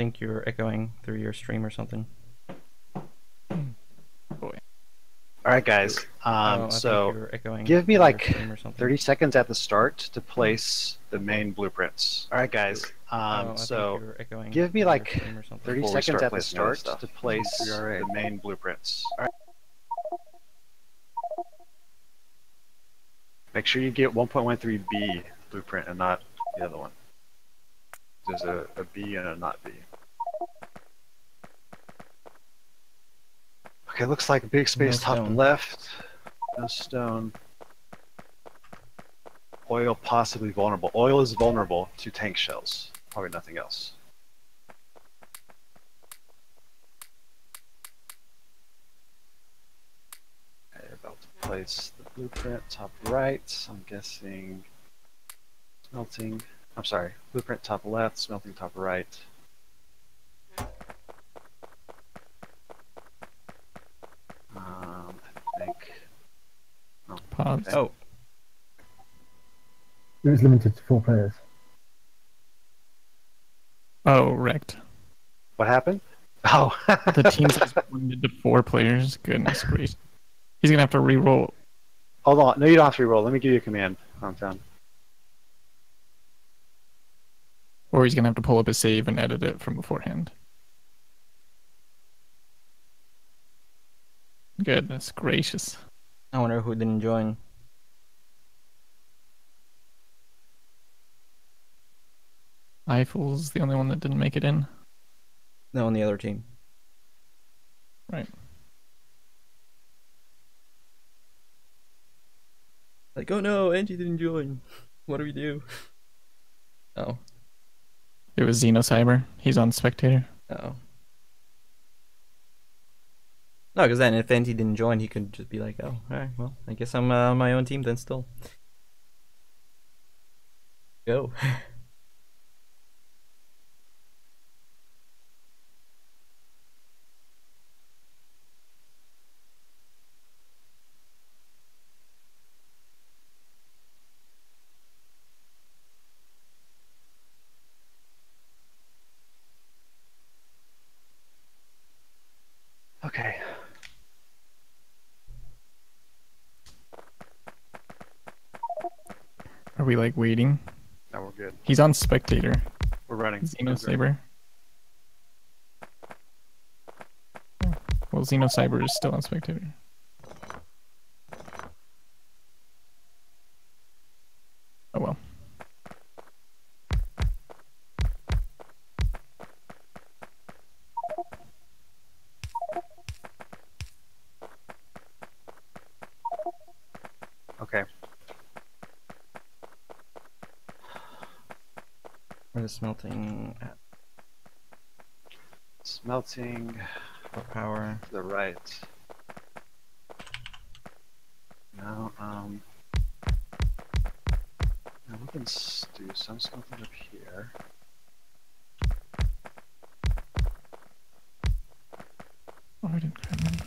I think you're echoing through your stream or something. Boy. All right, guys. Oh, Um, think so give me like stream or something. 30 seconds at the start to place the main blueprints. All right, guys. Oh, Um, think so give me like stream or something. 30 seconds at the start to place You're all right. the main blueprints. All right. Make sure you get 1.13b blueprint and not the other one. There's a, a B and a not B. Okay, looks like a big space top stone. left. No stone. Oil possibly vulnerable. Oil is vulnerable to tank shells. Probably nothing else. Okay, about to place the blueprint top right. I'm guessing smelting. I'm sorry, blueprint top left, smelting top right. Um, I think. Oh, Pause. okay. Oh, It was limited to four players. Oh, wrecked. What happened? Oh, The team size limited to four players. Goodness gracious. He's gonna have to re-roll. Hold on. No, you don't have to reroll. Let me give you a command. I'm done. Or he's gonna have to pull up a save and edit it from beforehand. Goodness gracious. I wonder who didn't join. Eiffel's the only one that didn't make it in. No, on the other team. Right. Like, oh no, Angie didn't join. What do we do? Oh, It was Xenocyber. He's on spectator. oh. No, because then if Angie didn't join, he could just be like, oh, alright, well, I guess I'm uh, on my own team then still. Go. Okay. Are we like waiting? Now we're good. He's on spectator. We're running. Xenocyber. Hmm. Well, Xenocyber is still on spectator. Oh well. Okay. Where the smelting at Smelting for power. to the right. Now, um. Now we can s- do some smelting up here. Oh, I didn't grab them.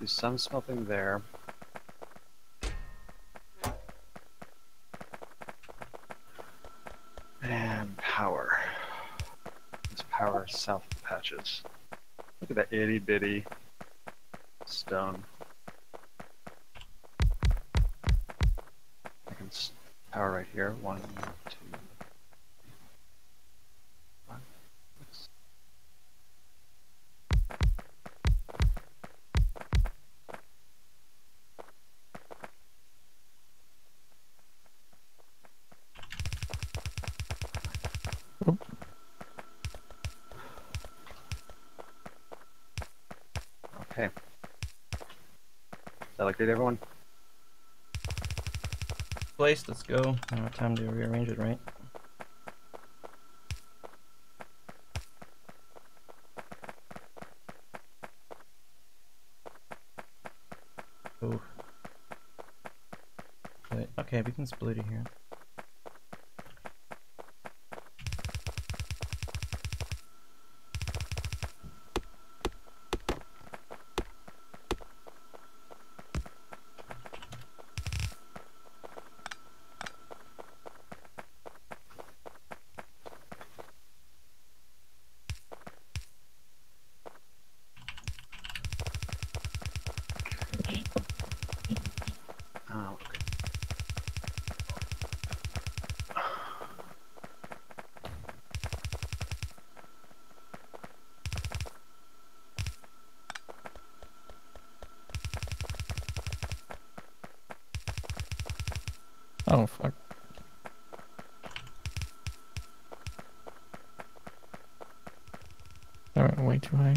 Do some smelting there. And power. This power patches. Look at that itty bitty stone. I can power right here. One, two. five, six. Oh. Okay. Look everyone? Place, let's go. Now have time to rearrange it, right? Oh. Wait, okay, we can split it here. Oh fuck. That went way too high.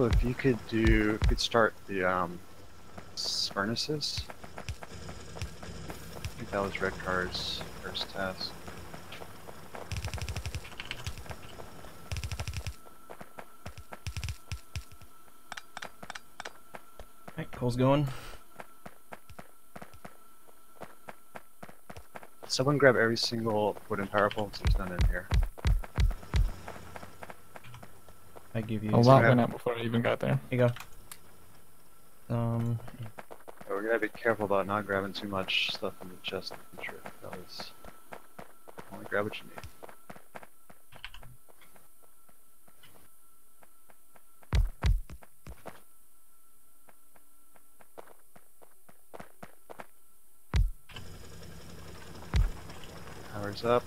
If you could do, if you could start the um, furnaces. I think that was Red Car's first task. Alright, Cole's going. Someone grab every single wooden power pole, there's none in here. I give you. A lot okay. went out before I even got there. Here you go. Um, But we're gonna be careful about not grabbing too much stuff in the chest and trip. That was only grab what you need. Power's up.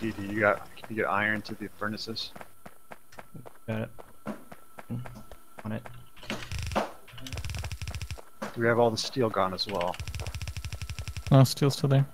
DD, you got can you get iron to the furnaces? got it. On it. We have all the steel gone as well. Oh, steel's still there.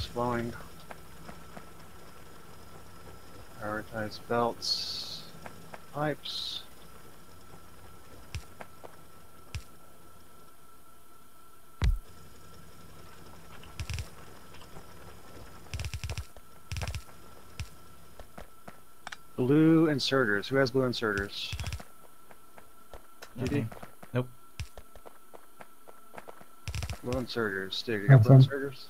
Looks like iron is. Prioritize belts, pipes. Blue inserters. Who has blue inserters? DD? Nope. Blue inserters. Stig, you got Have blue some. inserters?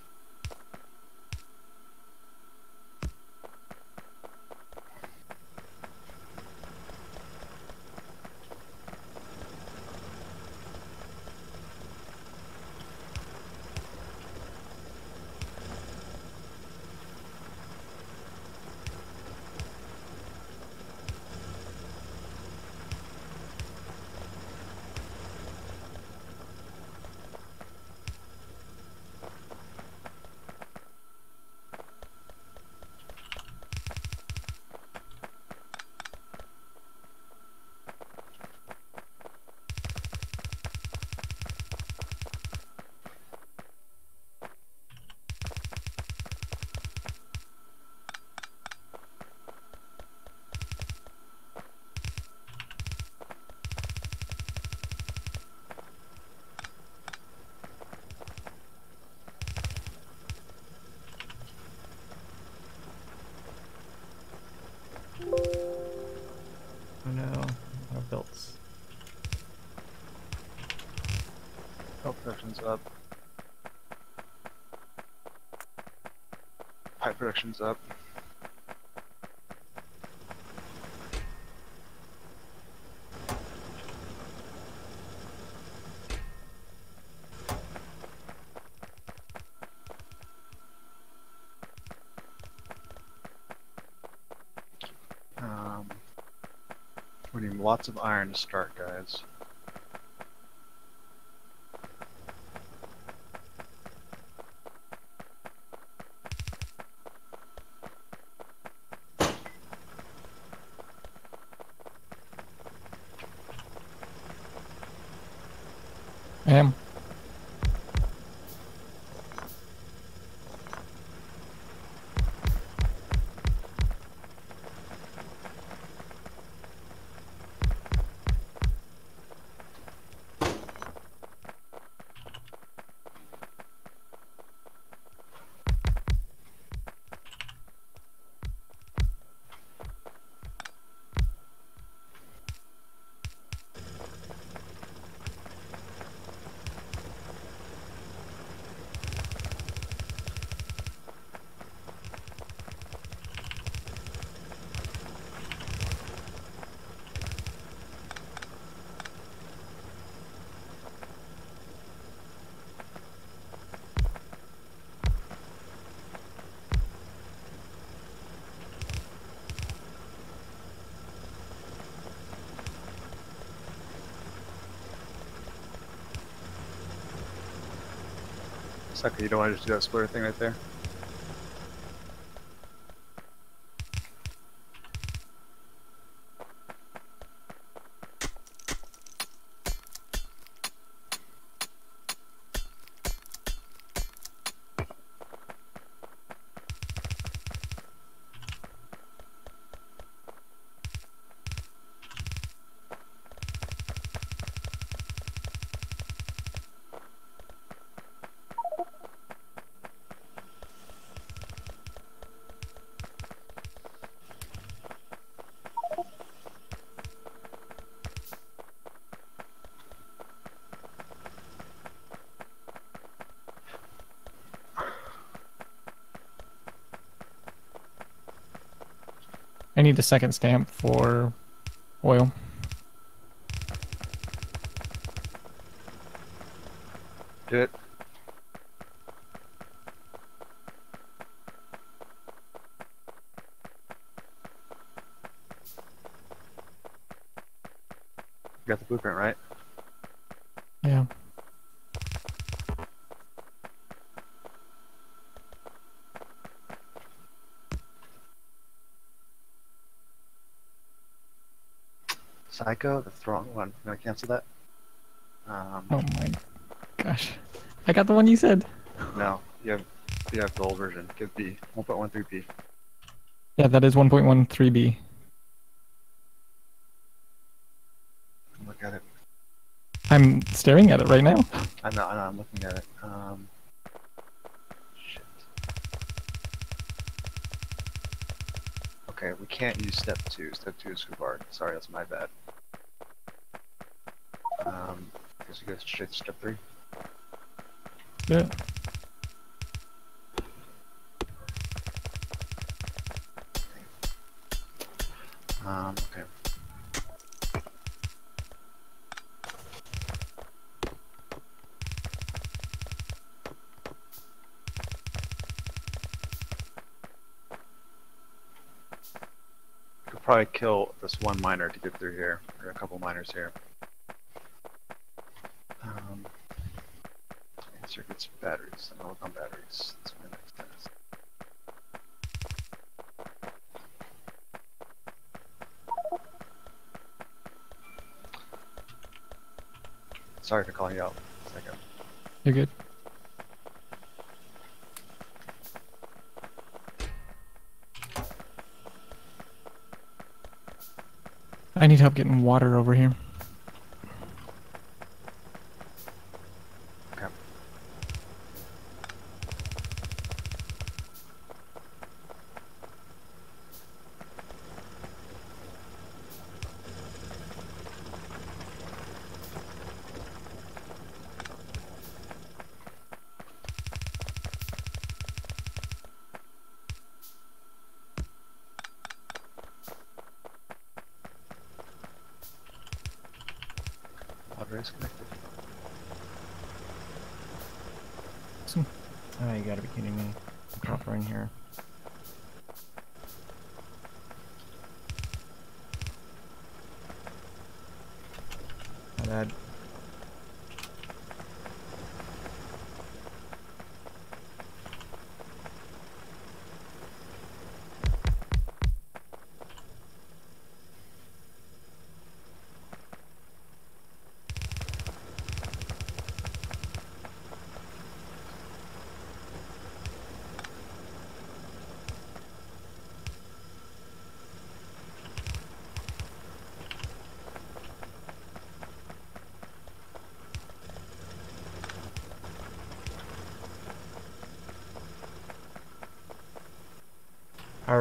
Up. Um, we need lots of iron to start, guys. Sucker, you don't want to do that splitter thing right there? I need a second stamp for oil. Do it. Got the blueprint, right? Yeah. That's the wrong one. I'm gonna cancel that. Um, Oh my gosh. I got the one you said. no, you have you have the old version. Give B 1.13B. Yeah, that is 1.13b. Look at it. I'm staring at it right now. I know, I know. I'm looking at it. Um, shit. Okay, we can't use step two. Step two is too hard. Sorry, that's my bad. Um, I guess we go straight to step three. Yeah. Um, okay. Could probably kill this one miner to get through here, or a couple miners here. Um, circuits, batteries. Look on batteries. That's my next. Sorry for calling you out. Second. You're good. I need help getting water over here. Okay. race connected. Oh, you gotta be kidding me. Copper in here. My bad.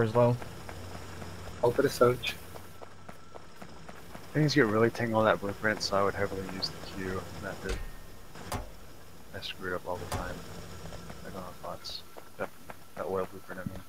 Power's low. search. Things get really tangled at blueprint, so I would heavily use the Q method. I screw it up all the time. I don't have thoughts. That, that oil blueprint, I mean.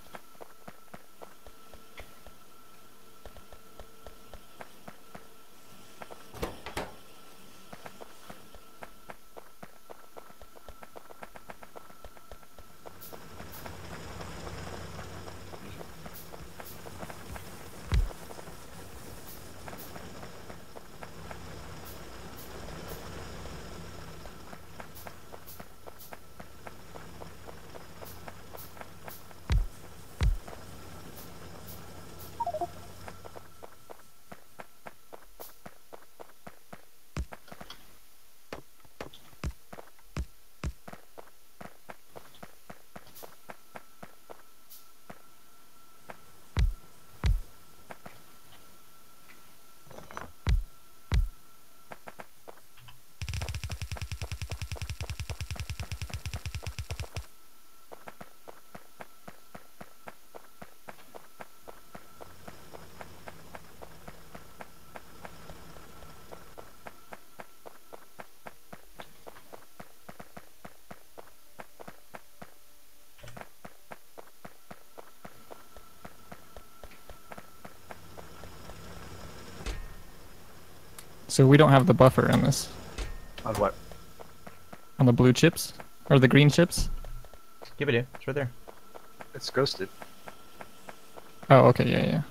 So we don't have the buffer on this, On what? on the blue chips or the green chips. Give it to you. It's right there. It's ghosted. Oh, okay, yeah, yeah.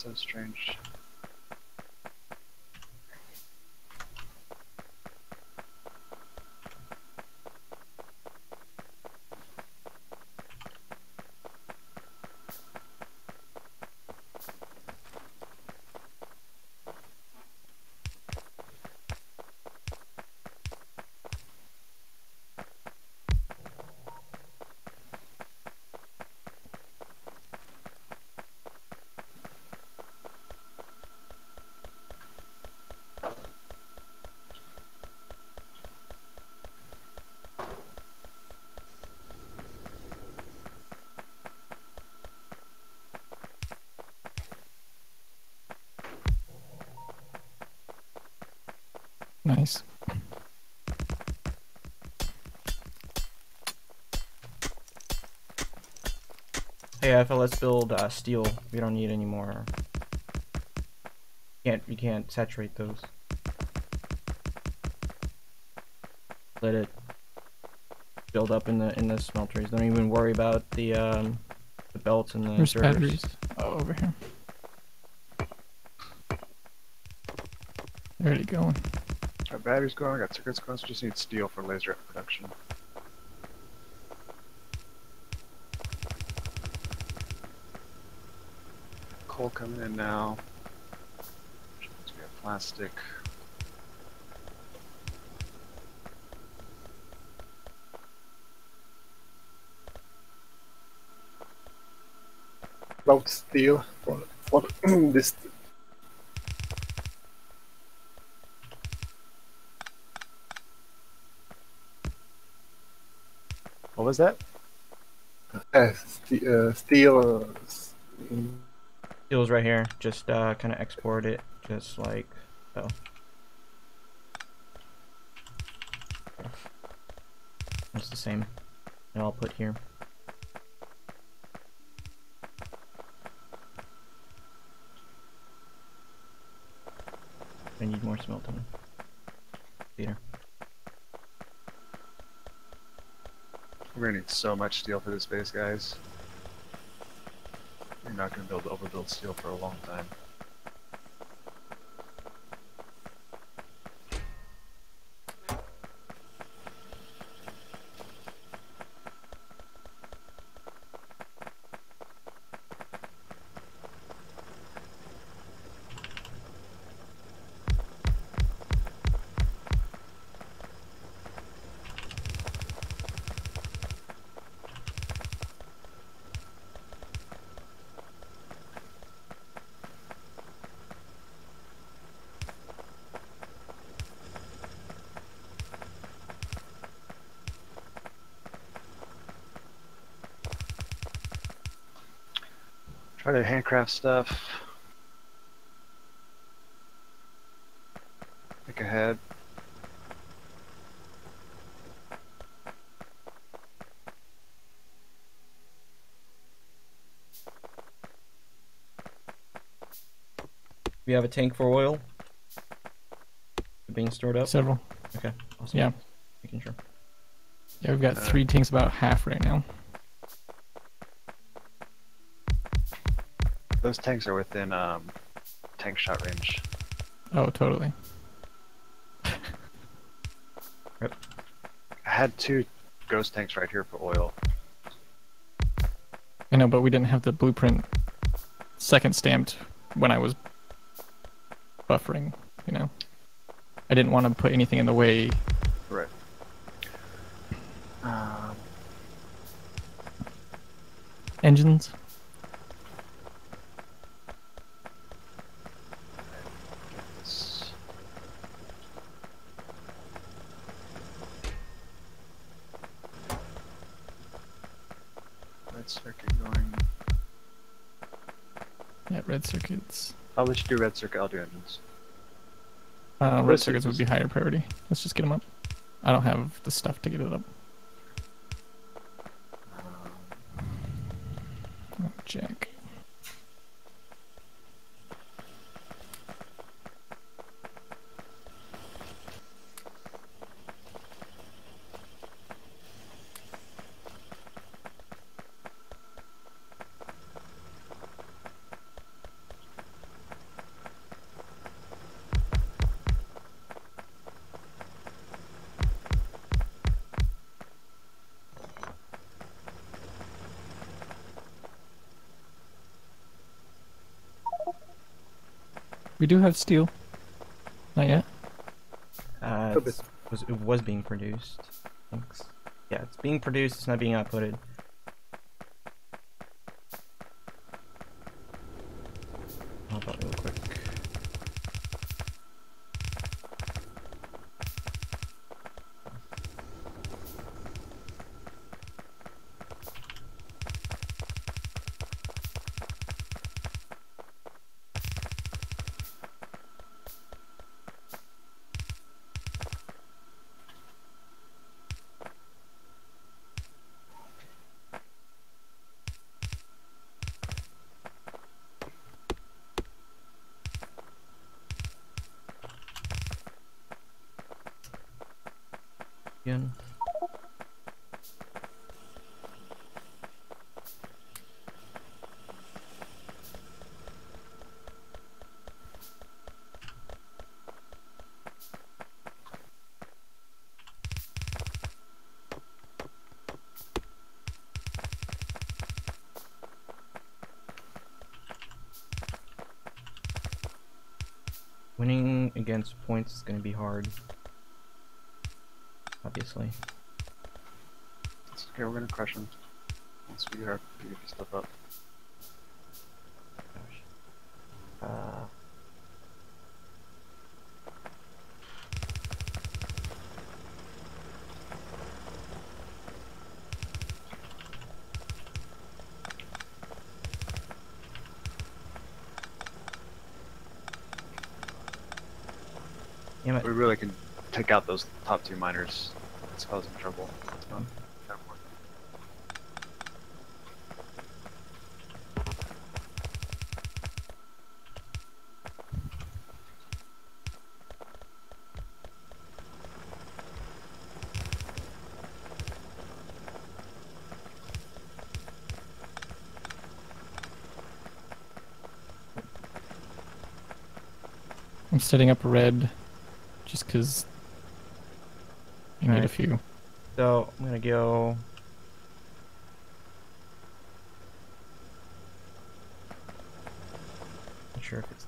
So strange. Nice. Hey, Alpha, let's build uh, steel. We don't need any more. Can't you can't saturate those. Let it build up in the in the smelters. Don't even worry about the um the belts and the servers. batteries? Oh, over here. They're already going. Our batteries going, I got circuits going, so just need steel for laser production. Coal coming in now. Let's get plastic. About steel for, for this. Was that? Uh, st- uh, steel. Uh, Steel's right here. Just uh kind of export it, just like so. That's the same. And I'll put here. I need more smelting. Theater. We're gonna need so much steel for this base, guys. You're not gonna be able to overbuild steel for a long time. Try to handcraft stuff. Think ahead. We have a tank for oil. Being stored up. Several. Okay. Awesome. Yeah. Making sure. Yeah, we've got Uh, three tanks about half right now. Those tanks are within um, tank shot range. Oh, totally. yep. I had two ghost tanks right here for oil. I know, but we didn't have the blueprint second stamped when I was buffering, you know? I didn't want to put anything in the way. Right. Um, Engines? this. Red circuit going. Yeah, red circuits. I'll let you do red circuit. I'll do engines. Uh, red Red circuits would be higher priority. Let's just get them up. I don't have the stuff to get it up. Um, Oh, Jack. We do have steel. Not yet. Uh, Could was, it was being produced. Thanks. Yeah, it's being produced. It's not being outputted. Hold on real quick. Again. Winning against points is going to be hard. Obviously. It's okay, we're gonna crush them. Once we get our stuff up. Gosh. Uh, damn it. We really can out those top two miners. It's causing trouble. I'm setting up red just because I need a few. So I'm gonna go. Not sure if it's.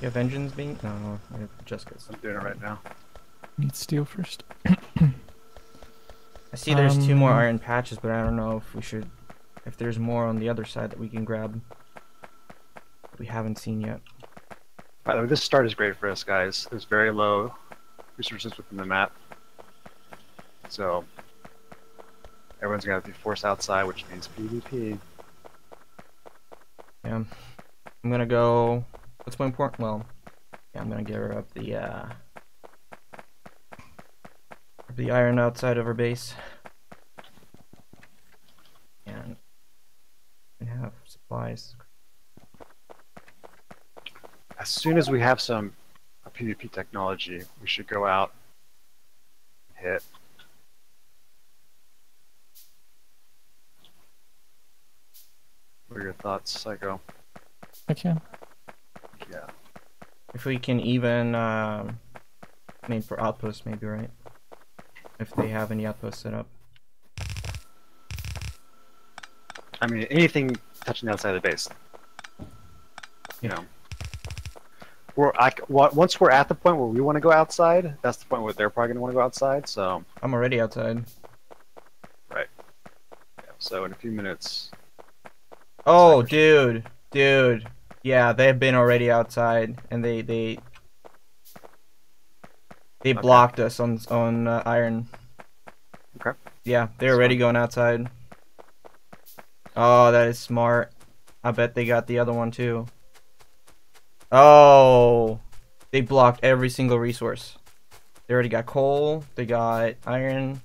You have engines being? No, no, I have Jessica's. I'm doing it right now. Need steel first. I see there's two more Um, iron patches, but I don't know if we should, if there's more on the other side that we can grab. that We haven't seen yet. By the way, this start is great for us, guys. There's very low resources within the map. So, everyone's gonna have to be forced outside, which means PvP. Yeah, I'm gonna go. What's more important? Well, yeah, I'm gonna give her up the uh, the iron outside of our base, and we have supplies. As soon as we have some PvP technology, we should go out, hit. What are your thoughts, Psycho? I can. Yeah. If we can even um, made for outposts, maybe right? If they have any outposts set up. I mean, anything touching the outside of the base. You know. We're I, once we're at the point where we want to go outside, that's the point where they're probably gonna want to go outside. So, I'm already outside. yeah, so in a few minutes, Oh, dude, dude. Yeah, they've been already outside, and they they they Okay. blocked us on on uh, iron. Okay. Yeah, they're already going outside. Oh, that is smart. I bet they got the other one too. Oh, they blocked every single resource. They already got coal. They got iron.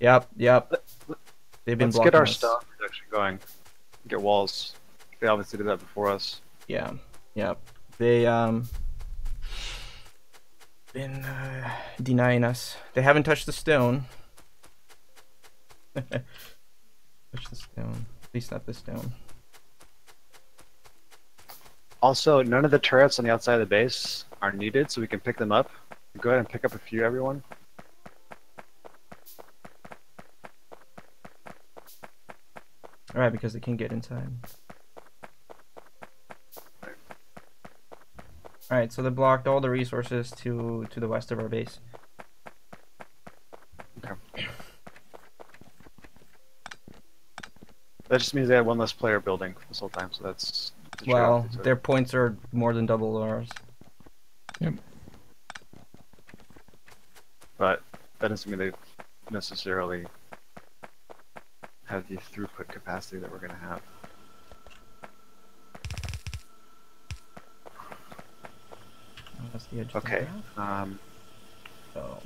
Yep, yep. They've been let's get our us. stuff actually going. Get walls. They obviously did that before us. Yeah, yeah. They um been uh, denying us. They haven't touched the stone. Touch the stone. At least not this stone. Also, none of the turrets on the outside of the base are needed, so we can pick them up. Go ahead and pick up a few, everyone. Alright, because they can get inside. Alright, so they blocked all the resources to to the west of our base. Okay. That just means they had one less player building this whole time, so that's. that's a trade-off Well, their points are more than double ours. But that doesn't mean they necessarily have the throughput capacity that we're going to have. That's the edge. of the Okay. map. Um, So,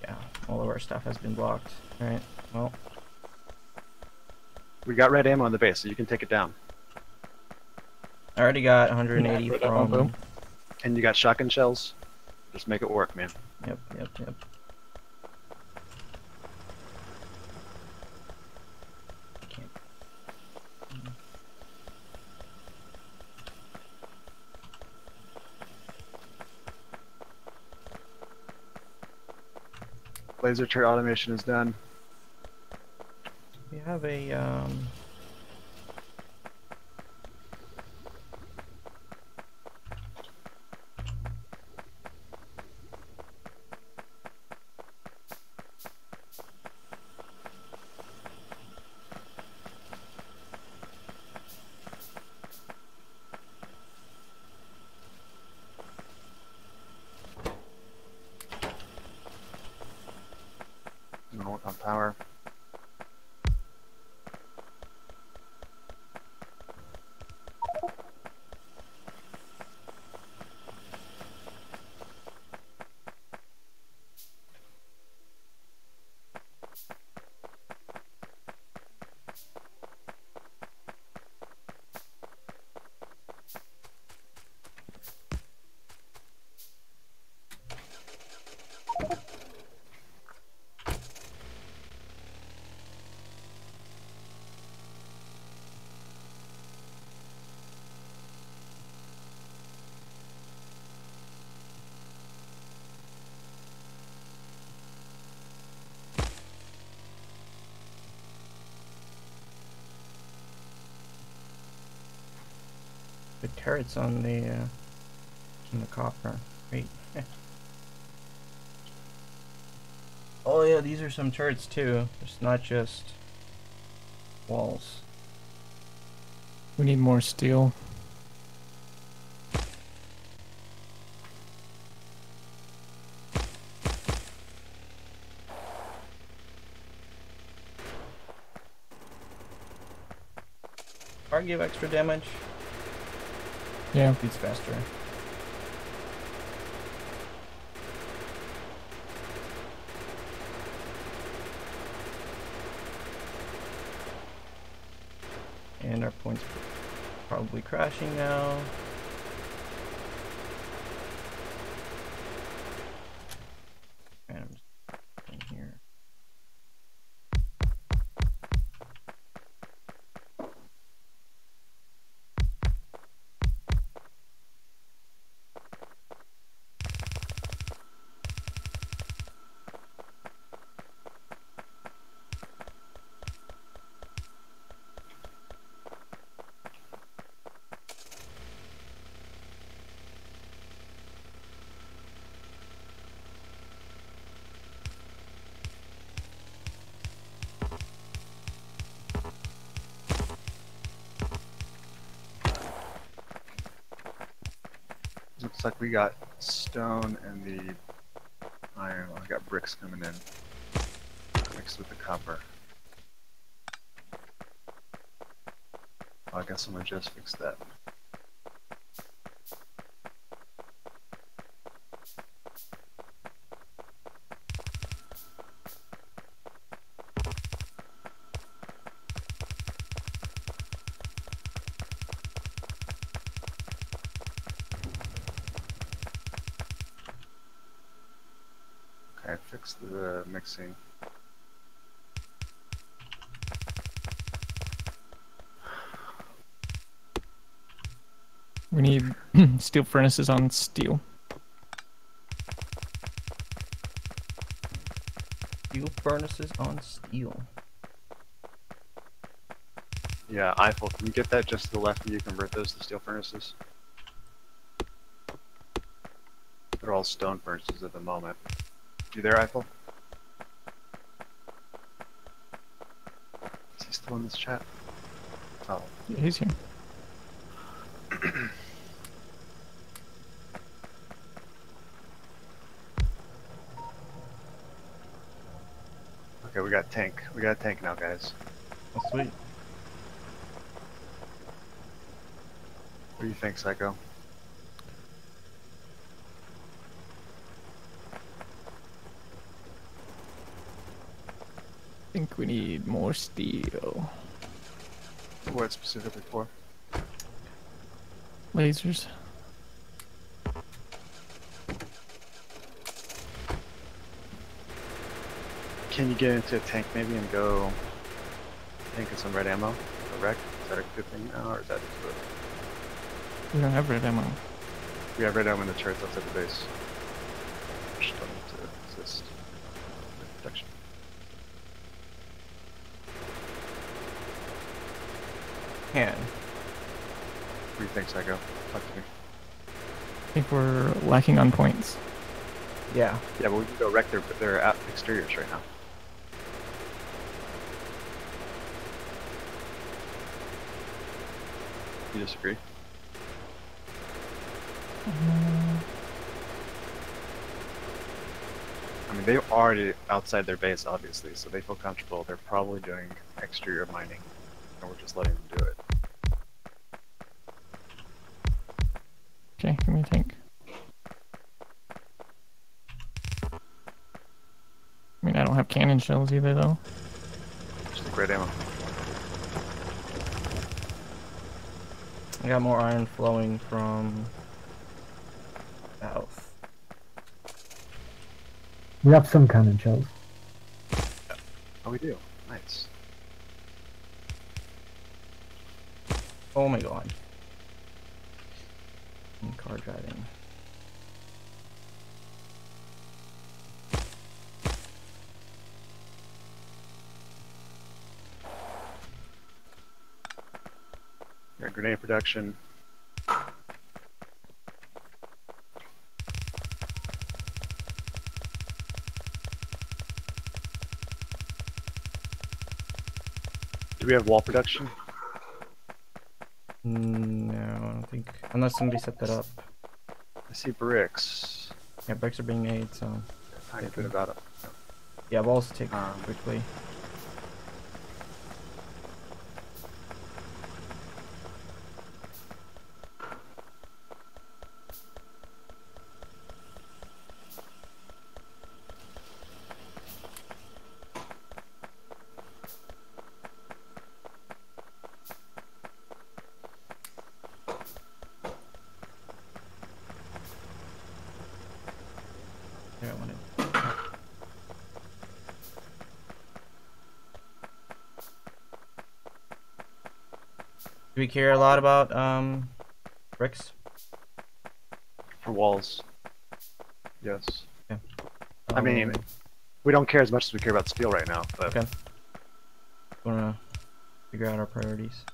yeah, all of our stuff has been blocked. Alright, well, we got red ammo on the base, so you can take it down. I already got 180 Yeah, red ammo, from. And you got shotgun shells. Just make it work, man. Yep, yep, yep. Can't- Laser turret automation is done. We have a um. I'm gonna work on power. The turrets on the uh, on the copper. Great. oh yeah, these are some turrets too. It's not just walls. We need more steel. Or give extra damage. Yeah. Beats faster. And our points probably crashing now. Looks like we got stone and the iron. We got bricks coming in. Mixed with the copper. Oh, I guess someone just fixed that. Okay, fix the mixing. We need steel furnaces on steel. Steel furnaces on steel. Yeah, Eiffel, can you get that just to the left of you? Convert those to steel furnaces. They're all stone furnaces at the moment. You there, Eiffel? Is he still in this chat? Oh, Yeah, he's here. okay, we got tank. We got a tank now, guys. Oh, sweet. What do you think, Psycho? Think we need more steel. What specifically for? Lasers. Can you get into a tank maybe and go tank and some red ammo? A wreck? Is that a good thing now, or is that just a... We don't have red ammo. We have red ammo in the turrets outside the base. Just don't need to assist. Protection. Can. What do you think, Psycho? Talk to me. I think we're lacking on points. Yeah. Yeah, but we can go wreck their, their out- exteriors right now. You disagree? Mm. I mean, they're already outside their base, obviously, so they feel comfortable. They're probably doing exterior mining, and we're just letting them do it. Okay, give me a tank. I mean, I don't have cannon shells either, though. Just the great ammo. I got more iron flowing from south. We have some cannon shells. Oh, we do. Nice. Oh my god. I'm car driving. Yeah, grenade production. Do we have wall production? Mm, No, I don't think. Unless somebody set that up. I see bricks. Yeah, bricks are being made, so. Tiny bit about it. Yeah, walls take Um, quickly. Here, I want it. Do we care a lot about um bricks? For walls. Yes. I Um, mean, we don't care as much as we care about steel right now, but Okay. Wanna figure out our priorities.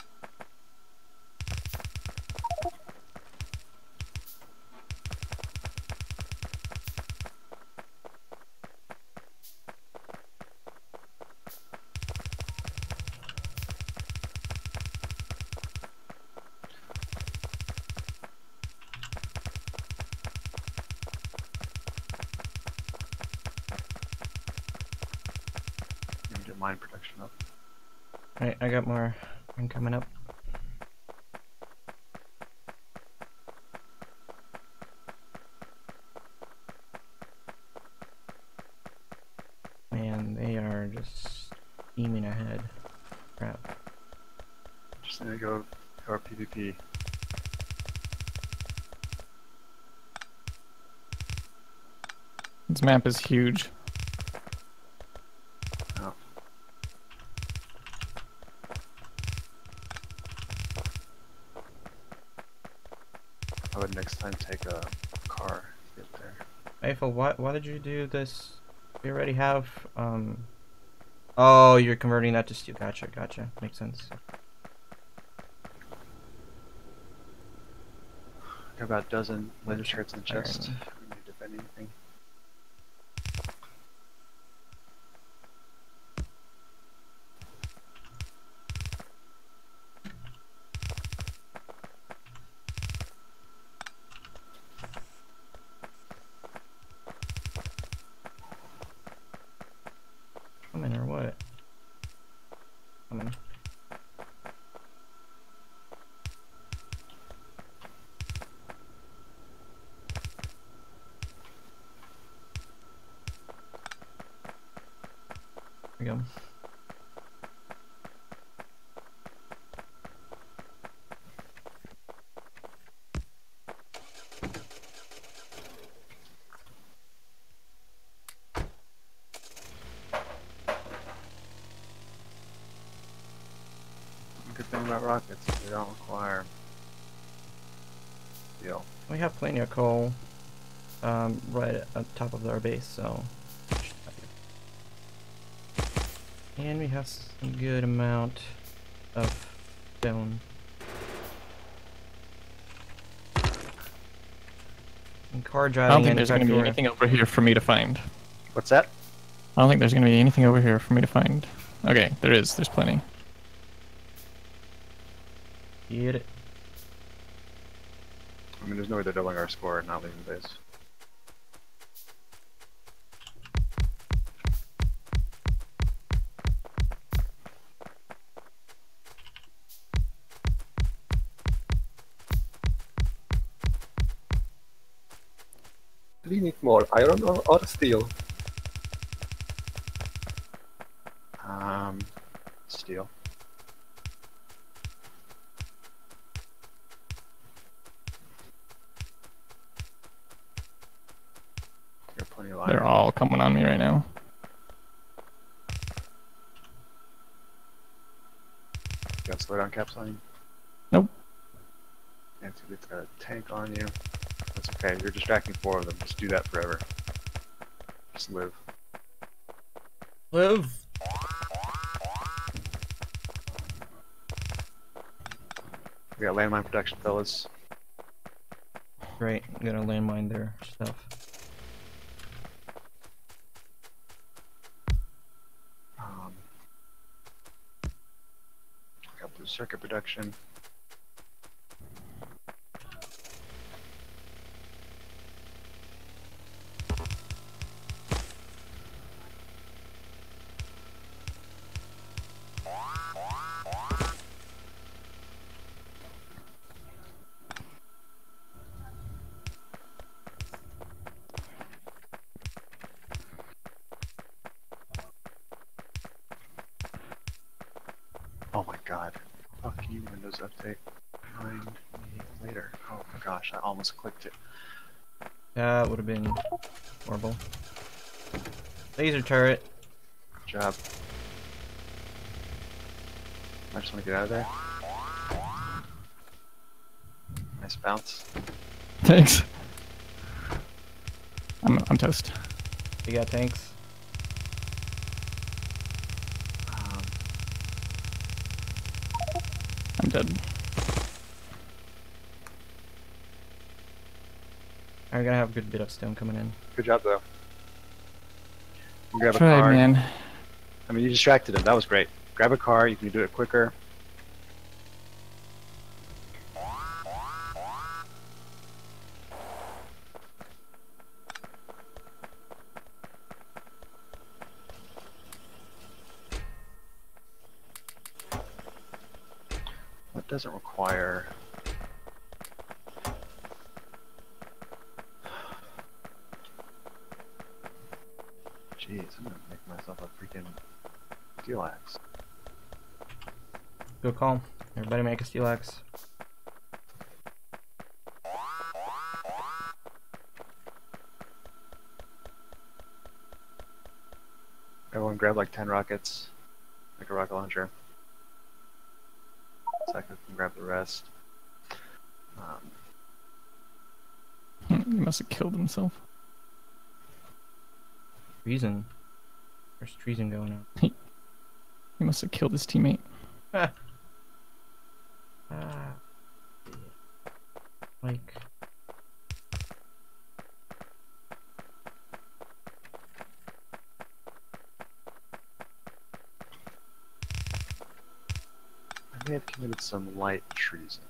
Alright, got more mine coming up. Man, they are just steaming ahead. Crap. Just need to go to our PvP. This map is huge. Oh. I would next time take a car to get there. Eiffel, why why did you do this? We already have um. Oh, you're converting that to steel. Gotcha, gotcha. Makes sense. Got about a dozen leather shirts in the chest. We need to defend anything. Coming or what? Coming. There we go. Good thing about rockets is they don't require steel. We have plenty of coal um, right on top of our base, so. And we have some good amount of stone. And car I don't think there's going to be anything over here for me to find. What's that? I don't think there's going to be anything over here for me to find. Okay, there is. There's plenty. Get it. I mean, there's no way they're doubling our score and not leaving base. Do we need more iron or steel? Um, steel. Got plenty of They're iron. all coming on me right now. Got slow down caps on you? Nope. Nancy gets got a tank on you. That's okay. You're distracting four of them. Just do that forever. Just live. Live. We got landmine protection, fellas. Great. I'm gonna landmine their stuff. Um, got blue almost clicked it. That would have been horrible. Laser turret. Good job. I just want to get out of there. Nice bounce. Thanks. I'm, I'm toast. You got tanks. Um, I'm dead. I'm gonna have a good bit of stone coming in. good job though. Grab a Tried, car. man. I mean, you distracted him. That was great. Grab a car. You can do it quicker. What doesn't require? Jeez, I'm gonna make myself a freaking steel axe. Good call. Everybody make a steel axe. Everyone grab like 10 rockets, like a rocket launcher. Second can grab the rest. Um, He must have killed himself. Treason. There's treason going on. He must have killed his teammate. Ah. Like. I may have committed some light treason.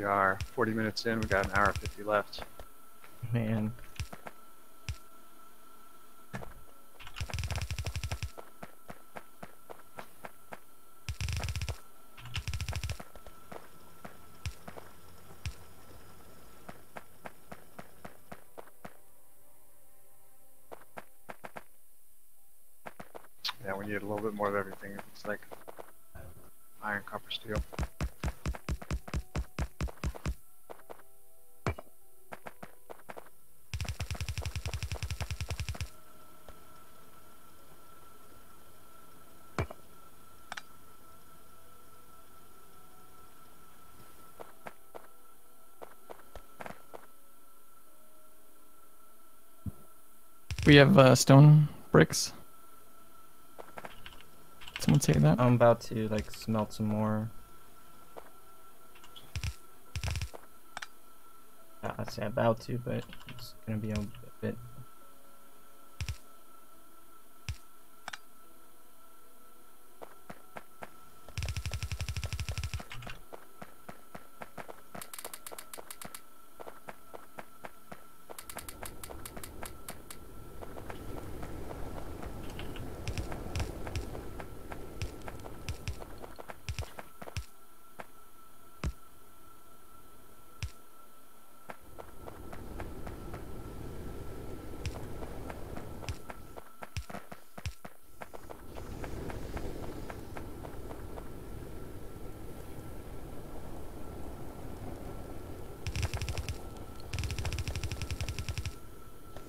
We are 40 minutes in. We got an hour 50 left. Man. Yeah, we need a little bit more of everything. It looks like iron, copper, steel. We have uh, stone bricks. Someone say that. I'm about to like smelt some more. I'd say about to, but it's gonna be a bit.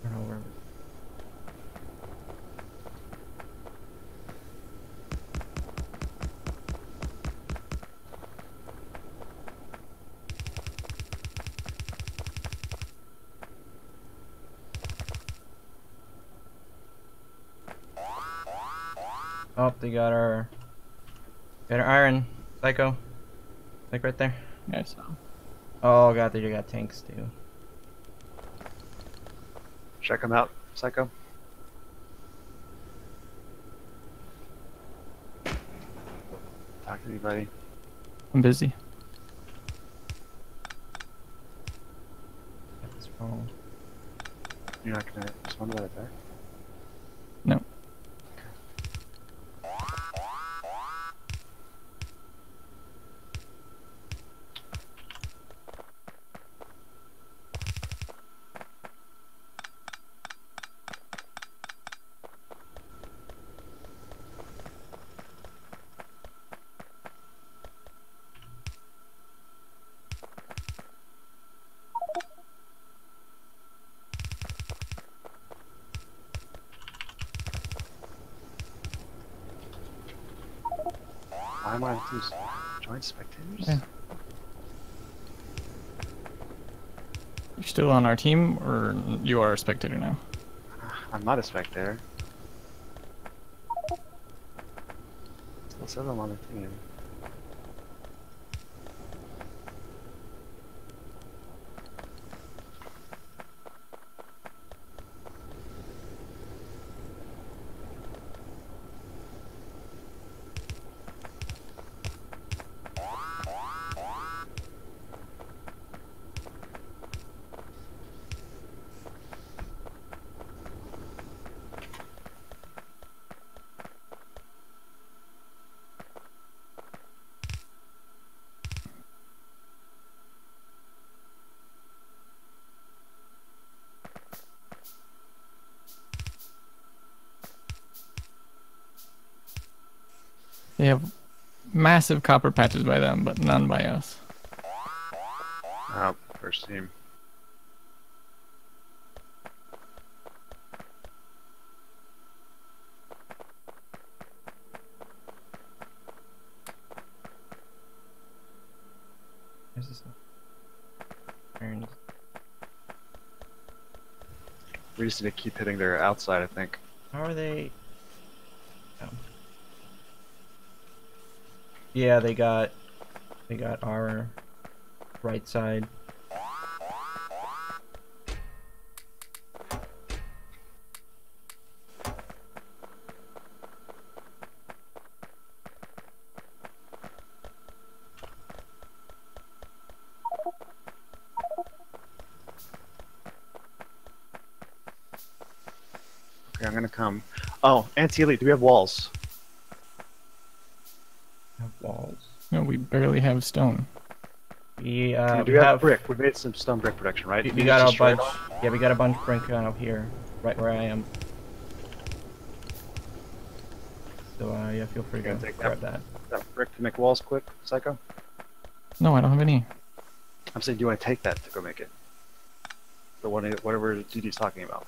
I don't know where. Oh, they got our got our iron psycho, like right there. Yeah, so Oh god, they got tanks too. Check them out, Psycho. Talk to anybody. I'm busy. That's wrong. You're not gonna respond to that attack? Am joint spectators? Yeah. You still on our team, or you are a spectator now? Ah, I'm not a spectator. Still I'm on the team. Massive copper patches by them, but none by us. Oh, first team. Where's this? Iron. We just need to keep hitting their outside, I think. How are they? Oh. Yeah, they got they got our right side. Okay, I'm gonna come. Oh, AntiElitz, do we have walls? Have walls. No, we barely have stone. We Okay, uh do we we have, have brick? We made some stone brick production, right? we, we got a bunch. it? Yeah, we got a bunch of brick out here, right where I am. So uh yeah, feel free to Okay, take that. grab that. That brick to make walls quick, Psycho? No, I don't have any. I'm saying, do I take that to go make it? The one, whatever GD's talking about.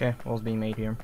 Okay, walls being made here.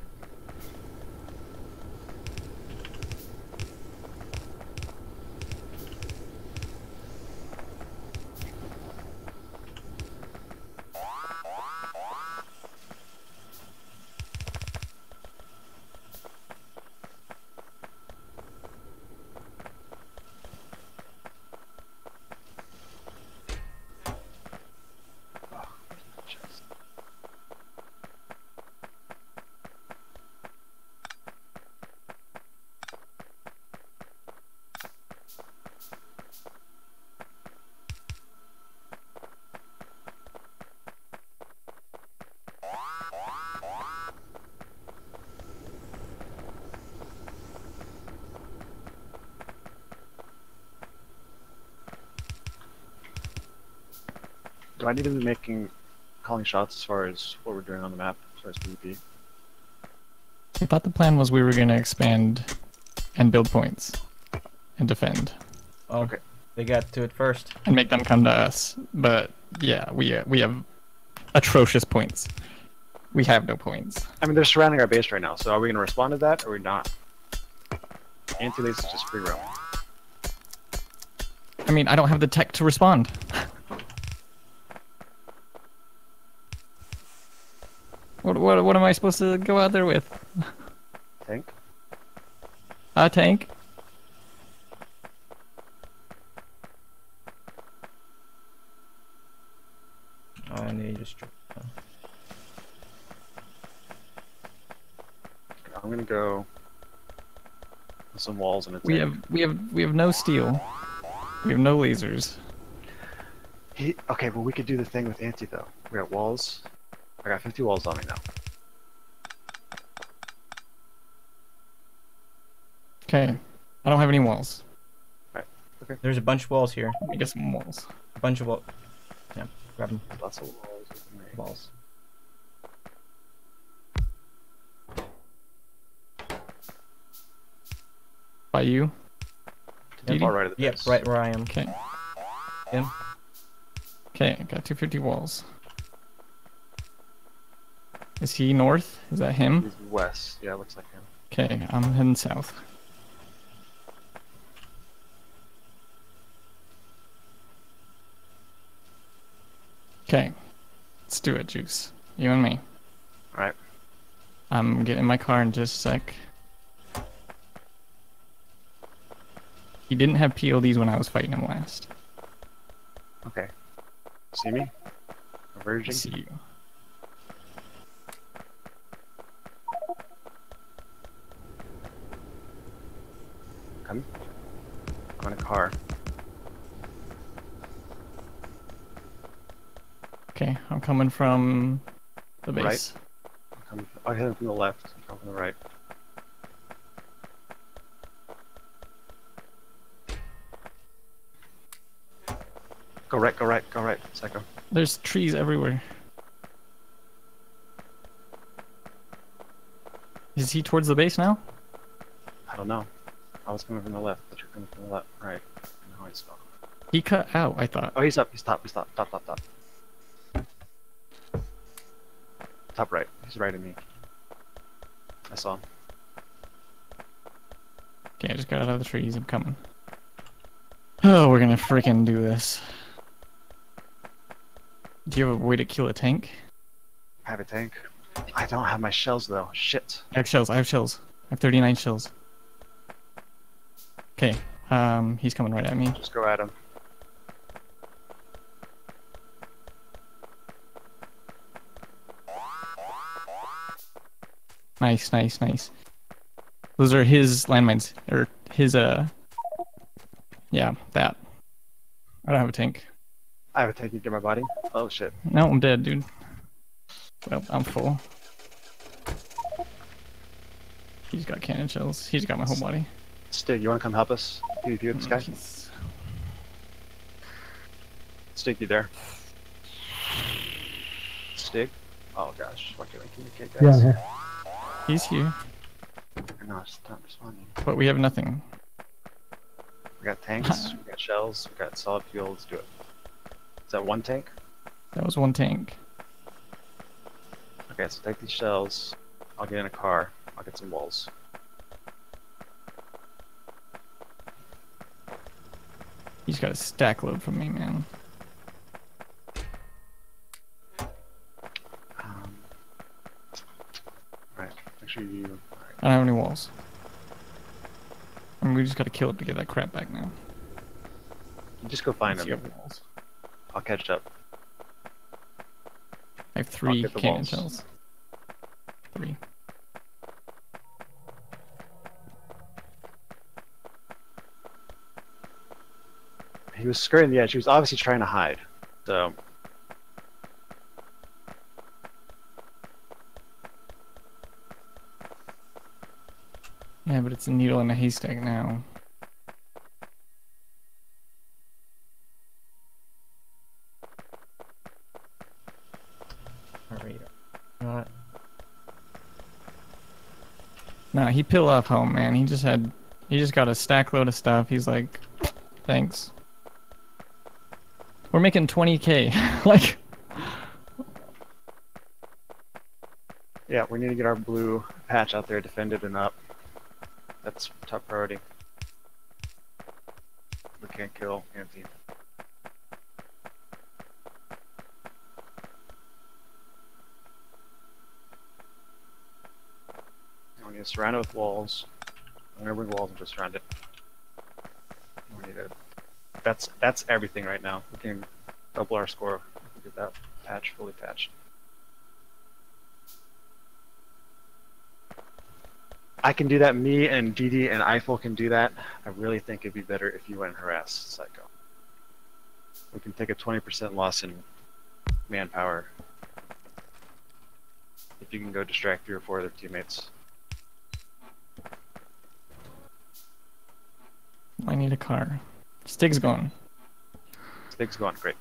Do I need to be making calling shots as far as what we're doing on the map as far as PvP? I thought the plan was we were gonna expand and build points and defend Oh, Okay. They got to it first. and make them come to us. But yeah, we uh, we have atrocious points. We have no points. I mean, they're surrounding our base right now, so are we going to respond to that or are we not? Anti-lace is just free roam. I mean, I don't have the tech to respond. What what what am I supposed to go out there with? Tank? A tank? Oh, and they just. I'm going to go with some walls and a tank. We have we have we have no steel. We have no lasers. He, okay, well, we could do the thing with anti, though. We got walls. I got 50 walls on me now. Okay. I don't have any walls. Alright. Okay. There's a bunch of walls here. Let me get some walls. A bunch of walls. Yeah, grab them. Lots of walls. Walls. By you? Yeah, right of the Yep, right where I am. Okay. Him. Okay, I got 250 walls. Is he north? Is that him? He's west. Yeah, looks like him. Okay, I'm heading south. Okay, let's do it, Juice. You and me. Alright. I'm getting in my car in just a sec. He didn't have PLDs when I was fighting him last. Okay. See me? I Emerging. see you. Come. I'm in a car. Okay, I'm coming from the base. Right. I'm coming. I hit him from the left. I'm coming from the right. Go right. Go right. Go right. Psycho. There's trees everywhere. Is he towards the base now? I don't know. I was coming from the left, but you're coming from the left. Right. Now he's stopped. He cut out, I thought. Oh, he's up. He's top. He's top. Top. Top. Top. Top right. He's right at me. I saw him. Okay, I just got out of the trees. I'm coming. Oh, we're gonna freaking do this. Do you have a way to kill a tank? I have a tank. I don't have my shells though. Shit. I have shells. I have shells. I have 39 shells. Okay, um, he's coming right at me. Just go at him. Nice, nice, nice. Those are his landmines, or his, uh, yeah, that. I don't have a tank. I have a tank. You get my body. Oh shit. No, I'm dead, dude. Well, I'm full. He's got cannon shells. He's got my whole body. Stig, you wanna come help us? PvP with this guy? He's- Stig, you there? Stig? Oh gosh, why can't I communicate, Yeah, I'm guys? here. He's here, No, it's not responding. but we have nothing. We got tanks, we got shells, we got solid fuel. Let's do it. Is that one tank? That was one tank. Okay, so take these shells. I'll get in a car. I'll get some walls. He's got a stack load from me, man. Um, right, make sure you. Alright, I don't have any walls. I mean, we just gotta kill it to get that crap back now. you just go find Let's them. walls. I'll catch up. I have three cannon walls. shells. Three. He was skirting the edge. He was obviously trying to hide. So it's a needle in a haystack now. Alright. Not. Nah, he peeled off home, man. He just had, he just got a stack load of stuff. He's like, thanks. We're making 20k. like, yeah, we need to get our blue patch out there defended and up. That's top priority. We can't kill Anthony. We need to surround it with walls. I'm gonna bring walls and just surround it. We need to. That's that's everything right now. We can double our score. we Get that patch fully patched. I can do that. Me and DD and Eiffel can do that. I really think it'd be better if you went and harass Psycho. We can take a 20% loss in manpower. If you can go distract three or four other teammates. I need a car. Stig's gone. Stig's gone, great.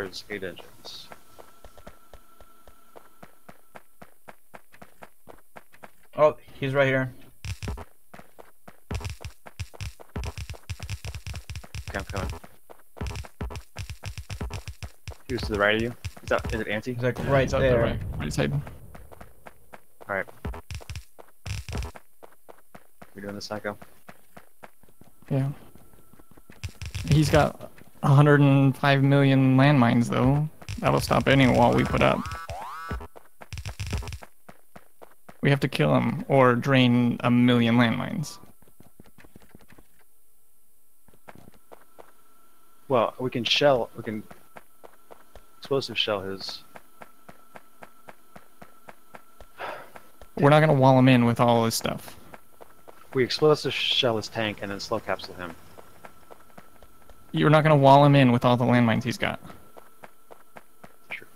Cars, eight engines. Oh, he's right here. Okay, I'm coming. Who's to the right of you? Is that is it Anti? He's like right It's out there. the right, right side. Alright. We doing the psycho? Yeah. He's got 105 million landmines though. That'll stop any wall we put up. We have to kill him or drain a million landmines. Well, we can shell. We can explosive shell his. We're not gonna wall him in with all his stuff. We explosive shell his tank and then slow capsule him. You're not gonna wall him in with all the landmines he's got. Sure.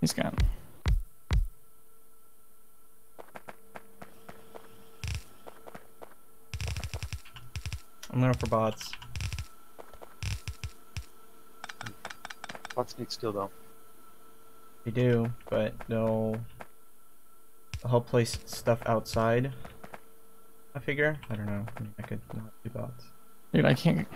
He's got. I'm looking for bots. Lots need steel though. They do, but no. I'll place stuff outside. I figure. I don't know. I could not do bots. Dude, I can't.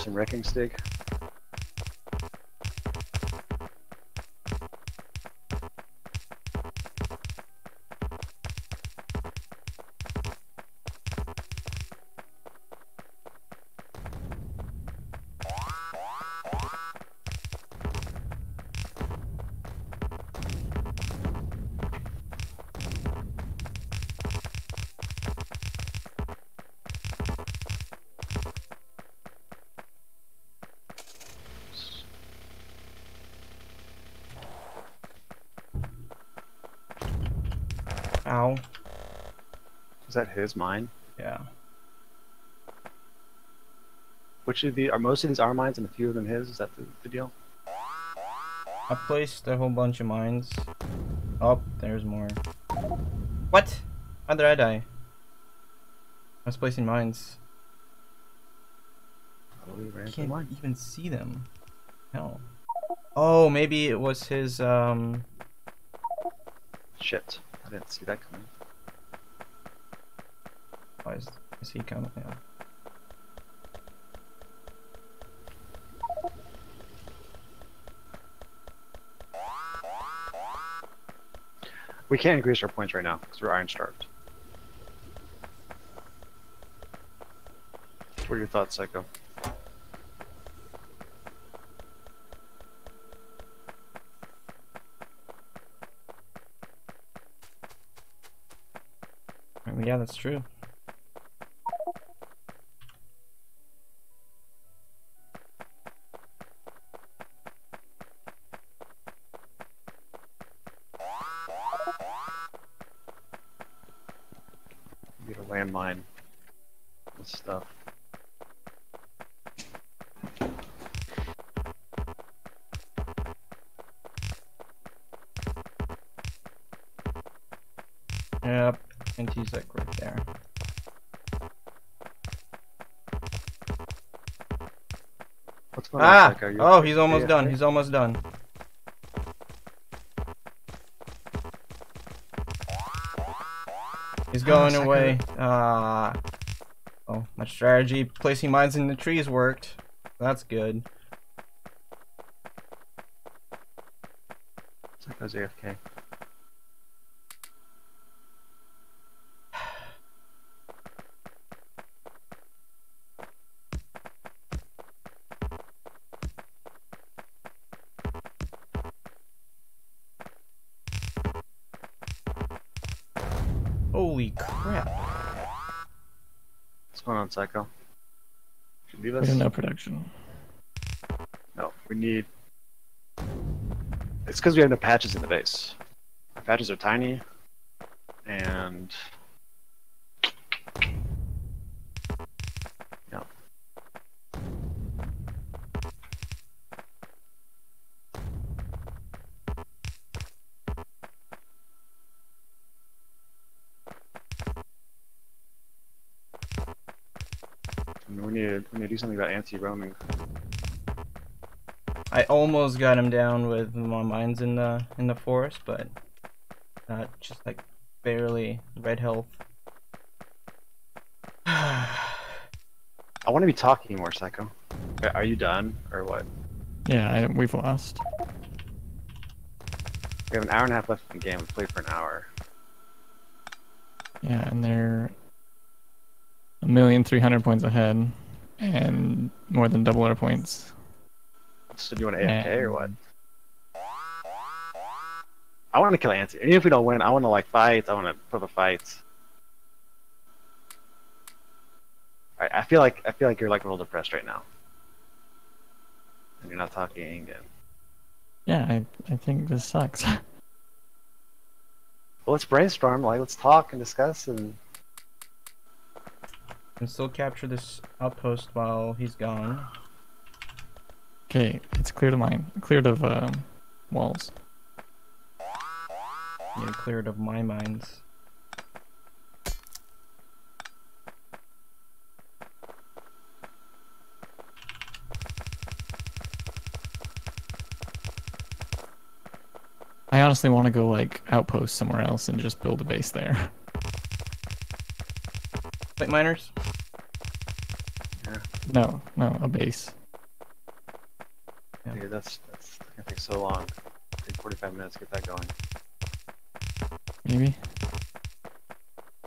Some wrecking stick? Is that his mine? Yeah. Which of the are most of these our mines and a few of them his? Is that the, the deal? I placed a whole bunch of mines. Oh, there's more. What? How did I die? I was placing mines. I can't mine. even see them. Hell. Oh, maybe it was his, um... Shit, I didn't see that coming. Oh, is, is coming? Yeah. We can't increase our points right now because we're iron starved. What are your thoughts, Psycho? Yeah, that's true. On, Ah! Oh, he's almost Yeah. done. He's almost done. He's going away. Ah. Oh, my strategy placing mines in the trees worked. That's good. Psycho's AFK. On, Psycho? Should leave We us? have no production. No, we need. It's because we have no patches in the base. Our patches are tiny, and do something about anti-roaming. I almost got him down with my mines in the in the forest, but not just like barely red health. I want to be talking more, Psycho. Are- Are you done or what? Yeah, I, we've lost. We have an hour and a half left in the game. We played for an hour. Yeah, and they're a million three hundred points ahead, and more than double our points. So do you want to AFK or what? I want to kill Anti. Even if we don't win, I want to like fight. I want to put the fights. Alright, I feel like I feel like you're like a little depressed right now, and you're not talking. And Yeah, I, I think this sucks. well, let's brainstorm. Like, let's talk and discuss. And Can still capture this outpost while he's gone. okay, it's cleared of mine. Cleared of um, walls. Get cleared of my mines. I honestly want to go like outpost somewhere else and just build a base there. Plate miners? No, no, a base. Yeah. dude, that's that's gonna take so long. Take 45 minutes to get that going. Maybe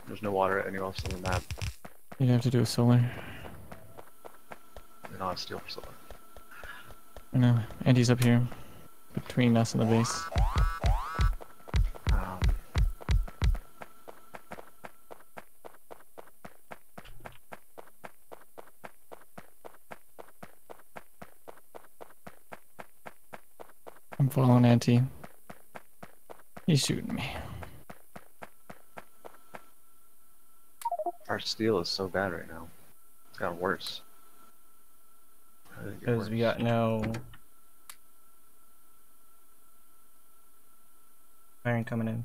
There's no water anywhere else on the map. you'd have to do a solar. We don't have steel for solar. I know. Andy's up here, between us and the base. I'm following Anti. He's shooting me. our steel is so bad right now. It's gotten worse. How did it get Because we got no iron coming in.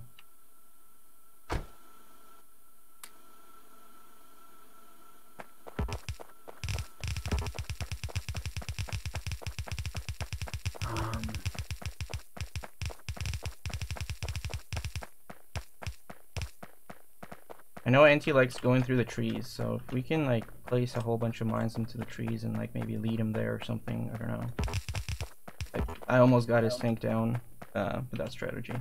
Um, I know Anti likes going through the trees, so if we can like place a whole bunch of mines into the trees and like maybe lead him there or something, I don't know. Like, I almost got his tank down uh, with that strategy.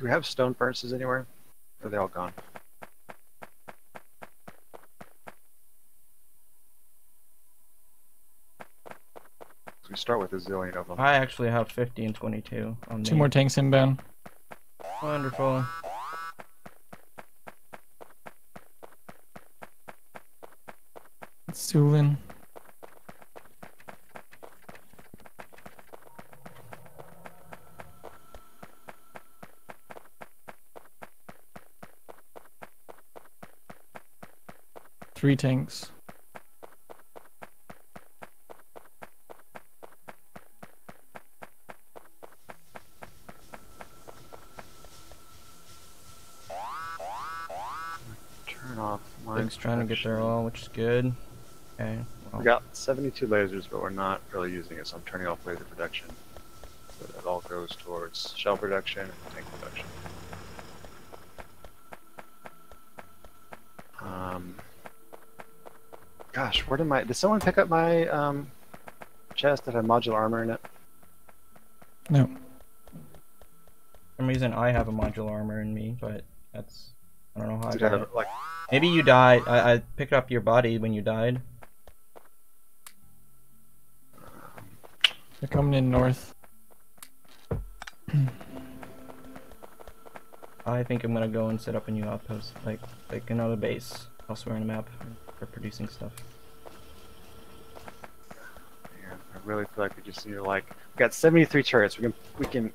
Do we have stone furnaces anywhere? Or are they all gone? So we start with a zillion of them. I actually have 50 and 22 on Two me. more tanks inbound. Wonderful. Sulin. Three tanks. Turn off Big's trying to get their all, which is good. Okay. We got 72 lasers, but we're not really using it, so I'm turning off laser production. So that all goes towards shell production and tank production. Um, gosh, where did my... Did someone pick up my um, chest that had modular armor in it? No. for some reason I have a modular armor in me, but that's I don't know how I Did got it it. like, Maybe you died. I, I picked up your body when you died. They're coming in north. I think I'm gonna go and set up a new outpost, like like another base elsewhere on the map for producing stuff. really feel like we just need to like we got 73 turrets. We can we can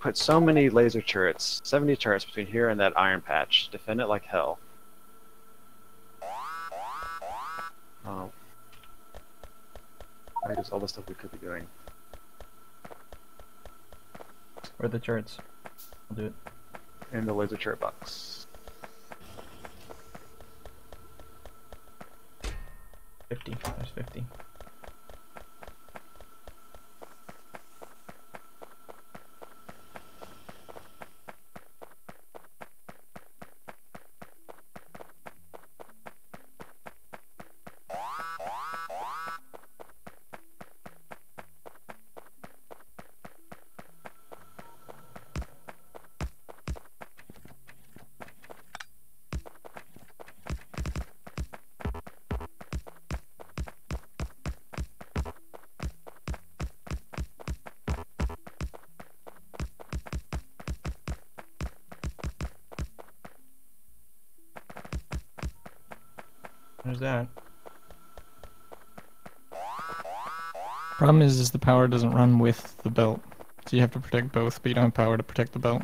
put so many laser turrets, 70 turrets between here and that iron patch. Defend it like hell. Oh. I just all the stuff we could be doing. Where the turrets? I'll do it. In the laser turret box. 50. There's 50. Problem is, is the power doesn't run with the belt. So you have to protect both, but you don't have power to protect the belt.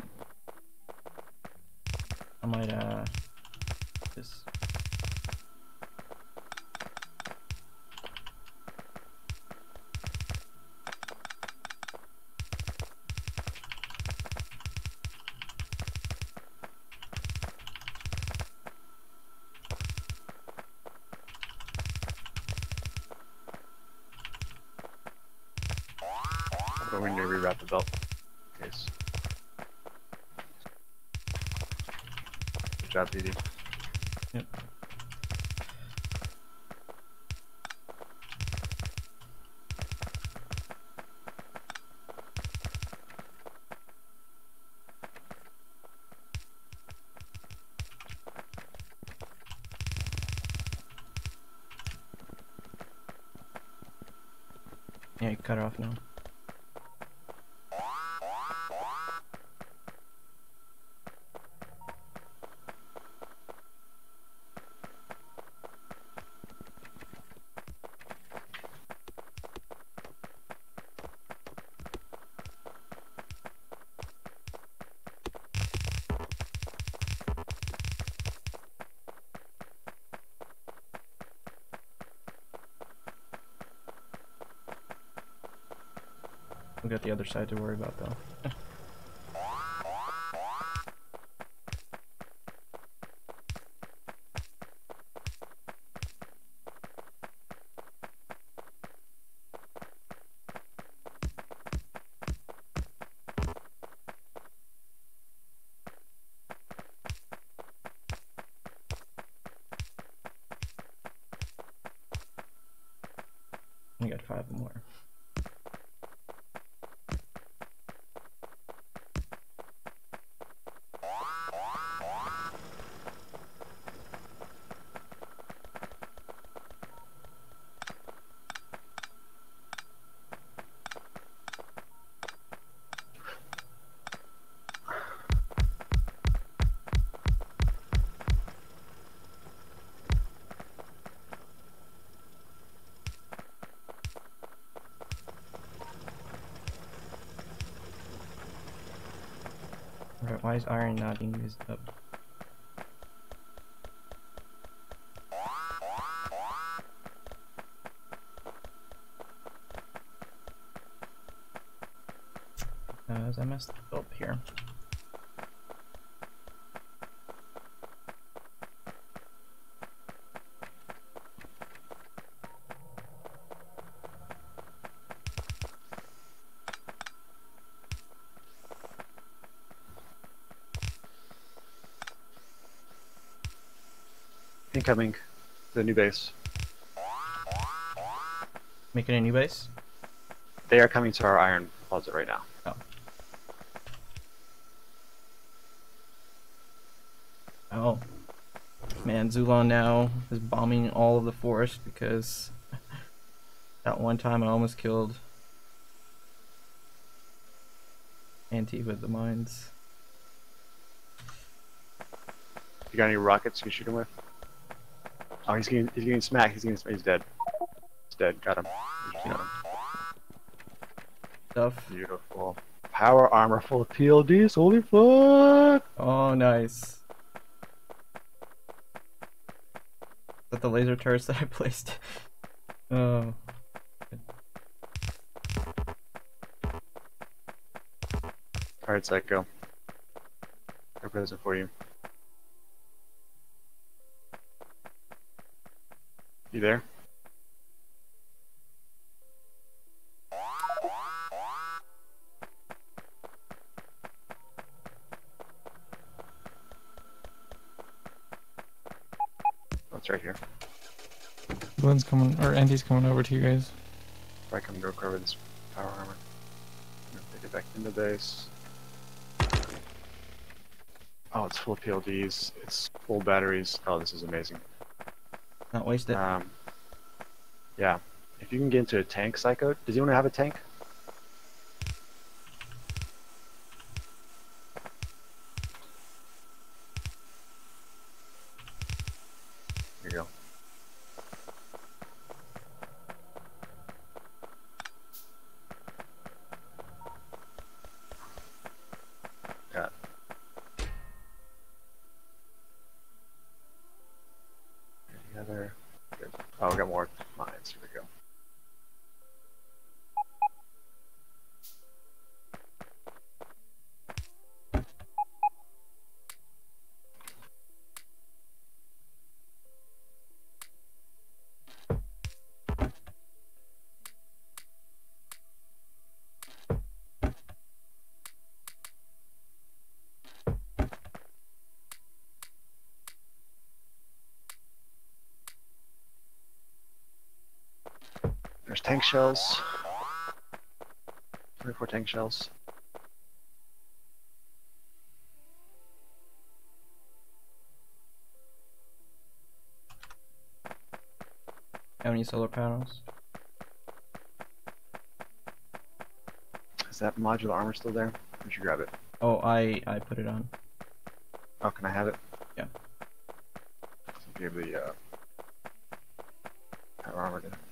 Other side to worry about though. Why is iron not being used up? Uh, I messed up here? Incoming. The new base. Making a new base? They are coming to our iron closet right now. Oh. oh. Man, Zulon now is bombing all of the forest because that one time I almost killed Anti with the mines. You got any rockets you can shoot him with? Oh, he's getting he's getting smacked. He's getting he's dead. He's dead. Got him. Stuff. Beautiful. Power armor full of PLDs. Holy fuck! Oh, nice. Is that the laser turrets that I placed? Oh. All right, Psycho. A present for you. You there? Oh, That's right here. Glenn's coming, or Andy's coming over to you guys. If I come to recover this power armor. Take it back into base. Oh, it's full of PLDs. It's full batteries. Oh, this is amazing. Not wasted. Um, yeah. If you can get into a tank, Psycho. Does anyone have a tank? Tank shells. 24 tank shells. How many solar panels? Is that modular armor still there? We should you grab it. Oh, I I put it on. Oh, can I have it? Yeah. Give the uh, armor to.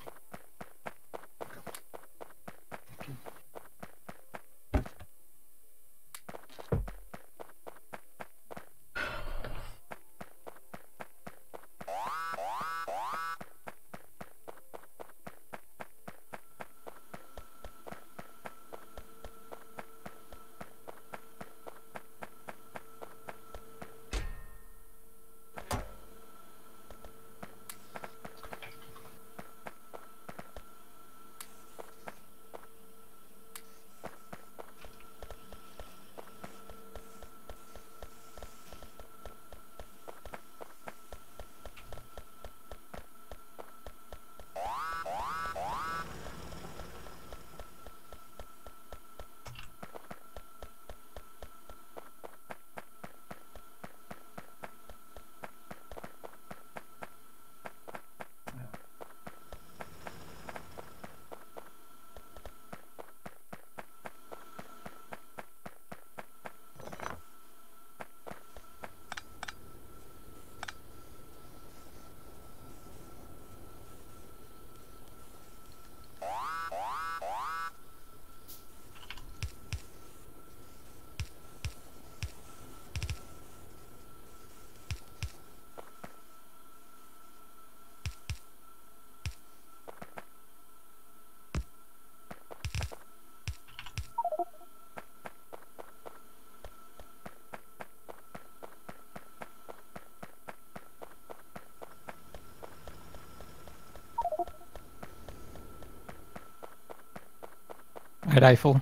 Right, Eiffel.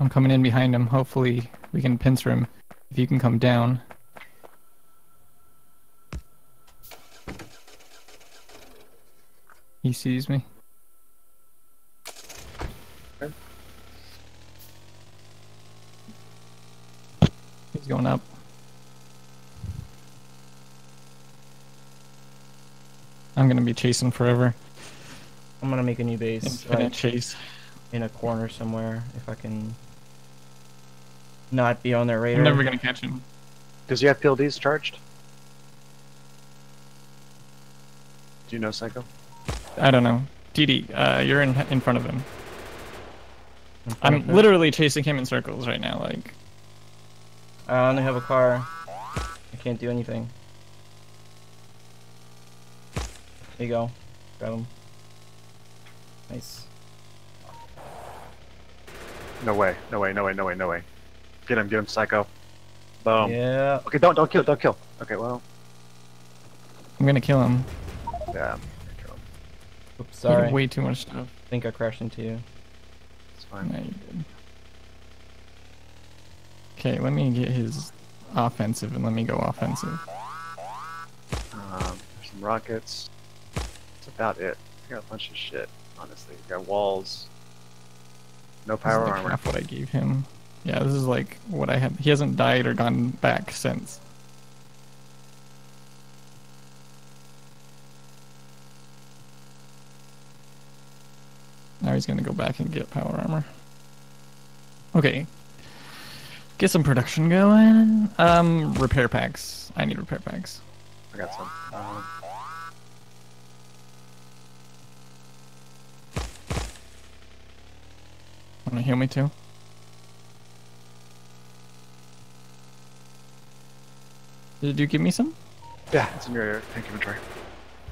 I'm coming in behind him. Hopefully, we can pincer him. If you can come down. He sees me. He's going up. I'm gonna be chasing forever. I'm gonna make a new base Infinite like, chase. In a corner somewhere if I can not be on their radar. I'm never gonna catch him. Does he have PLDs charged? Do you know, Psycho? I don't know. Didi, uh, you're in in front of him. front I'm them. literally chasing him in circles right now. Like, I only have a car. I can't do anything. There you go. Grab him. Nice. No way, no way, no way, no way, no way. Get him, get him, Psycho. Boom. Yeah. Okay, don't, don't kill, don't kill. Okay, well, I'm gonna kill him. yeah, kill him. Oops, sorry. Way too much stuff. I think I crashed into you. It's fine. No, you did. Okay, let me get his offensive and let me go offensive. Um, there's some rockets. That's about it. I got a bunch of shit, honestly. Got walls. No This is power armor. half what I gave him. Yeah, this is like what I had. He hasn't died or gone back since. Now he's gonna go back and get power armor. Okay. Get some production going. Um, repair packs. I need repair packs. I got some. Um, Wanna heal me too? Did you give me some? yeah, it's in your thank tank inventory.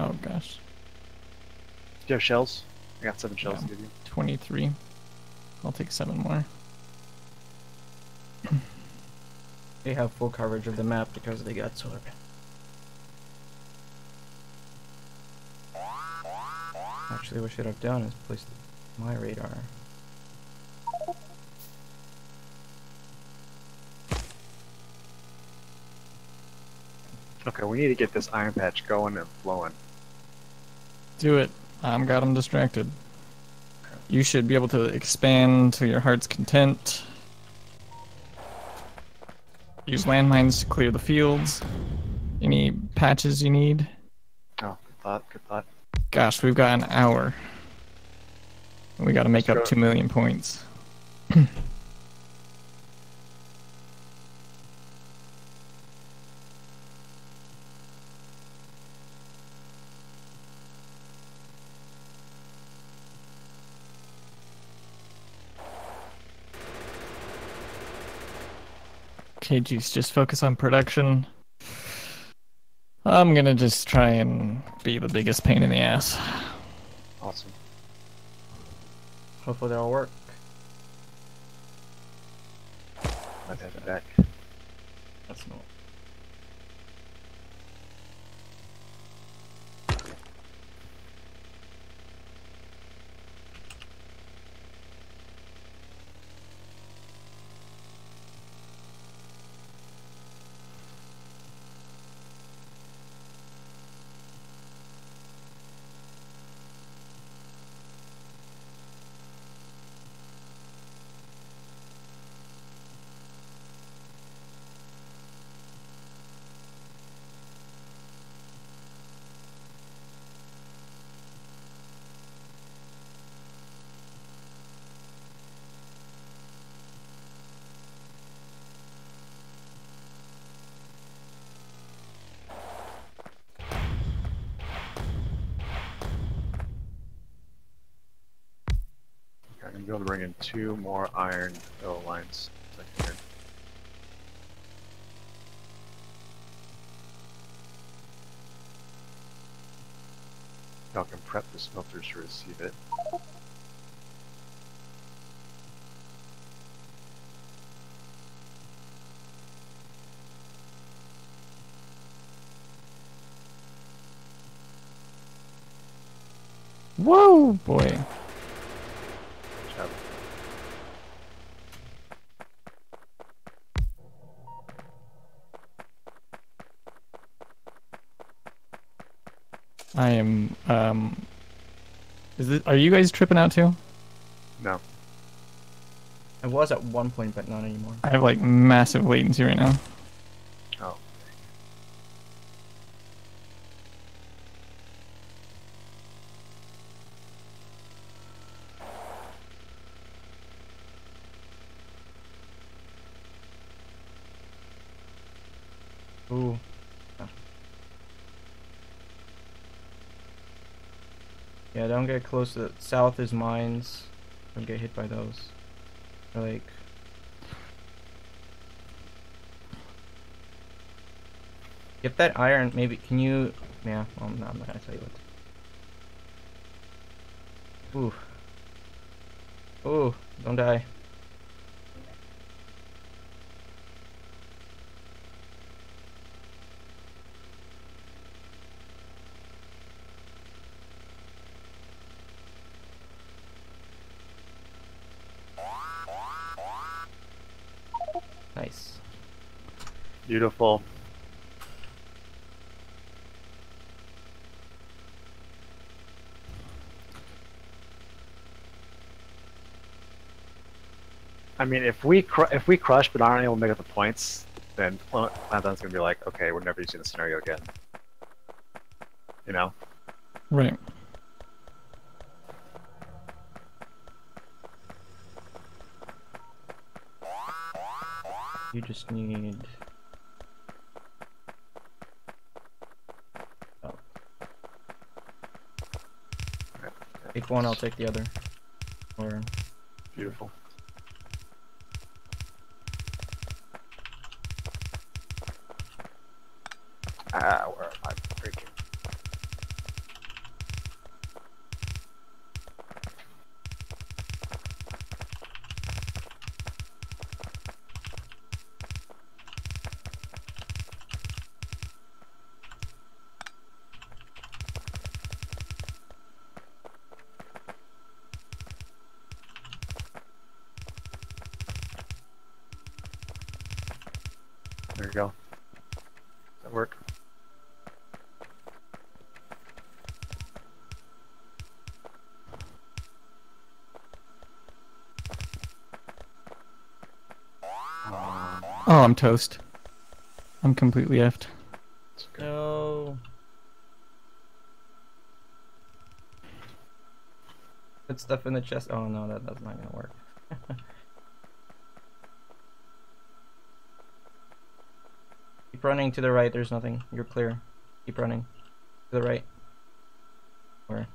Oh gosh. Do you have shells? I got seven shells Yeah. to give you. 23. I'll take seven more. They have full coverage of the map because they got solar. Actually, what I should I've done is placed my radar. Okay, we need to get this iron patch going and flowing. Do it. I'm got him distracted. You should be able to expand to your heart's content. Use landmines to clear the fields. Any patches you need? Oh, good thought, good thought. Gosh, we've got an hour. We gotta make Let's up go. 2 million points. Okay, Juice, just focus on production. I'm gonna just try and be the biggest pain in the ass. Awesome. Hopefully that'll work. Might have it back. That's not. Okay, I'm able to bring in two more iron fill lines. Y'all can prep the smelters to receive it. Whoa, boy. Good job. I am. Um, is it? Are you guys tripping out too? No. I was at one point, but not anymore. I have like massive latency right now. Oh. Ooh. Oh. Yeah, don't get close to the south is mines. Don't get hit by those. Or like Get that iron, maybe can you yeah, well no, I'm not gonna tell you what. Ooh. Ooh, don't die. Beautiful. I mean, if we cr- if we crush but aren't able to make up the points, then Planton's gonna be like, okay, we're never using the scenario again. You know? Right. You just need. Oh. Take one, I'll take the other. Or Beautiful. There you go. Does that work? Oh, I'm toast. I'm completely effed. it's okay. no. Put stuff in the chest. Oh no, that that's not gonna work. Keep running to the right. There's nothing. You're clear. Keep running to the right. Where?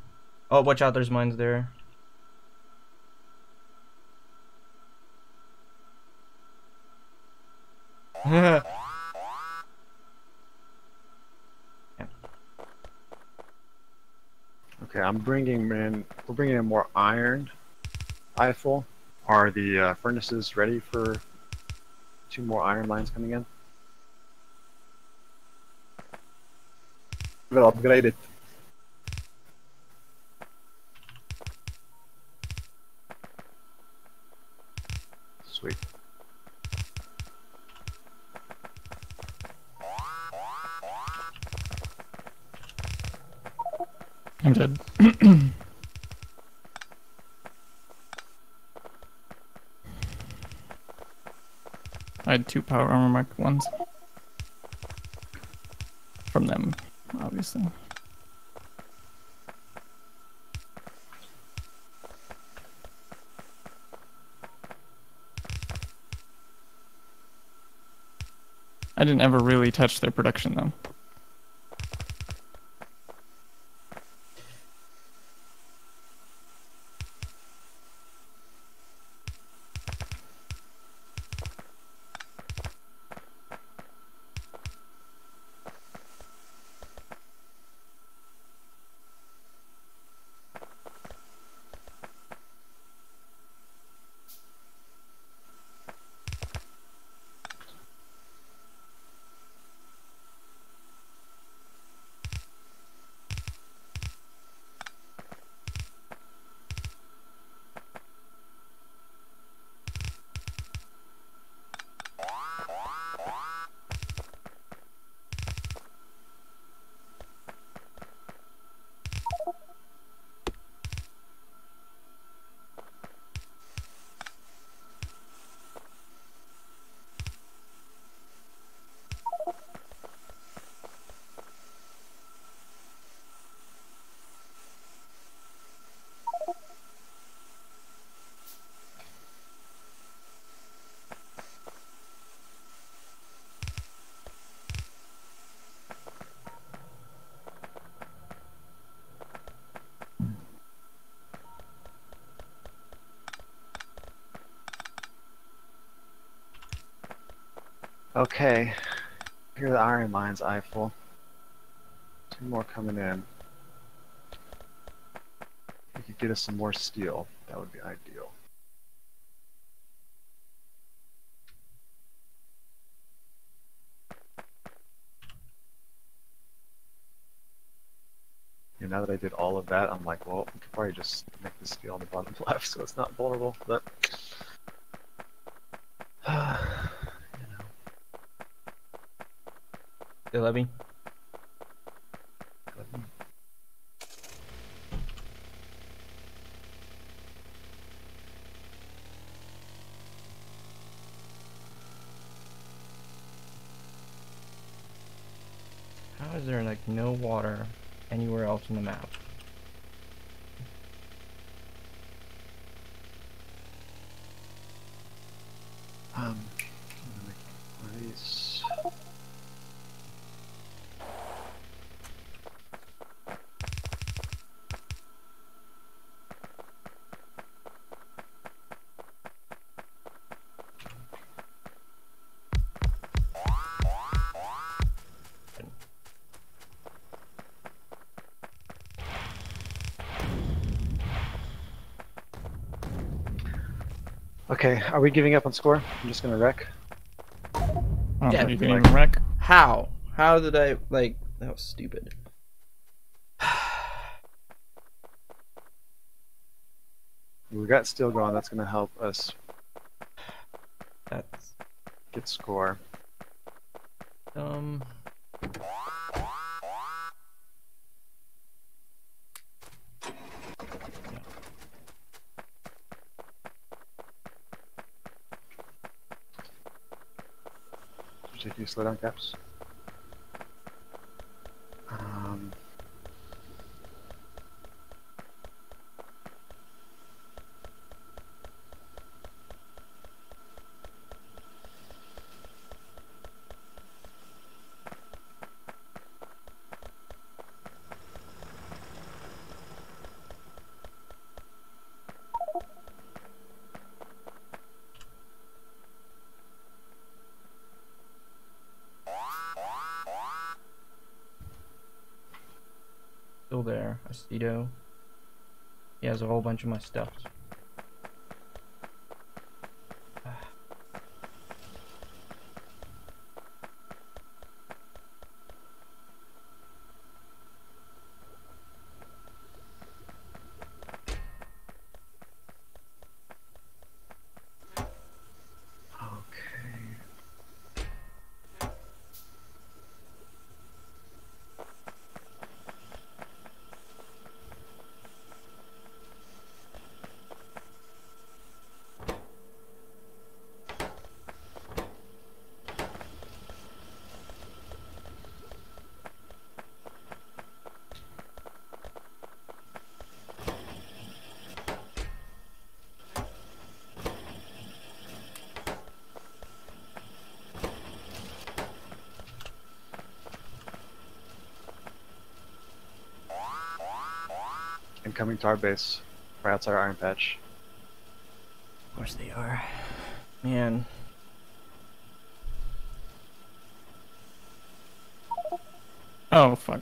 Oh, watch out! There's mines there. yeah. Okay, I'm bringing in. We're bringing in more iron. Eiffel. Are the uh, furnaces ready for two more iron lines coming in? We'll upgrade it. Sweet. I'm dead. I had two power armor mark ones. From them, obviously. I didn't ever really touch their production though. Okay. Here are the iron mines, Eiffel. Two more coming in. If you could get us some more steel, that would be ideal. Yeah, now that I did all of that, I'm like, well, we could probably just make the steel on the bottom left so it's not vulnerable, but... 11. Okay, are we giving up on score? I'm just gonna wreck. I don't Yeah, think you can like- even wreck. How? How did I like? That was stupid. We got steel going. That's gonna help us That's get score. um. Take you slow down caps. Um, Still Aceto. He has a whole bunch of my stuff. okay. And coming to our base, right outside our iron patch. Of course they are. Man. Oh fuck.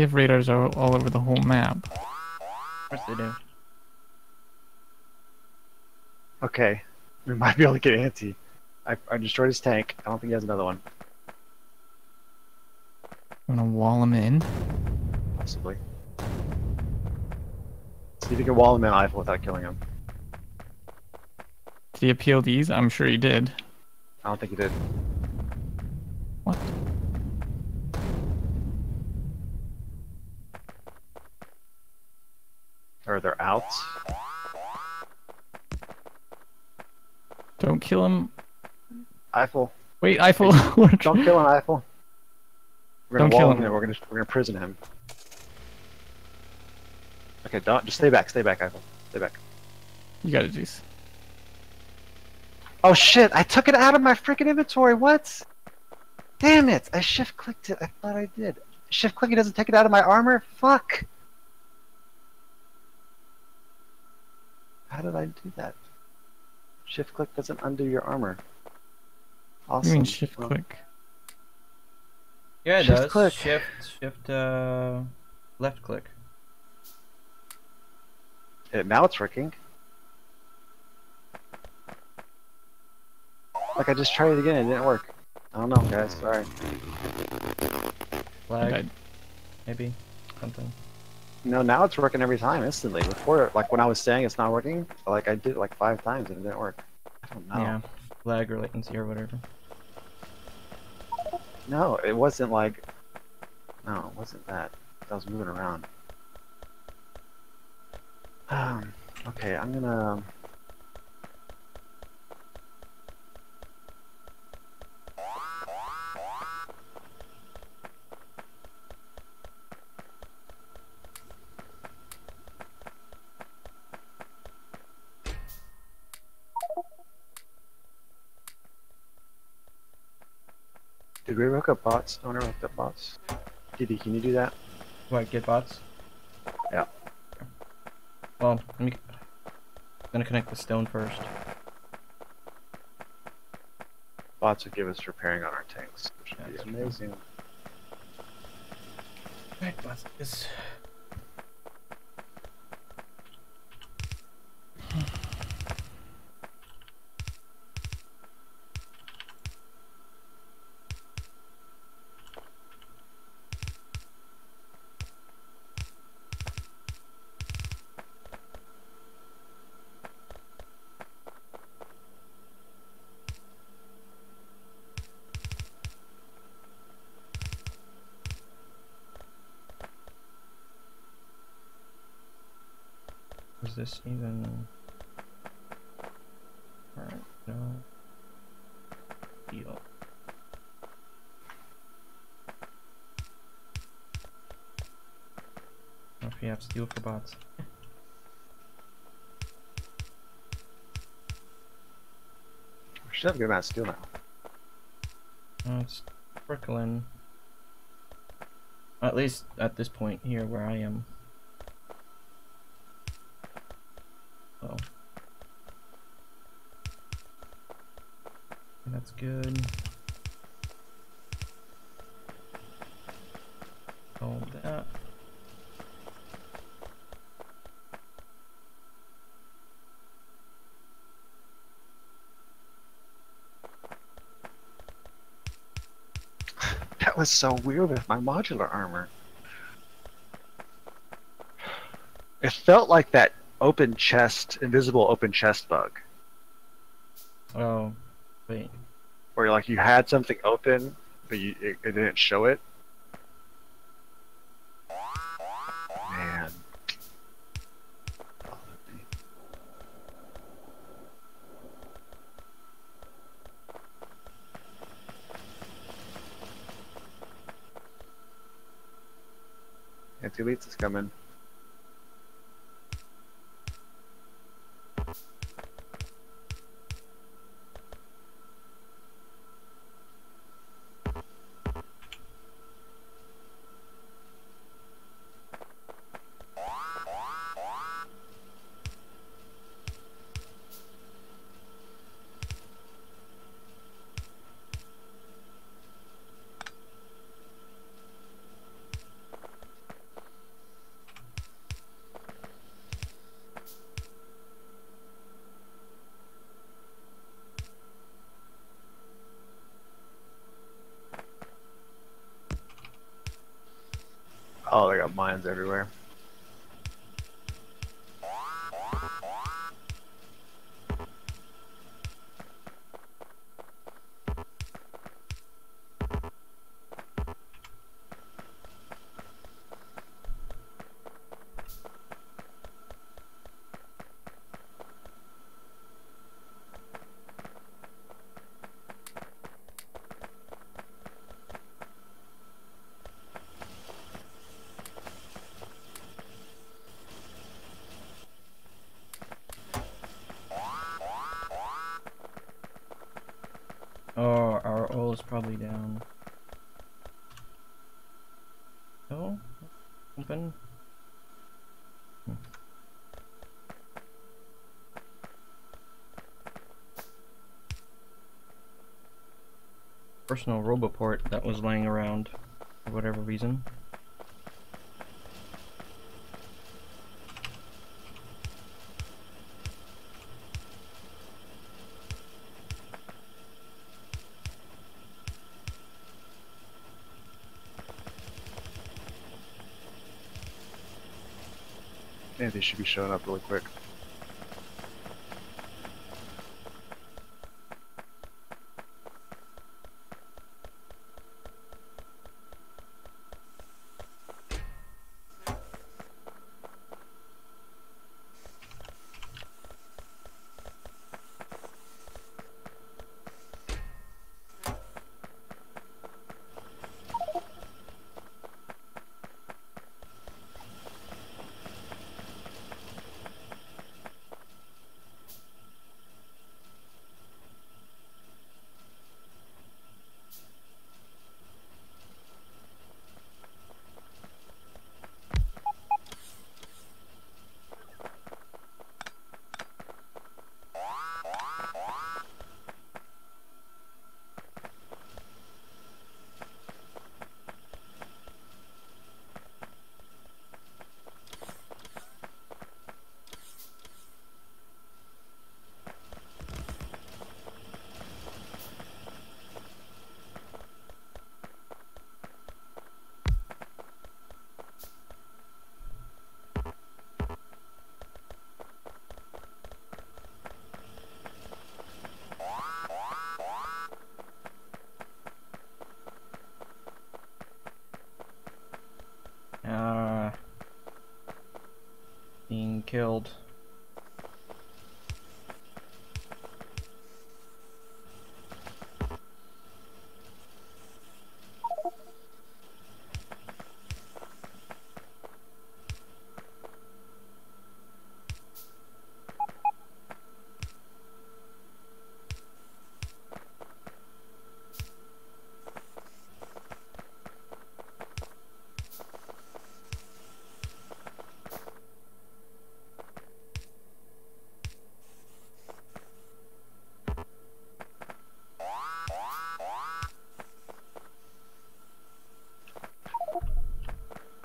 They have radars all, all over the whole map. Of course they do. Okay, we might be able to get Anti. I, I destroyed his tank. I don't think he has another one. I'm gonna wall him in. Possibly. See if you can wall him in Eiffel without killing him. Did he appeal these? I'm sure he did. I don't think he did. Kill him. Eiffel. Wait, Eiffel. Don't kill him, Eiffel. We're gonna Don't kill wall him him. We're gonna we're gonna prison him. Okay, don't just stay back. Stay back, Eiffel. Stay back. You got it, Juice. Oh shit! I took it out of my freaking inventory. What? Damn it! I shift clicked it. I thought I did. Shift clicking doesn't take it out of my armor. Fuck. How did I do that? Shift click doesn't undo your armor. What Awesome. you mean shift Well, click? Yeah, it Shift does. click. Shift, shift, uh, left click. Yeah, now it's working. Like I just tried it again, it didn't work. I don't know, guys. Sorry. Flag, maybe, something. No, now it's working every time instantly. Before, like when I was saying it's not working, like I did it like five times and it didn't work. I don't know. Yeah, lag or latency or whatever. No, it wasn't like. No, it wasn't that. I was moving around. Um, okay, I'm gonna. We hook up bots? Owner hooked up bots. Didi, can you do that? What, get bots? Yeah. Well, let me. I'm gonna connect the stone first. Bots would give us repairing on our tanks, which That's amazing. Right, bots. This. Is this even? Alright, no. Deal. If you have steel for bots. We should have a good amount of steel now. Oh, it's trickling. At least at this point here where I am. Oh. That's good. All that. That was so weird with my modular armor. It felt like that open chest, invisible open chest bug, Oh, wait. where like you had something open, but you, it, it didn't show it. Is coming. Got mines everywhere. Probably down. Oh, open. Personal Roboport that was laying around for whatever reason. They should be showing up really quick.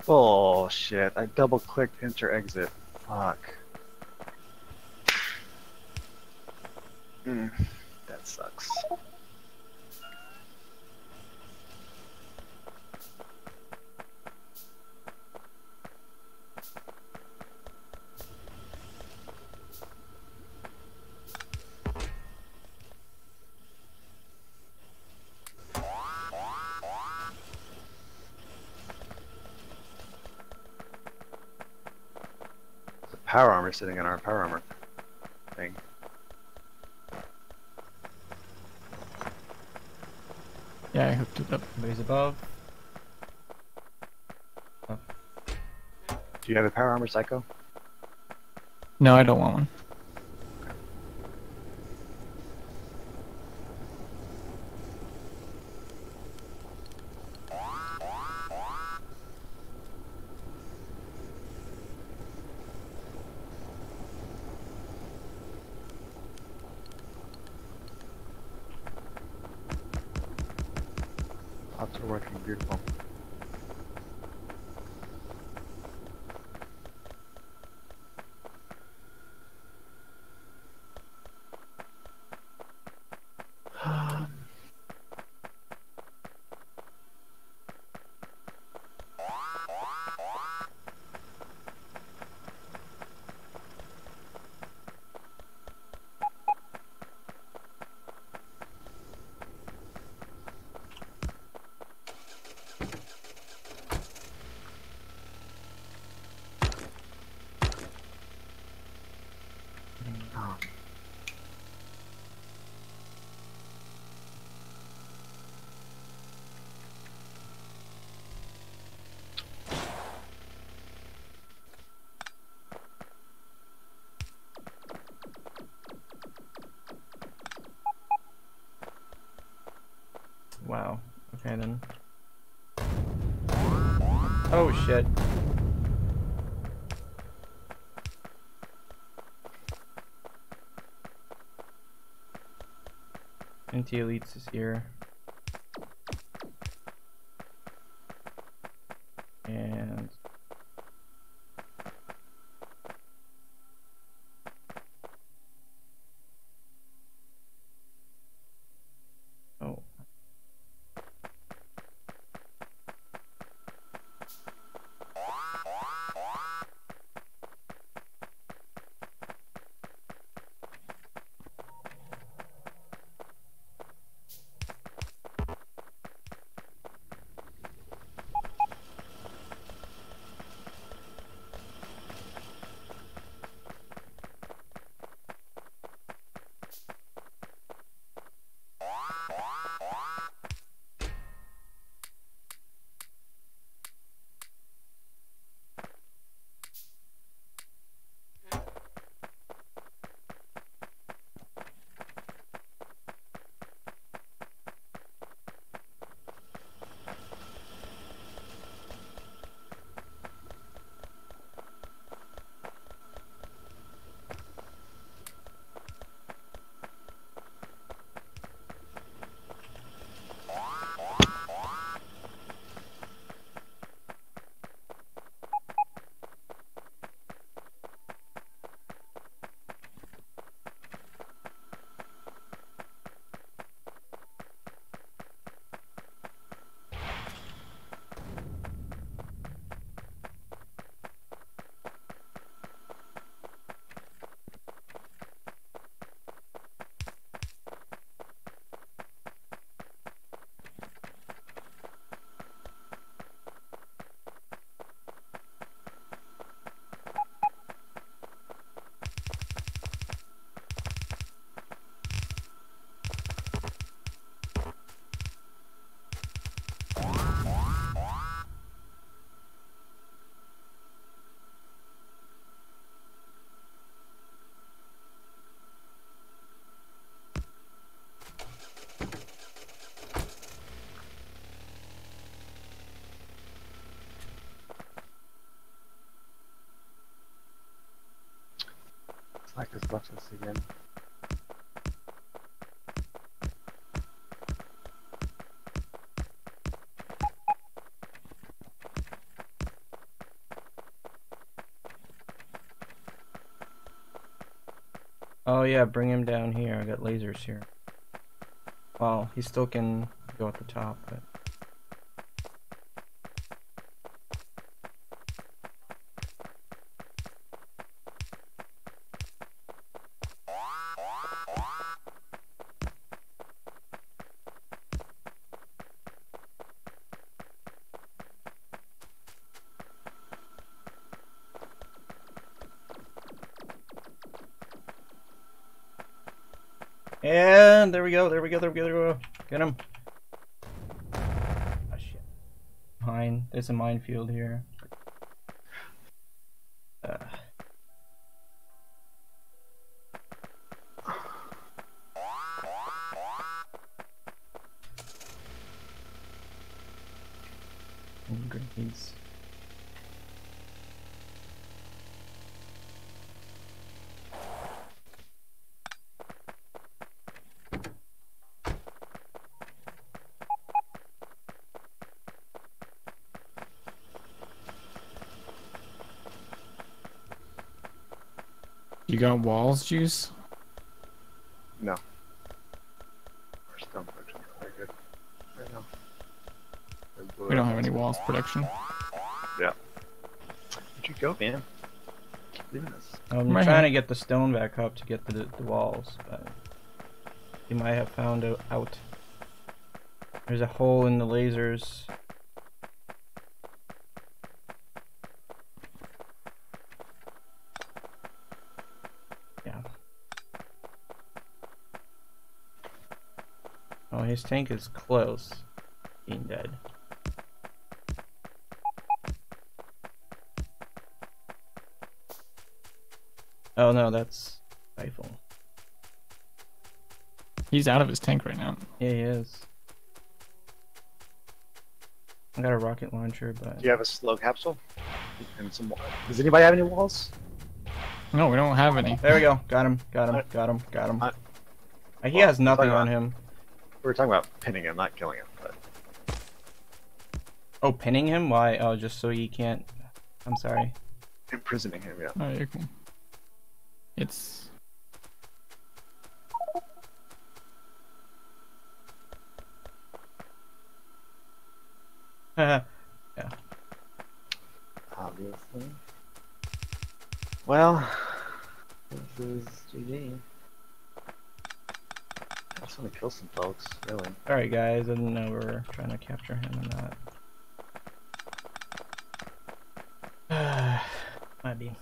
Oh shit! I double clicked enter exit. Fuck. Hmm, armor sitting in our power armor thing. Yeah, I hooked it up. Base above. Do you have a power armor, Psycho? No, I don't want one. Lots are working beautiful. Wow. Okay then. Oh shit. AntiElitz is here. Like this left us again. Oh yeah, bring him down here. I got lasers here. Well, he still can go at the top, but we go, there we go, there we go, there we go. Get him. Ah, shit. Mine. There's a minefield here. Uh, and grenades. You got walls, juice? No. Our stone production is good right now. We don't have any walls production. Where'd you go, man? Keep leaving us. I'm Right trying here. to get the stone back up to get the, the walls, but you might have found out. There's a hole in the lasers. Yeah. Oh, his tank is close. Being dead. Oh no, that's rifle. He's out of his tank right now. Yeah, he is. I got a rocket launcher, but Do you have a slow capsule? And some. Does anybody have any walls? No, we don't have any. there we go. Got him. Got him. Got him. Got him. I- Uh, he has nothing on him. We were talking about pinning him, not killing him. But Oh, pinning him? Why? Oh, just so he can't. I'm sorry. imprisoning him. Yeah. Oh, you're cool. It's Obviously. Well, this is GG. Want to kill some folks, really. Alright, guys. I didn't know we were trying to capture him and that. Might be.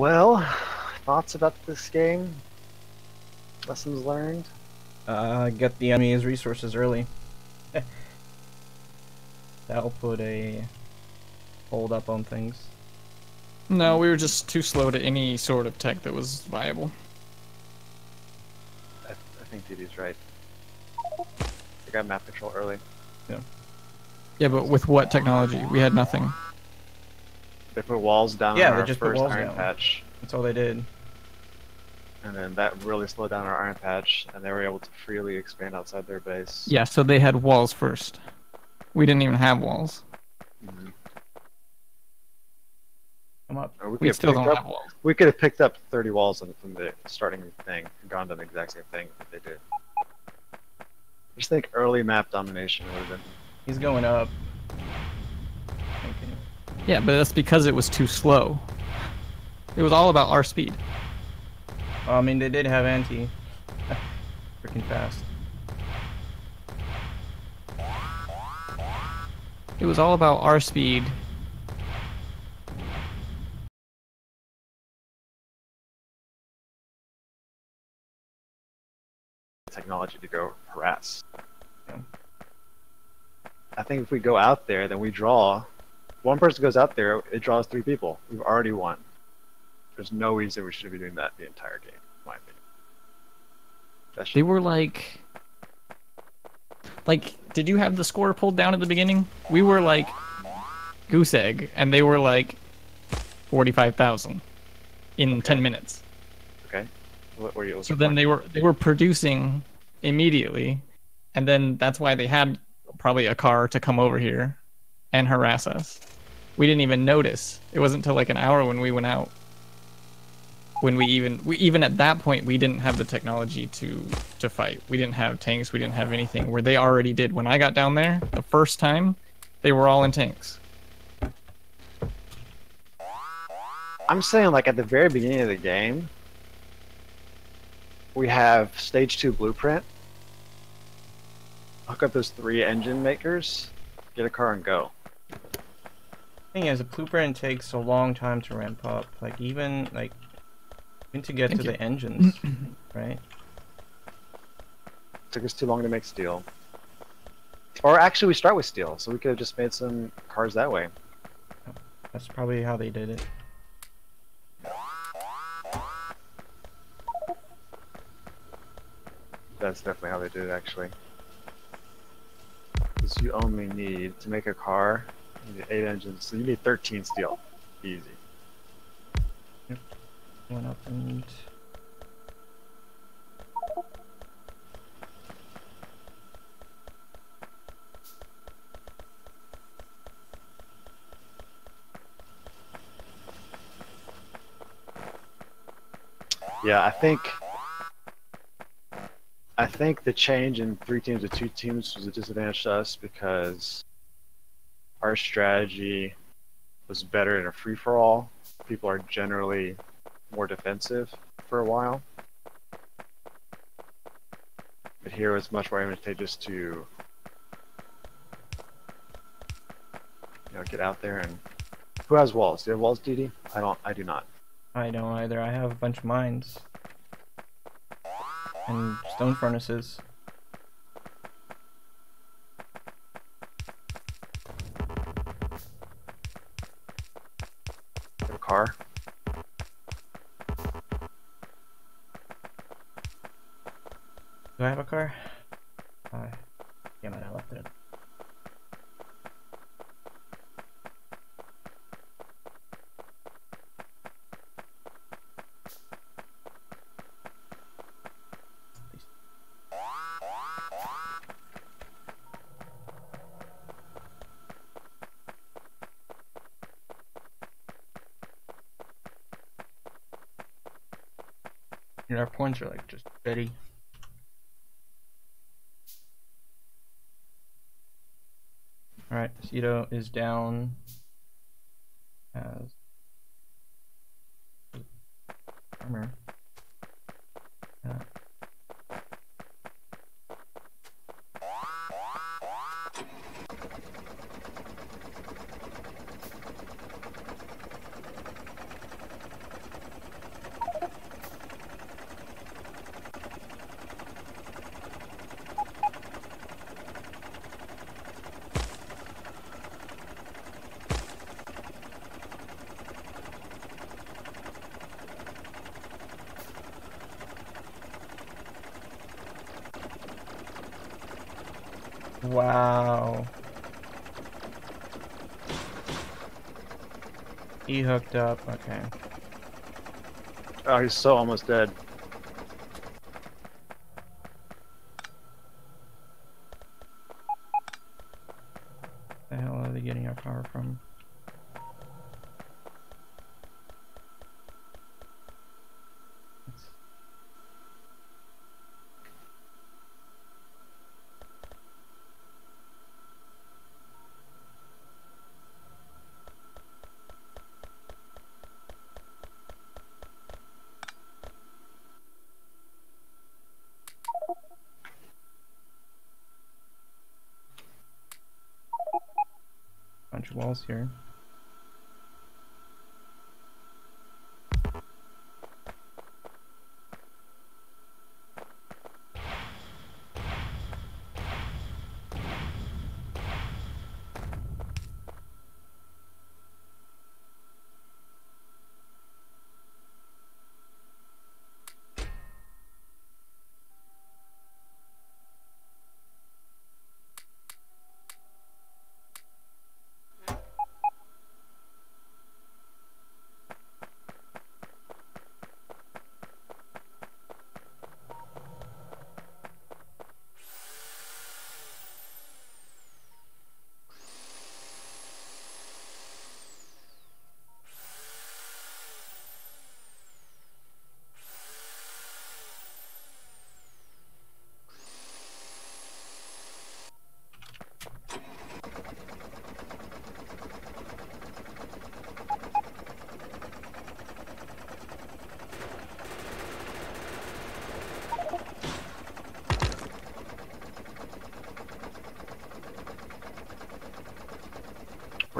Well, thoughts about this game? Lessons learned? Uh, get the enemy's resources early. That'll put a hold up on things. no, we were just too slow to any sort of tech that was viable. I, I think DD's right. I got map control early. Yeah, Yeah, but with what technology? We had nothing. They put walls down Yeah, on they our just put first walls iron down. patch, That's all they did. and then that really slowed down our iron patch, and they were able to freely expand outside their base. Yeah, so they had walls first. We didn't even have walls. Mhm. Come up. We could We have still picked don't up- have walls. We could have picked up 30 walls from the starting thing and gone done the exact same thing that they did. Just think early map domination would have been. He's going up. Okay. Yeah, but that's because it was too slow. It was all about our speed. Well, I mean, they did have Anti. Freaking fast. It was all about our speed. technology to go harass. I think if we go out there, then we draw. One person goes out there, it draws three people. We've already won. There's no reason we should be doing that the entire game, in my opinion. That They were like like did you have the score pulled down at the beginning? We were like goose egg and they were like 45,000 in 10 minutes. okay. What were you? So then they were they were producing immediately and then that's why they had probably a car to come over here and harass us. We didn't even notice. It wasn't until like an hour when we went out when we even we even at that point we didn't have the technology to to fight. We didn't have tanks, we didn't have anything where they already did. When I got down there the first time, they were all in tanks. I'm saying, like at the very beginning of the game, we have stage two blueprint. Hook up those three engine makers, get a car and go. Thing is, the blueprint takes a long time to ramp up. Like even like even to get Thank to you. the engines, right? Took us too long to make steel. Or actually, we start with steel, so we could have just made some cars that way. That's probably how they did it. That's definitely how they did it, actually. Because you only need to make a car, you need eight engines, so you need 13 steel. Easy. Went up and Yeah, I think. I think the change in three teams to two teams was a disadvantage to us because our strategy was better in a free for all. People are generally more defensive for a while. But here it's much more advantageous to you know get out there and who has walls? Do you have walls, DD? I don't I do not. I don't either. I have a bunch of mines and stone furnaces. Our points are like just steady. Alright, Cito is down. As armor. Uh, Wow. He hooked up, okay. Oh, he's so almost dead. The hell are they getting our power from? That's- Bunch of walls here.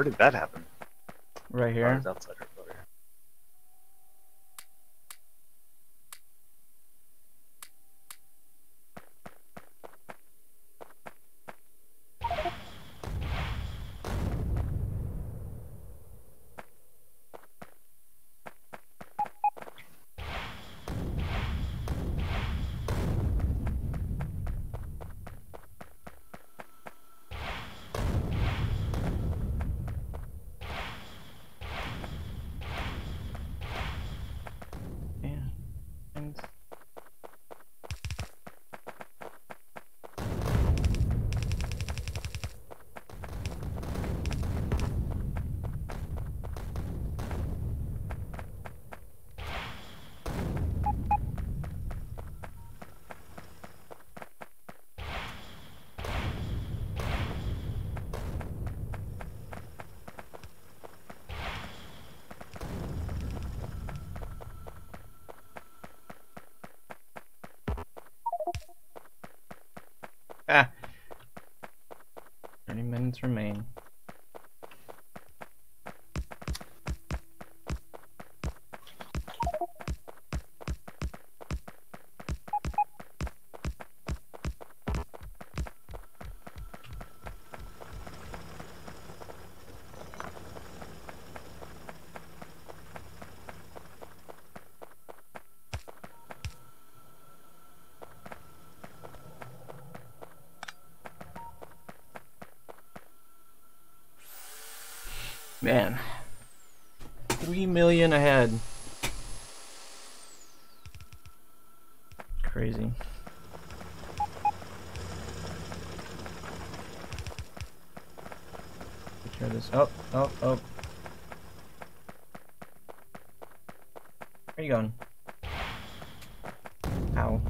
Where did that happen? Right here. outside our building. Ah. 30 minutes remain. Man. Three million ahead. Crazy. Take this. Oh, oh, oh. Where are you going? Ow.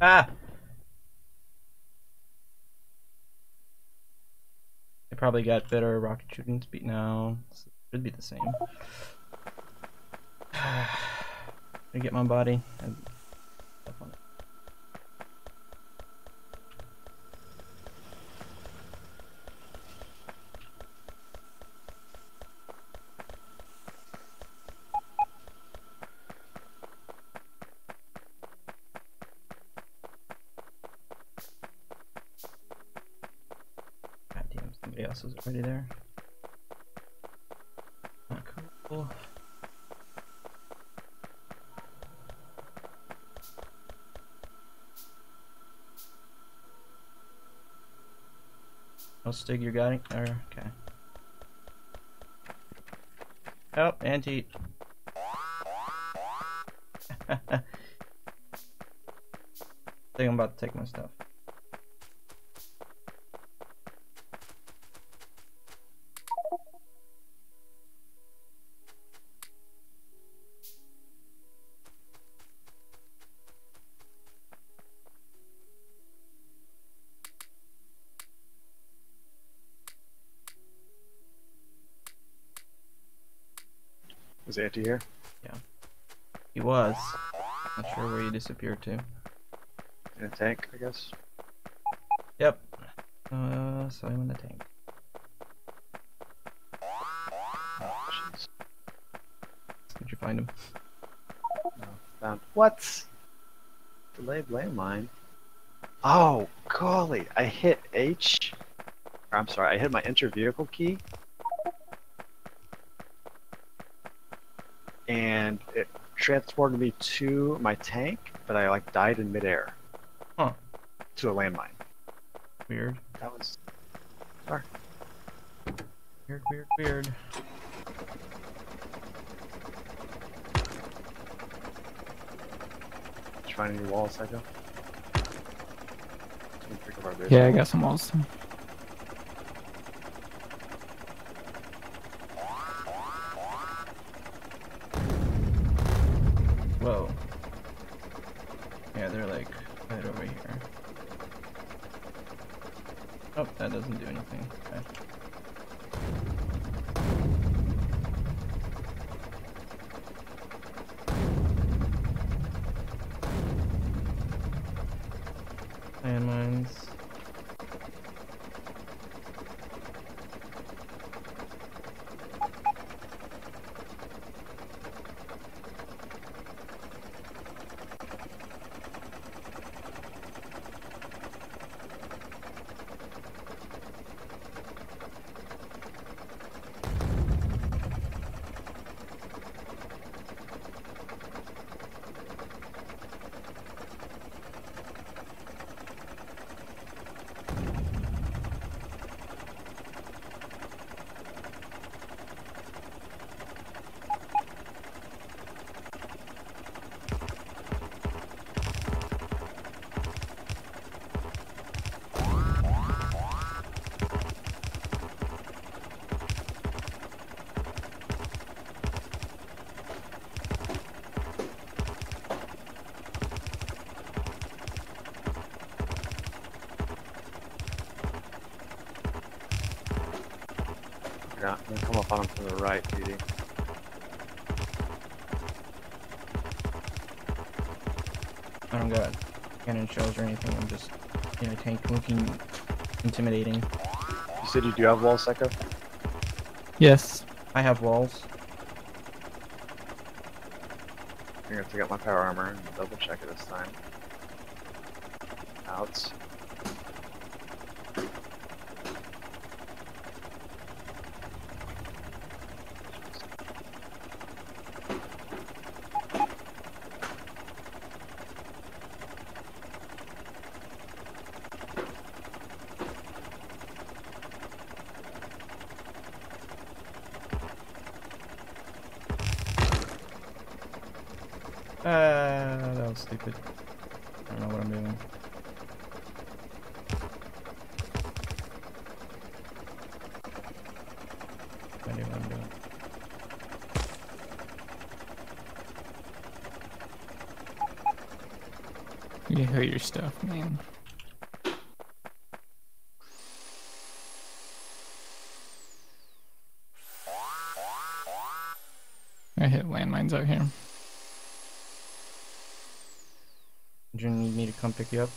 Ah! They probably got better rocket shooting speed now. Should be the same. I get my body. and stuff on it. God damn, somebody else is already there. Not cool. Stig you're getting or okay. Oh, Anti I think I'm about to take my stuff. Is Anti here? Yeah. He was. Not sure where he disappeared to. In a tank, I guess. Yep. Uh, so I'm in the tank. Oh, jeez. Did you find him? No, Found what? Delayed landmine. Oh, golly! I hit H. Or, I'm sorry, I hit my enter vehicle key. And it transported me to my tank, but I like died in midair. Huh. To a landmine. Weird. That was sorry. Weird, weird, weird. Did you find any walls, Psycho? Let me pick up our base. Yeah, I got some walls. Whoa. Yeah, they're like right over here. Oh, that doesn't do anything. Okay. Yeah, I'm gonna come up on him from the right, DD. I don't got cannon shells or anything. I'm just in a tank looking intimidating. You said you do have walls, Psycho? Yes. I have walls. I'm gonna take out my power armor and double check it this time. Outs. Uh, that was stupid. I don't know what I'm doing. I do what I'm doing. You hurt your stuff, man. I hit landmines out here. Do you need me to come pick you up?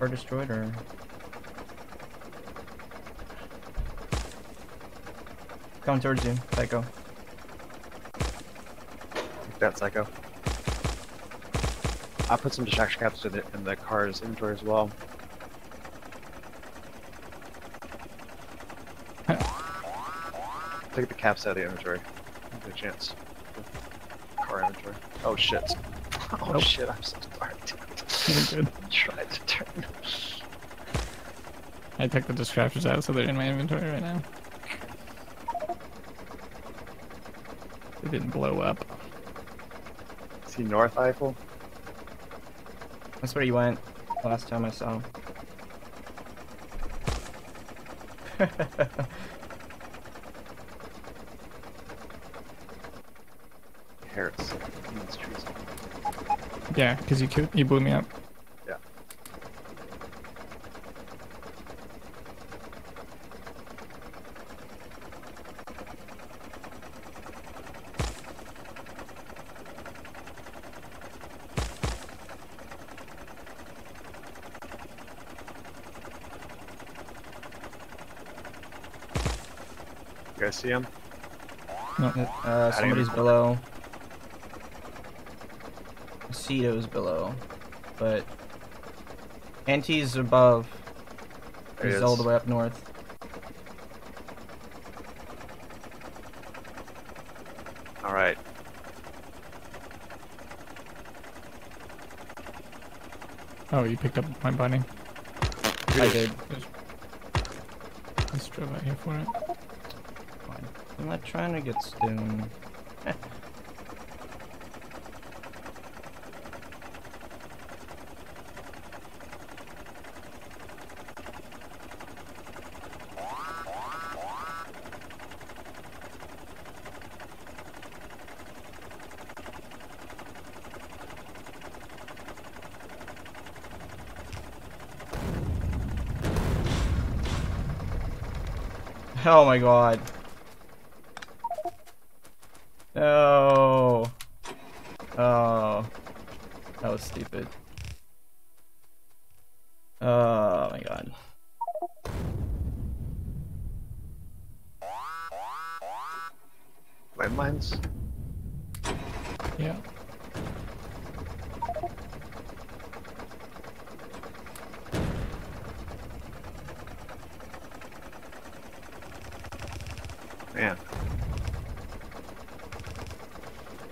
Or destroyed, or coming towards you, Psycho. Take that, Psycho. I'll put some distraction caps in the, in the car's inventory as well. Take the caps out of the inventory. A chance. Car inventory. Oh shit. Oh Nope. shit, I'm so sorry. Good. Tried to turn. I took the distractors out so they're in my inventory right now. They didn't blow up. See North Eiffel? That's where he went last time I saw him. Harris. Yeah, because you killed, you blew me up. Yeah. You guys see him? Uh, somebody's record. below. Ceto's below, but Anti's above. There he He's all the way up north. Alright. Oh, you picked up my bunny. I did. Let's drove out here for it. Fine. I'm not trying to get stone. Oh my god. No. Oh. That was stupid. Oh my god. Landmines? Yeah. Man.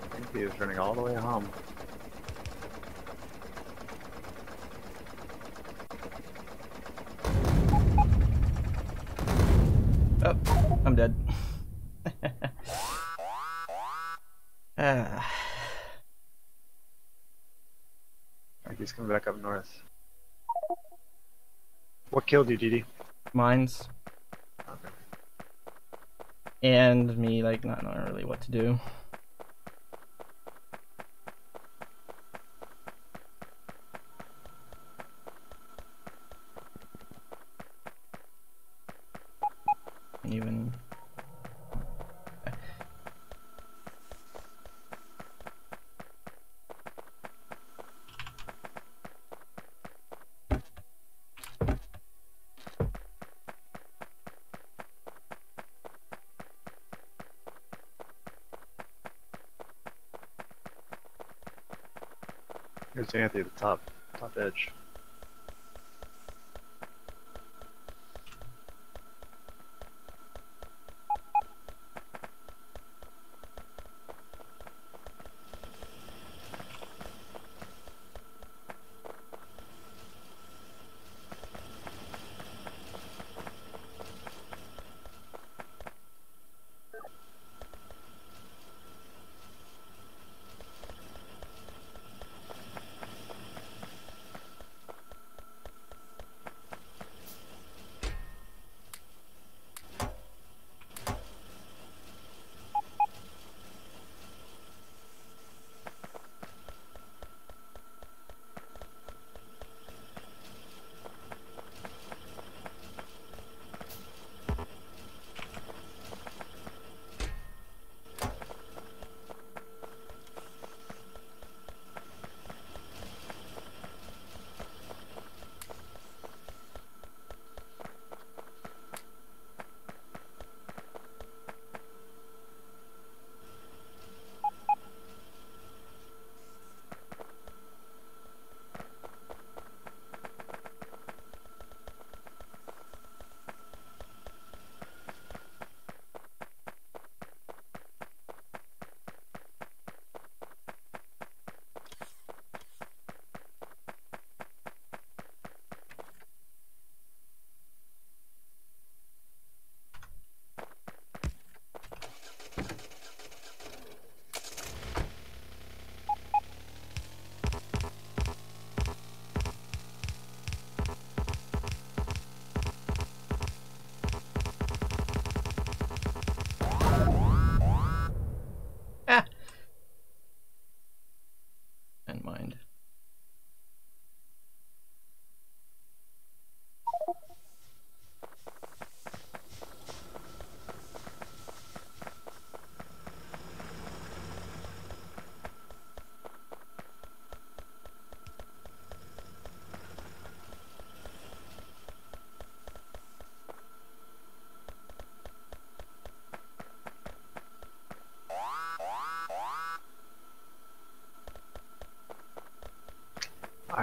I think he is running all the way home. Oh, I'm dead. ah. I think he's coming back up north. What killed you, Didi? Mines Okay. and me like not knowing really what to do. Here's Anthony at the top, top edge.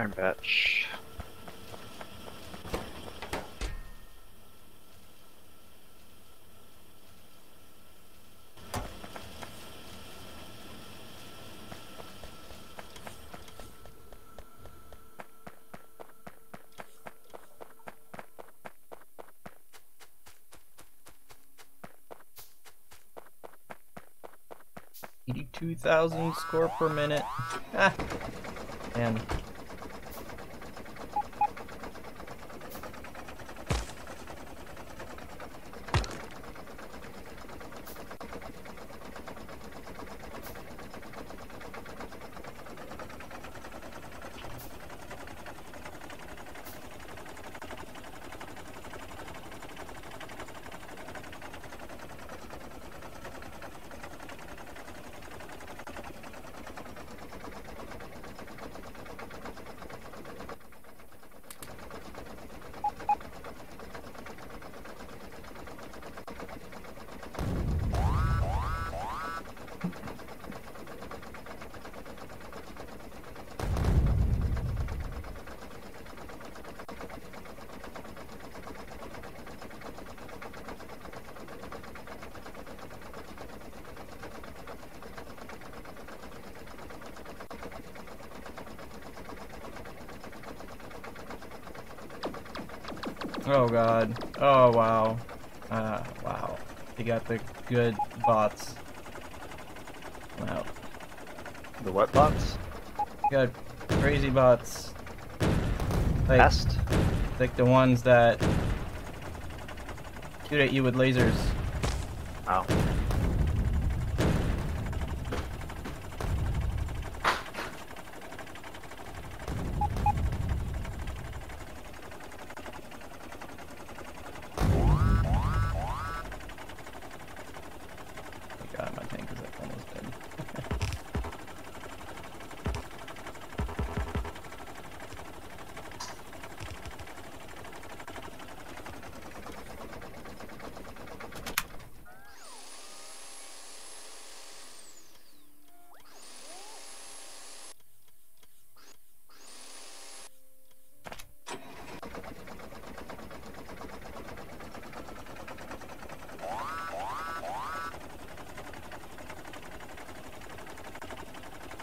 Iron Patch. Eighty-two thousand score per minute. Ah. Man. Oh god. Oh wow. Uh, wow. They got the good bots. Wow. The what bots? Got crazy bots. Like, Best? like the ones that shoot at you with lasers. Wow. Oh god, my tank is like almost dead.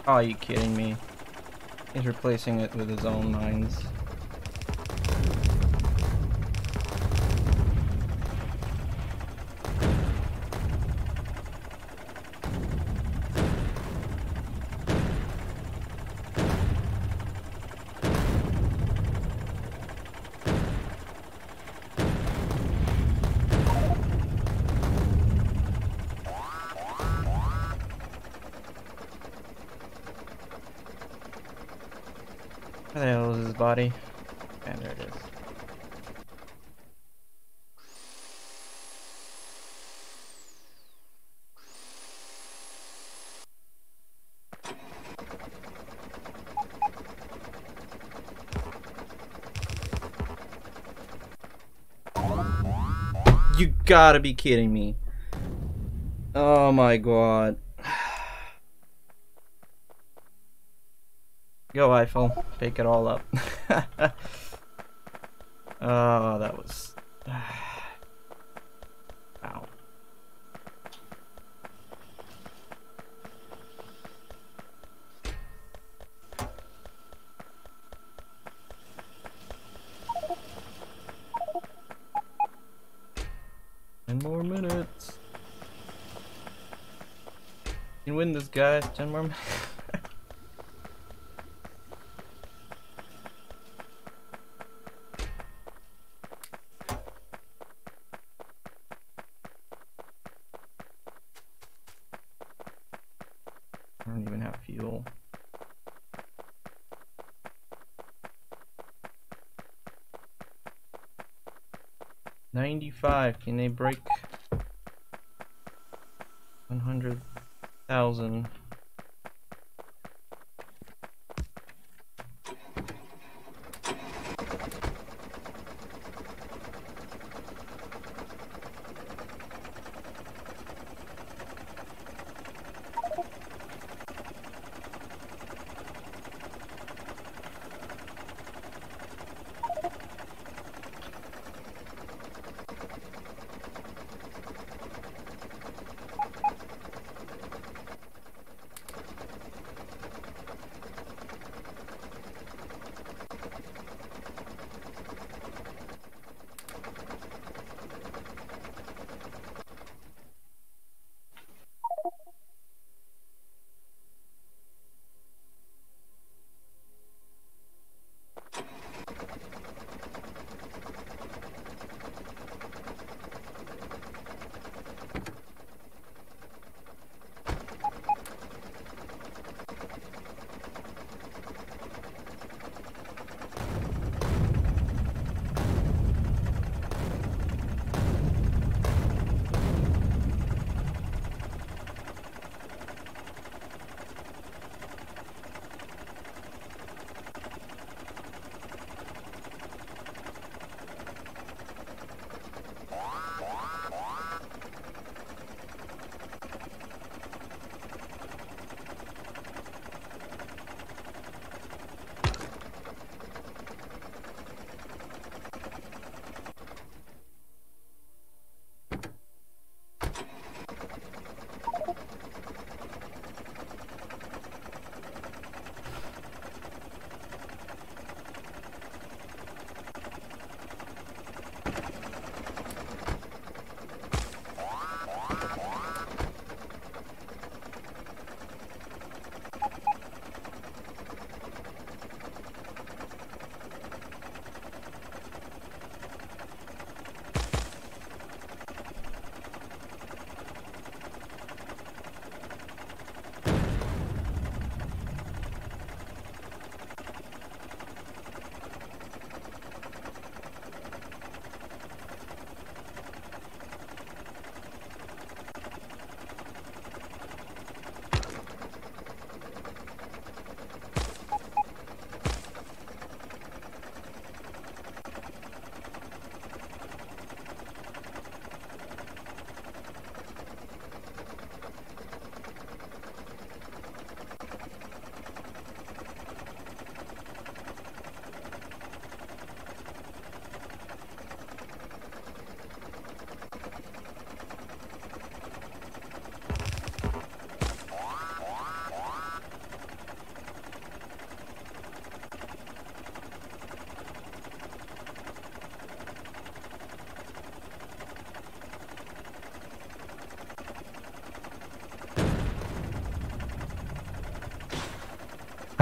Oh, are you kidding me? He's replacing it with his own mines. Where the hell is his body? And there it is. You gotta be kidding me. Oh my god. Go Eiffel, pick it all up. oh, that was. Wow. Ten more minutes. You can win this, I don't even have fuel. Ninety-five. Can they break one hundred thousand?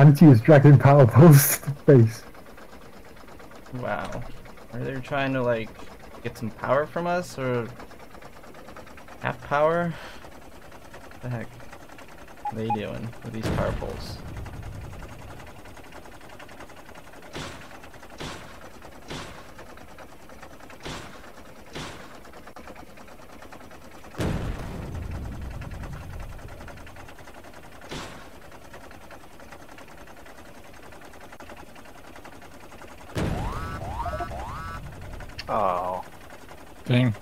Anti-use dragon power post base. Wow. Are they trying to like get some power from us or half power? What the heck are they doing with these power poles? Oh, Dang.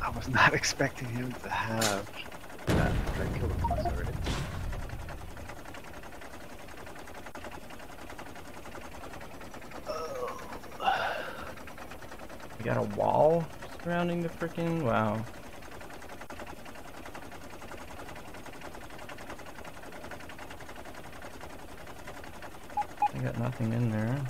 I was not expecting him to have that after I killed him once already. We got a wall surrounding the freaking wow. I got nothing in there.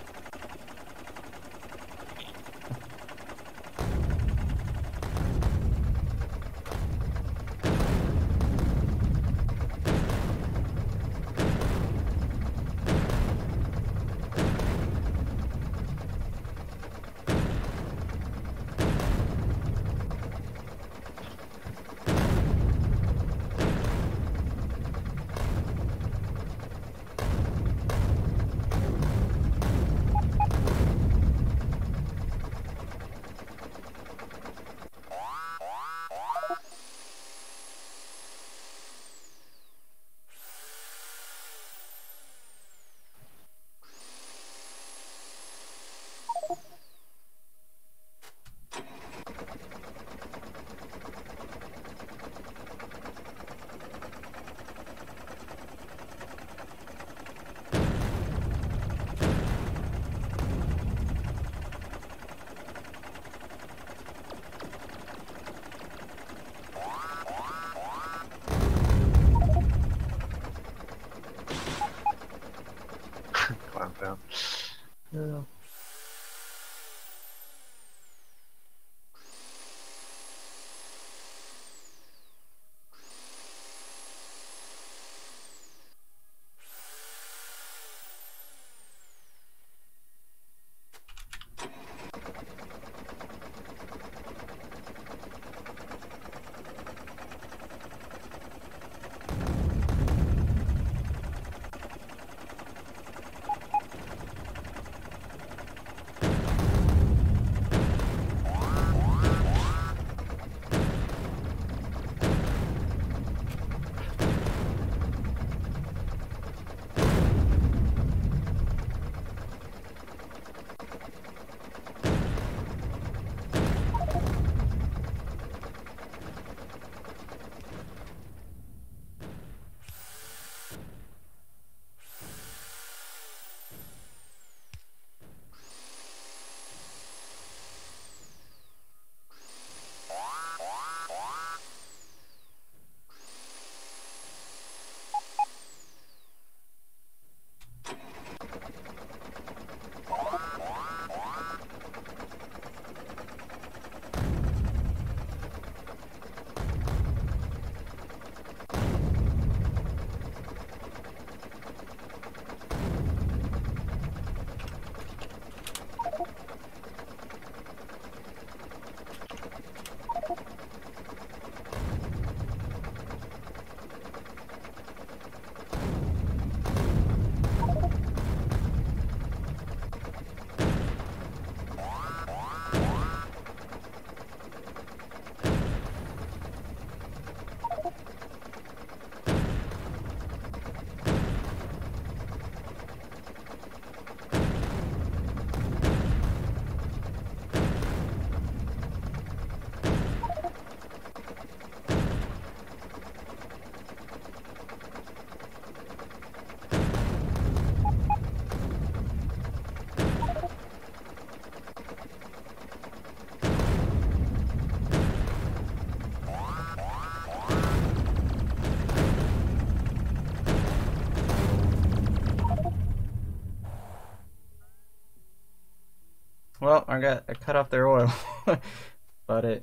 Well, I got I cut off their oil. but it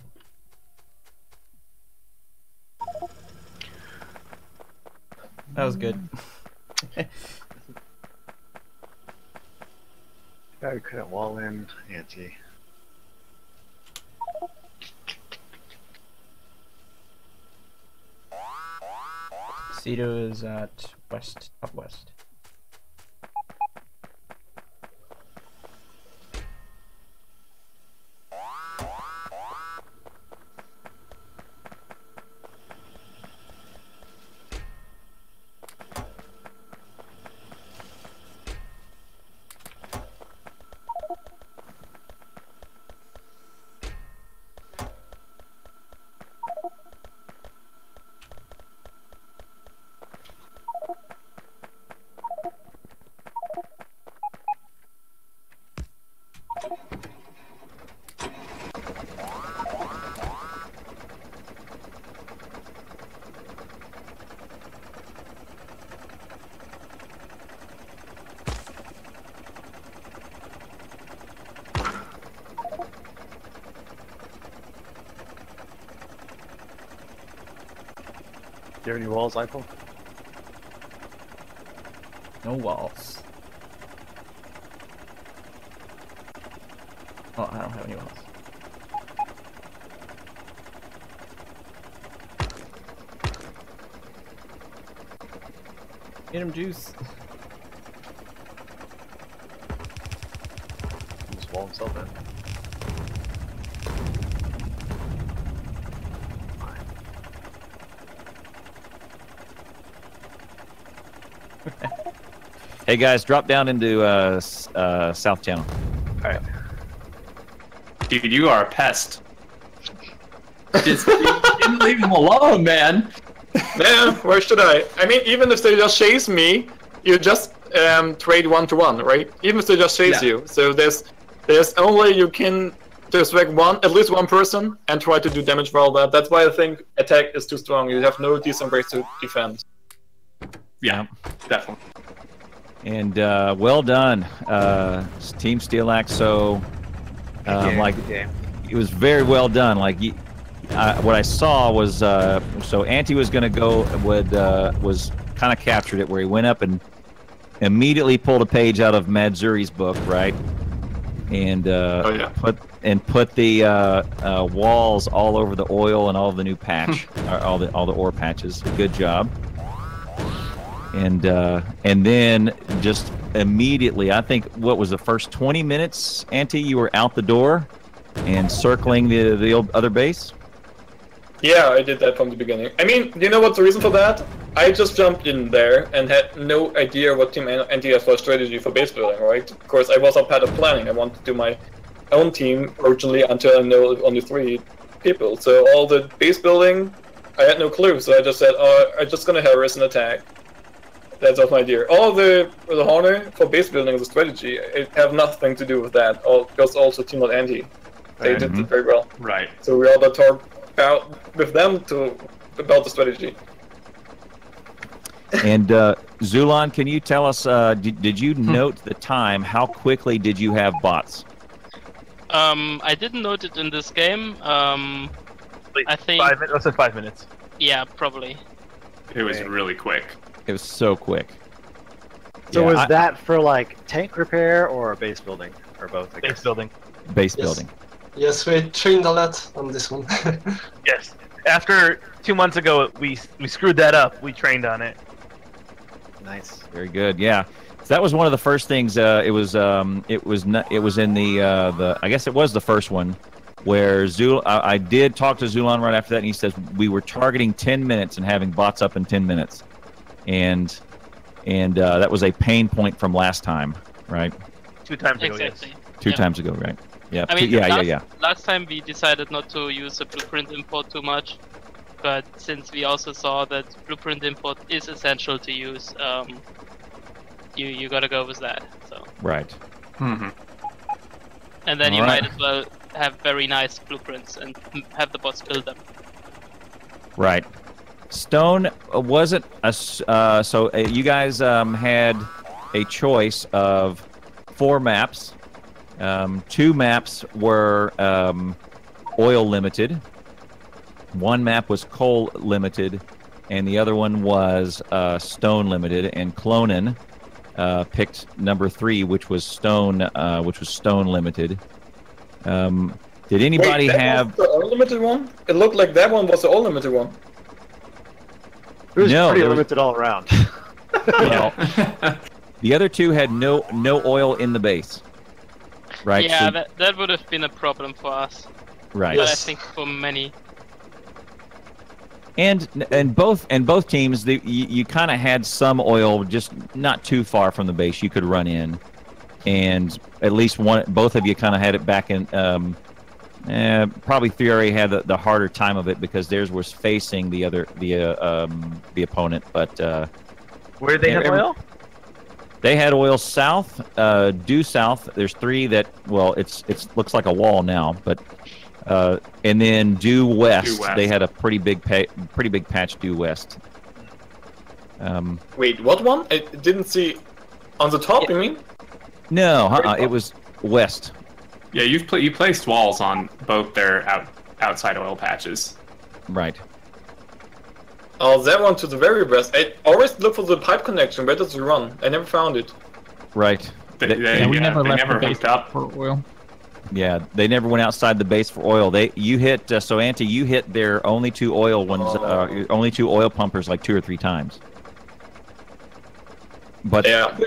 That was good. We couldn't wall in Anti. Cito is at west. Do you have any walls, Eiffel? No walls. Oh, I don't have any walls. Get him juice. Just wall himself in. Hey guys, drop down into uh, uh, South Channel. Alright. Dude, you are a pest. Just didn't leave him alone, man. Man, where should I? I mean, even if they just chase me, you just um, trade one to one, right? Even if they just chase Yeah. you, so there's there's only you can distract one, at least one person, and try to do damage for all that. That's why I think attack is too strong. You have no decent ways to defend. Yeah, definitely. And uh, well done, uh, Team Steel Axe. Um, like it was very well done. Like I, what I saw was uh, so Anti was going to go would uh, was kind of captured it where he went up and immediately pulled a page out of Madzuri's book, right? And uh, Oh, yeah. put and put the uh, uh, walls all over the oil and all the new patch, or all the all the ore patches. Good job. And uh, and then just immediately, I think what was the first 20 minutes, Anti, you were out the door and circling the the other base. Yeah, I did that from the beginning. I mean, you know what's the reason for that? I just jumped in there and had no idea what Team has for strategy for base building, right? Of course, I was not part of planning. I wanted to do my own team originally until I know only three people. So all the base building, I had no clue. So I just said, oh, I'm just gonna harass and attack. That's off my idea. All the the honor for base building is a strategy. It have nothing to do with that. All goes also Team Anti. They Right. did it very well. Right. So we all got talk about with them to about the strategy. And uh, Zulon, can you tell us? Uh, did, did you note the time? How quickly did you have bots? Um, I didn't note it in this game. Um, I think, Five minutes. Let's say five minutes. yeah, probably. It was really quick. It was so quick. So Yeah, was I- that for like tank repair or base building? Or both, I Base guess. building. base Yes. building? Yes, we trained a lot on this one. Yes. After two months ago, we we screwed that up. We trained on it. Nice. Very good. Yeah. So that was one of the first things. Uh, it was. Um, it was. Not, it was in the. Uh, the. I guess it was the first one, where Zul. I, I did talk to Zulon right after that, and he says we were targeting 10 minutes and having bots up in 10 minutes, and and uh, that was a pain point from last time, right? Two times ago, Exactly. Two Yeah. times ago, right? Yeah. I mean, yeah, yeah, last, yeah. last time we decided not to use the blueprint import too much, but since we also saw that blueprint import is essential to use, um, you you gotta go with that. So, Right. hmm and then you Alright. might as well have very nice blueprints and have the bots build them. Right. Stone wasn't a uh, so uh, you guys um, had a choice of four maps. Um, two maps were um, oil limited. One map was coal limited, and the other one was uh, Stone Limited, and Clonin uh, picked number three, which was Stone, uh, which was Stone Limited. Um, did anybody Wait, have? the unlimited one? It looked like that one was the unlimited one. It was No, pretty there was- limited all around. Well, the other two had no no oil in the base. Right. Yeah, so- that, that would have been a problem for us. right. But I think for many. And and both and both teams, the, you, you kind of had some oil just not too far from the base you could run in, and at least one, both of you kind of had it back in. Um, eh, probably Fury had the, the harder time of it because theirs was facing the other the uh, um, the opponent, but uh, Where they have oil? they had oil south, uh, due south. There's three that well, it's it's looks like a wall now, but uh, and then due west, Due west. they had a pretty big pa- pretty big patch due west. Um, Wait, what one? I didn't see. On the top, you mean? no, uh-uh, it was west. Yeah, you've pla you placed walls on both their out outside oil patches. Right. Oh, that one to the very west. I always look for the pipe connection. Where does it run? I never found it. Right. They, They- they, Yeah, we yeah, never they left never the base up. for oil. Yeah, they never went outside the base for oil. They you hit uh, so Anti, you hit their only two oil ones, uh, only two oil pumpers like two or three times. But Yeah.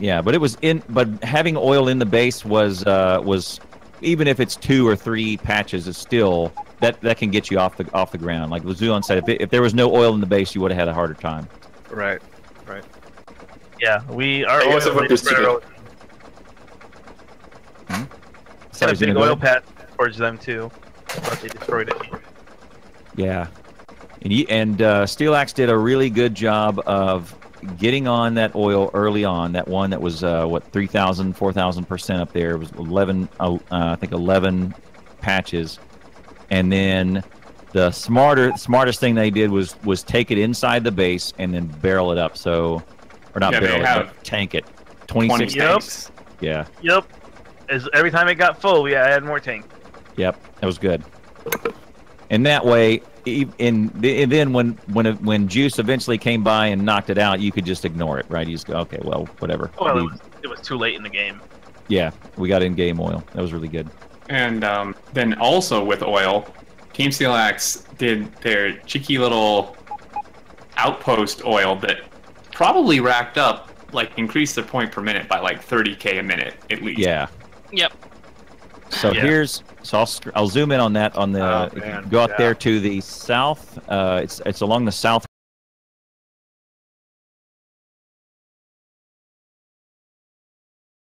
Yeah, but it was in. But having oil in the base was uh, was even if it's two or three patches, it's still that that can get you off the off the ground. Like Zuon said, if, it, if there was no oil in the base, you would have had a harder time. Right. Right. Yeah, we our I guess oil it would we be spread our oil- Sorry, big oil ahead. patch towards them too, but they destroyed it. Yeah, and you, and uh, Steel Axe did a really good job of getting on that oil early on. That one that was uh, what 3,000, 4,000 percent up there It was eleven, uh, uh, I think eleven patches, and then the smarter smartest thing they did was was take it inside the base and then barrel it up. So, or not Yeah, barrel it, have tank it. 26 20 six. Yep. tanks. Yeah. Yep. As every time it got full, we had more tank. Yep, that was good. And that way, in and then when when when Juice eventually came by and knocked it out, you could just ignore it, right? You just go, okay, well, whatever. Well, it was, it was too late in the game. yeah, we got in game oil. That was really good. And um, then also with oil, Team Steel Axe did their cheeky little outpost oil that probably racked up, like increased their point per minute by like 30k a minute at least. Yeah. Yep. So Yeah. here's so I'll I'll zoom in on that on the Oh, if you man, go out yeah. there to the south. Uh, it's it's along the south.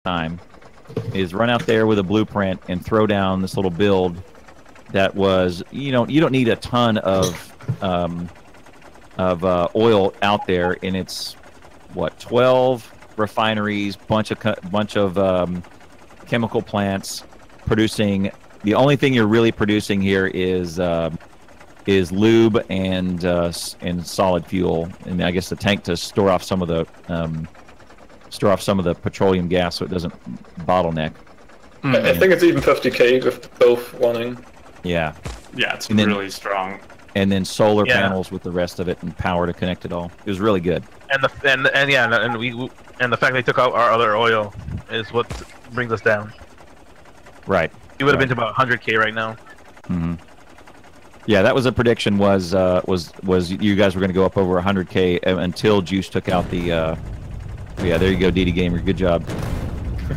Time is run out there with a blueprint and throw down this little build that was you know you don't need a ton of um, of uh, oil out there and it's what 12 refineries bunch of bunch of um, chemical plants producing the only thing you're really producing here is um is lube and uh, and solid fuel and I guess the tank to store off some of the um, store off some of the petroleum gas so it doesn't bottleneck I, I think it's even 50k with both running. yeah Yeah, it's And then- really strong. and then solar Yeah. panels with the rest of it and power to connect it all it was really good And the and and yeah, and, and we and the fact they took out our other oil is what brings us down. Right We would have Right. been to about 100k right now. Mm-hmm. Yeah, that was a prediction. Was uh, was was you guys were going to go up over 100k uh, until Juice took out the. Uh, yeah, there you go, DD Gamer. Good job.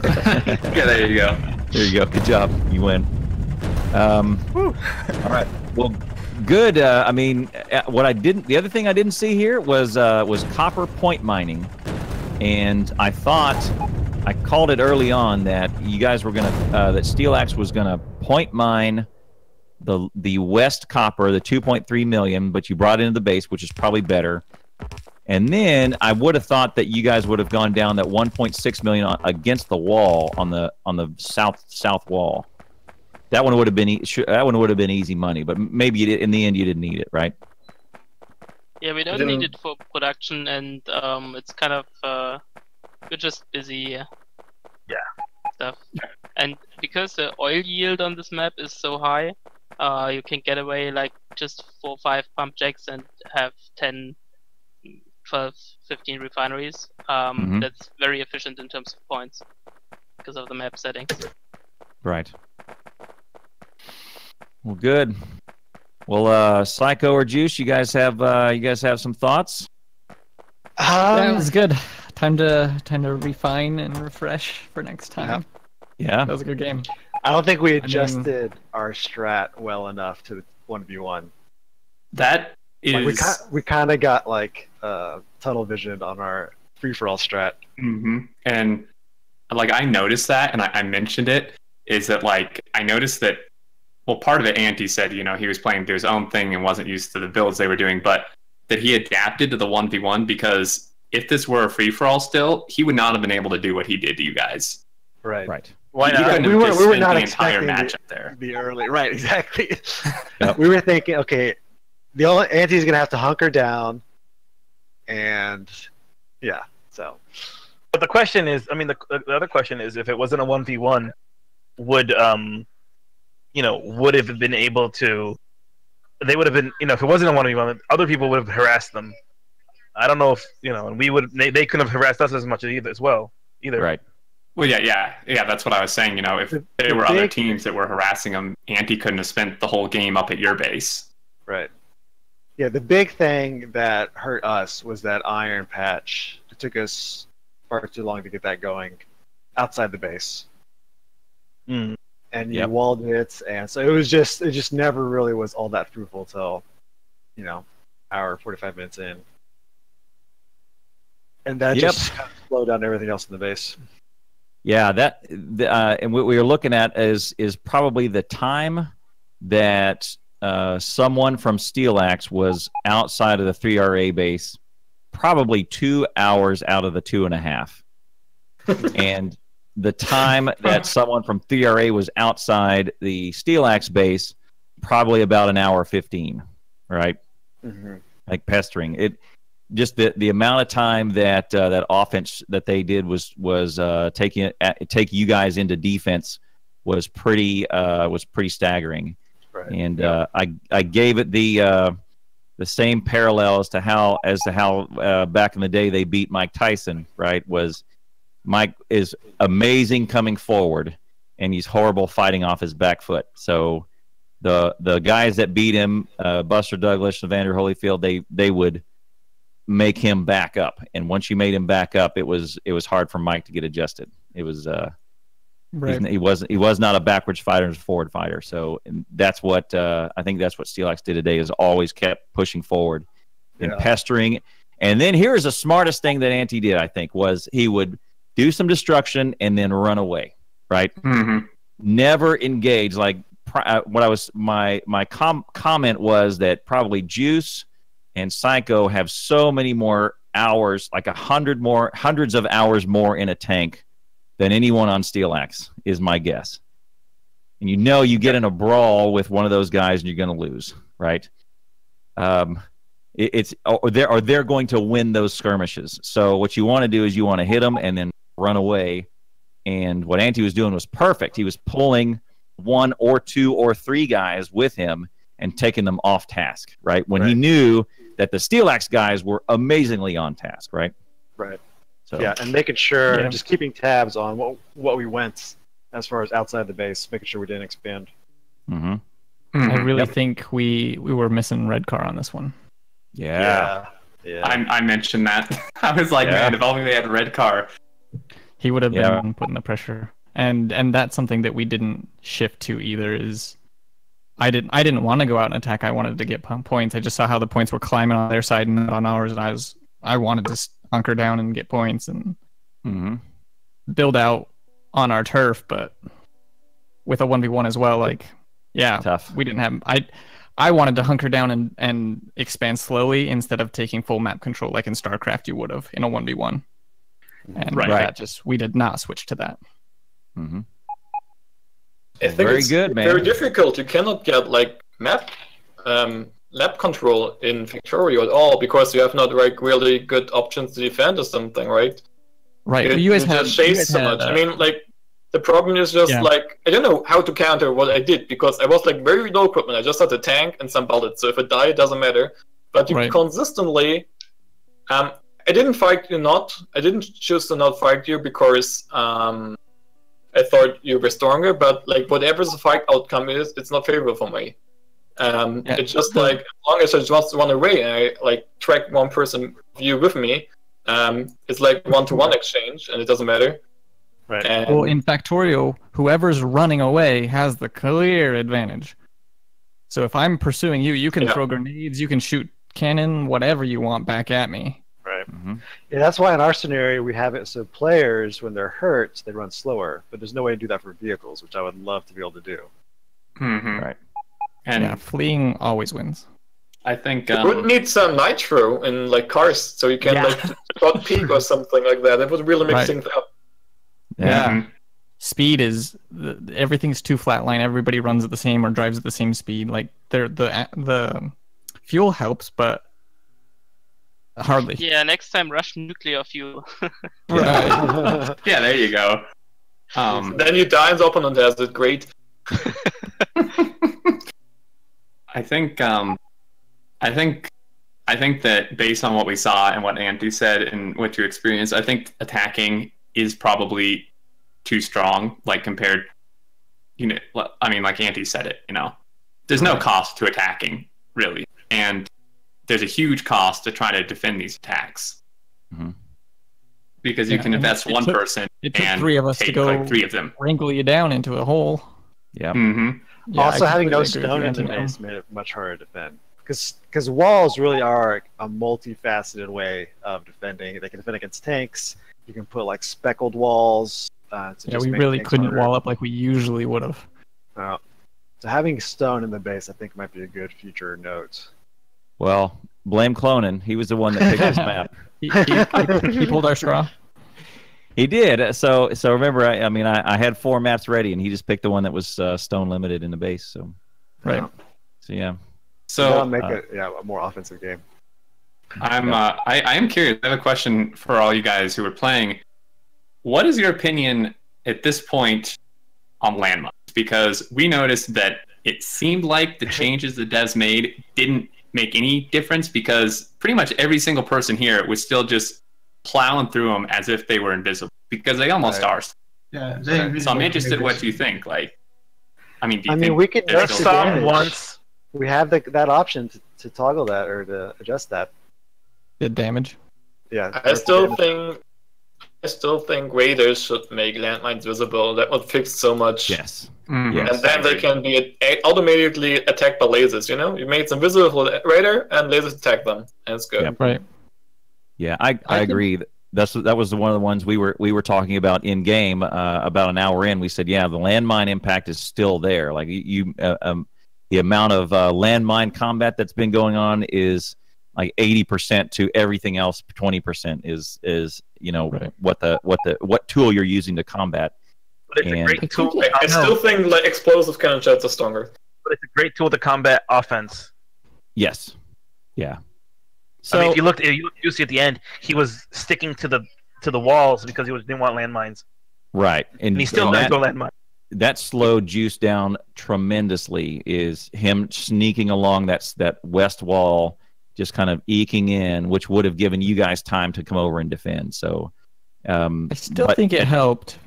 Yeah, there you go. There you go. Good job. You win. Um, all right. Well, good. Uh, I mean, uh, what I didn't. The other thing I didn't see here was uh, was copper point mining, and I thought I called it early on that you guys were gonna uh, that Steel Axe was gonna point mine the the west copper, the 2.3 million, but you brought it into the base, which is probably better. And then I would have thought that you guys would have gone down that 1.6 million on, against the wall on the on the south south wall. That one would have been e- that one would have been easy money, but maybe you did, in the end you didn't need it, right? Yeah, we don't Didn't- need it for production, and um, it's kind of uh, we're just busy. uh, Yeah. Stuff, and because the oil yield on this map is so high, uh, you can get away like just four or five pump jacks and have 10, 12, 15 refineries. Um, Mhm. That's very efficient in terms of points because of the map settings. Right. Well, good. Well, uh, Psycho or Juice, you guys have uh, you guys have some thoughts? that Um, was good. Time to time to refine and refresh for next time. Yeah. That was a good game. I don't think we mean- adjusted our strat well enough to one v one. That is. Like we kind we kind of got like uh, tunnel vision on our free for all strat. hmm And like I noticed that, and I, I mentioned it, is that like I noticed that. Well, part of it, Anti said, you know, he was playing through his own thing and wasn't used to the builds they were doing, but that he adapted to the one v one because if this were a free for all still, he would not have been able to do what he did to you guys. Right. Right. Why He not? couldn't we have were just we were not the entire expecting match the, up there. the early right exactly. Yep. we were thinking, okay, the only Anti's gonna have to hunker down, and yeah, so But the question is, I mean, the, the other question is, if it wasn't a one v one, would um, you know, would have been able to? They would have been, you know, if it wasn't a one v one, other people would have harassed them. I don't know if you know, and we would. They, they couldn't have harassed us as much either, as well, either. Right. Well, yeah, yeah, yeah. That's what I was saying. You know, if The- there the were other teams that were harassing him, Anti couldn't have spent the whole game up at your base. right. Yeah, the big thing that hurt us was that iron patch. It took us far too long to get that going outside the base. Mm. and you Yep. walled it, and so it was just it just never really was all that fruitful till, you know, hour forty five minutes in, and that Yep. just kind of slowed down everything else in the base. Yeah, that the, uh, and what we were looking at is is probably the time that uh, someone from Steel Axe was outside of the 3RA base, probably two hours out of the two and a half, and the time that someone from 3RA was outside the Steel Axe base, probably about an hour fifteen, right? Mm-hmm. like pestering it just the the amount of time that uh, that offense that they did was was uh, taking at, take you guys into defense was pretty uh, was pretty staggering. Right. and uh, I I gave it the uh, the same parallel as to how as to how uh, back in the day they beat Mike Tyson right was Mike is amazing coming forward and he's horrible fighting off his back foot. So the the guys that beat him uh, Buster Douglas Evander Holyfield they they would make him back up and once you made him back up it was it was hard for Mike to get adjusted it was uh Right. He wasn't he was not a backwards fighter, he was a forward fighter. So that's what uh, I think that's what Steel Axe did today is always kept pushing forward and Yeah. pestering. And then here's the smartest thing that Anti did, I think, was he would do some destruction and then run away. Right? Mm-hmm. Never engage. Like uh, what I was my my com- comment was that probably Juice and Psycho have so many more hours, like a hundred more, hundreds of hours more in a tank than anyone on Steel Axe is my guess. And you know you get in a brawl with one of those guys and you're going to lose, right? Um, it, it's or they're or they're going to win those skirmishes. So what you want to do is you want to hit them and then run away. And what Anti was doing was perfect. He was pulling one or two or three guys with him and taking them off task, right? When he knew that the Steel Axe guys were amazingly on task, right? Right. So Yeah, and making sure, Yeah. just keeping tabs on what what we went as far as outside the base, making sure we didn't expand. hmm Mm-hmm. I really think we we were missing red car on this one. yeah. yeah. I, I mentioned that. I was like, Yeah. man, if only they had a red car. He would have Yeah. been putting the pressure, and and that's something that we didn't shift to either. Is I didn't I didn't want to go out and attack. I wanted to get points. I just saw how the points were climbing on their side and not on ours, and I was I wanted to hunker down and get points and hmm build out on our turf, but with a one v one as well. Like, yeah, Tough. we didn't have I. I wanted to hunker down and, and expand slowly instead of taking full map control like in StarCraft you would have in a one v one. And Right. that just we did not switch to that. hmm think Very it's good, man. Very difficult. You cannot get like map um, lab control in Factorio at all because you have not like really good options to defend or something, right? Right. You, you guys you had just you chase guys so had, much. I uh, mean, like The problem is just Yeah. like I don't know how to counter what I did because I was like very low equipment. I just had a tank and some bullets, so if I die, it doesn't matter. But you Right. consistently, um, I didn't fight you not. I didn't choose to not fight you because um, I thought you were stronger. But like whatever the fight outcome is, it's not favorable for me. Um, Yeah. It's just like as long as I just run away and I like track one person view with me, um, it's like one to one exchange, and it doesn't matter. Right. And Well, in Factorio, whoever's running away has the clear advantage. So if I'm pursuing you, you can Yeah. throw grenades, you can shoot cannon, whatever you want back at me. Right. Mhm. Yeah, that's why in our scenario we have it so players, when they're hurt, they run slower. But there's no way to do that for vehicles, which I would love to be able to do. hmm Right. And yeah, fleeing always wins. I think You would um, need some nitro in like cars, so you can Yeah. like spot peak or something like that. That would really mix Right. things up. Yeah. mhm. Speed is everything's too flatline. Everybody runs at the same or drives at the same speed. Like they're, the the fuel helps, but hardly. Yeah, next time Russian nuclear fuel. Right. yeah, there you go. Um, Then you die and the opponent has it. Great. I think um, I think I think that based on what we saw and what Anti said and what you experienced, I think attacking is probably too strong, like compared. You know, I mean, like Anti said it. You know, there's no cost to attacking really, and there's a huge cost to try to defend these attacks. Mhm. Because you Yeah, can invest one took- person it took and three of us to go- like three of them. Wrinkle you down into a hole. Yeah. hmm Yeah, also, having no completely agree stone in the base made it much harder to defend. Because walls really are a multifaceted way of defending. They can defend against tanks. You can put like speckled walls. Uh, to Yeah, just we make really couldn't harder. wall up like we usually would have. Uh, so having stone in the base, I think, might be a good future note. Well, blame Clonin. He was the one that picked this map. He, he, he pulled our straw. He did. So so remember, I, I mean, I, I had four maps ready, and he just picked the one that was uh, stone limited in the base. So Right. so yeah. So That'll make uh, it yeah a more offensive game. I'm uh, I, I am curious. I have a question for all you guys who are playing. What is your opinion at this point on landmines? Because we noticed that it seemed like the changes the devs made didn't make any difference because pretty much every single person here was still just plowing through them as if they were invisible because they almost Right. are. Yeah, they So I'm interested what you think. Like, I mean, do you I mean, think we could they're There's some once. We have the, that option to, to toggle that or to adjust that. Did damage. Yeah. I still damage. think I still think raiders should make landmines visible. That would fix so much. Yes. Mhm. Yes. And then they can be automatically attacked by lasers. You know, you made them visible for the raider, and lasers attack them, and it's good. Yep. Right. Yeah, I, I, I think- agree. That's that was one of the ones we were we were talking about in game. Uh, about an hour in, we said, yeah, the landmine impact is still there. Like you, you uh, um, the amount of uh, landmine combat that's been going on is like eighty percent to everything else. Twenty percent is is you know Right. what the what the what tool you're using to combat. But it's a great tool. I, I still think like explosive cannon shots are stronger. but it's a great tool to combat offense. Yes. Yeah. So I mean, if you looked, if you, you see at the end, he was sticking to the to the walls because he was, didn't want landmines, right, and, and he still and has that- no landmine. that slowed Juice down tremendously. Is him sneaking along that that west wall, just kind of eking in, which would have given you guys time to come over and defend. So, um, I still but- think it helped.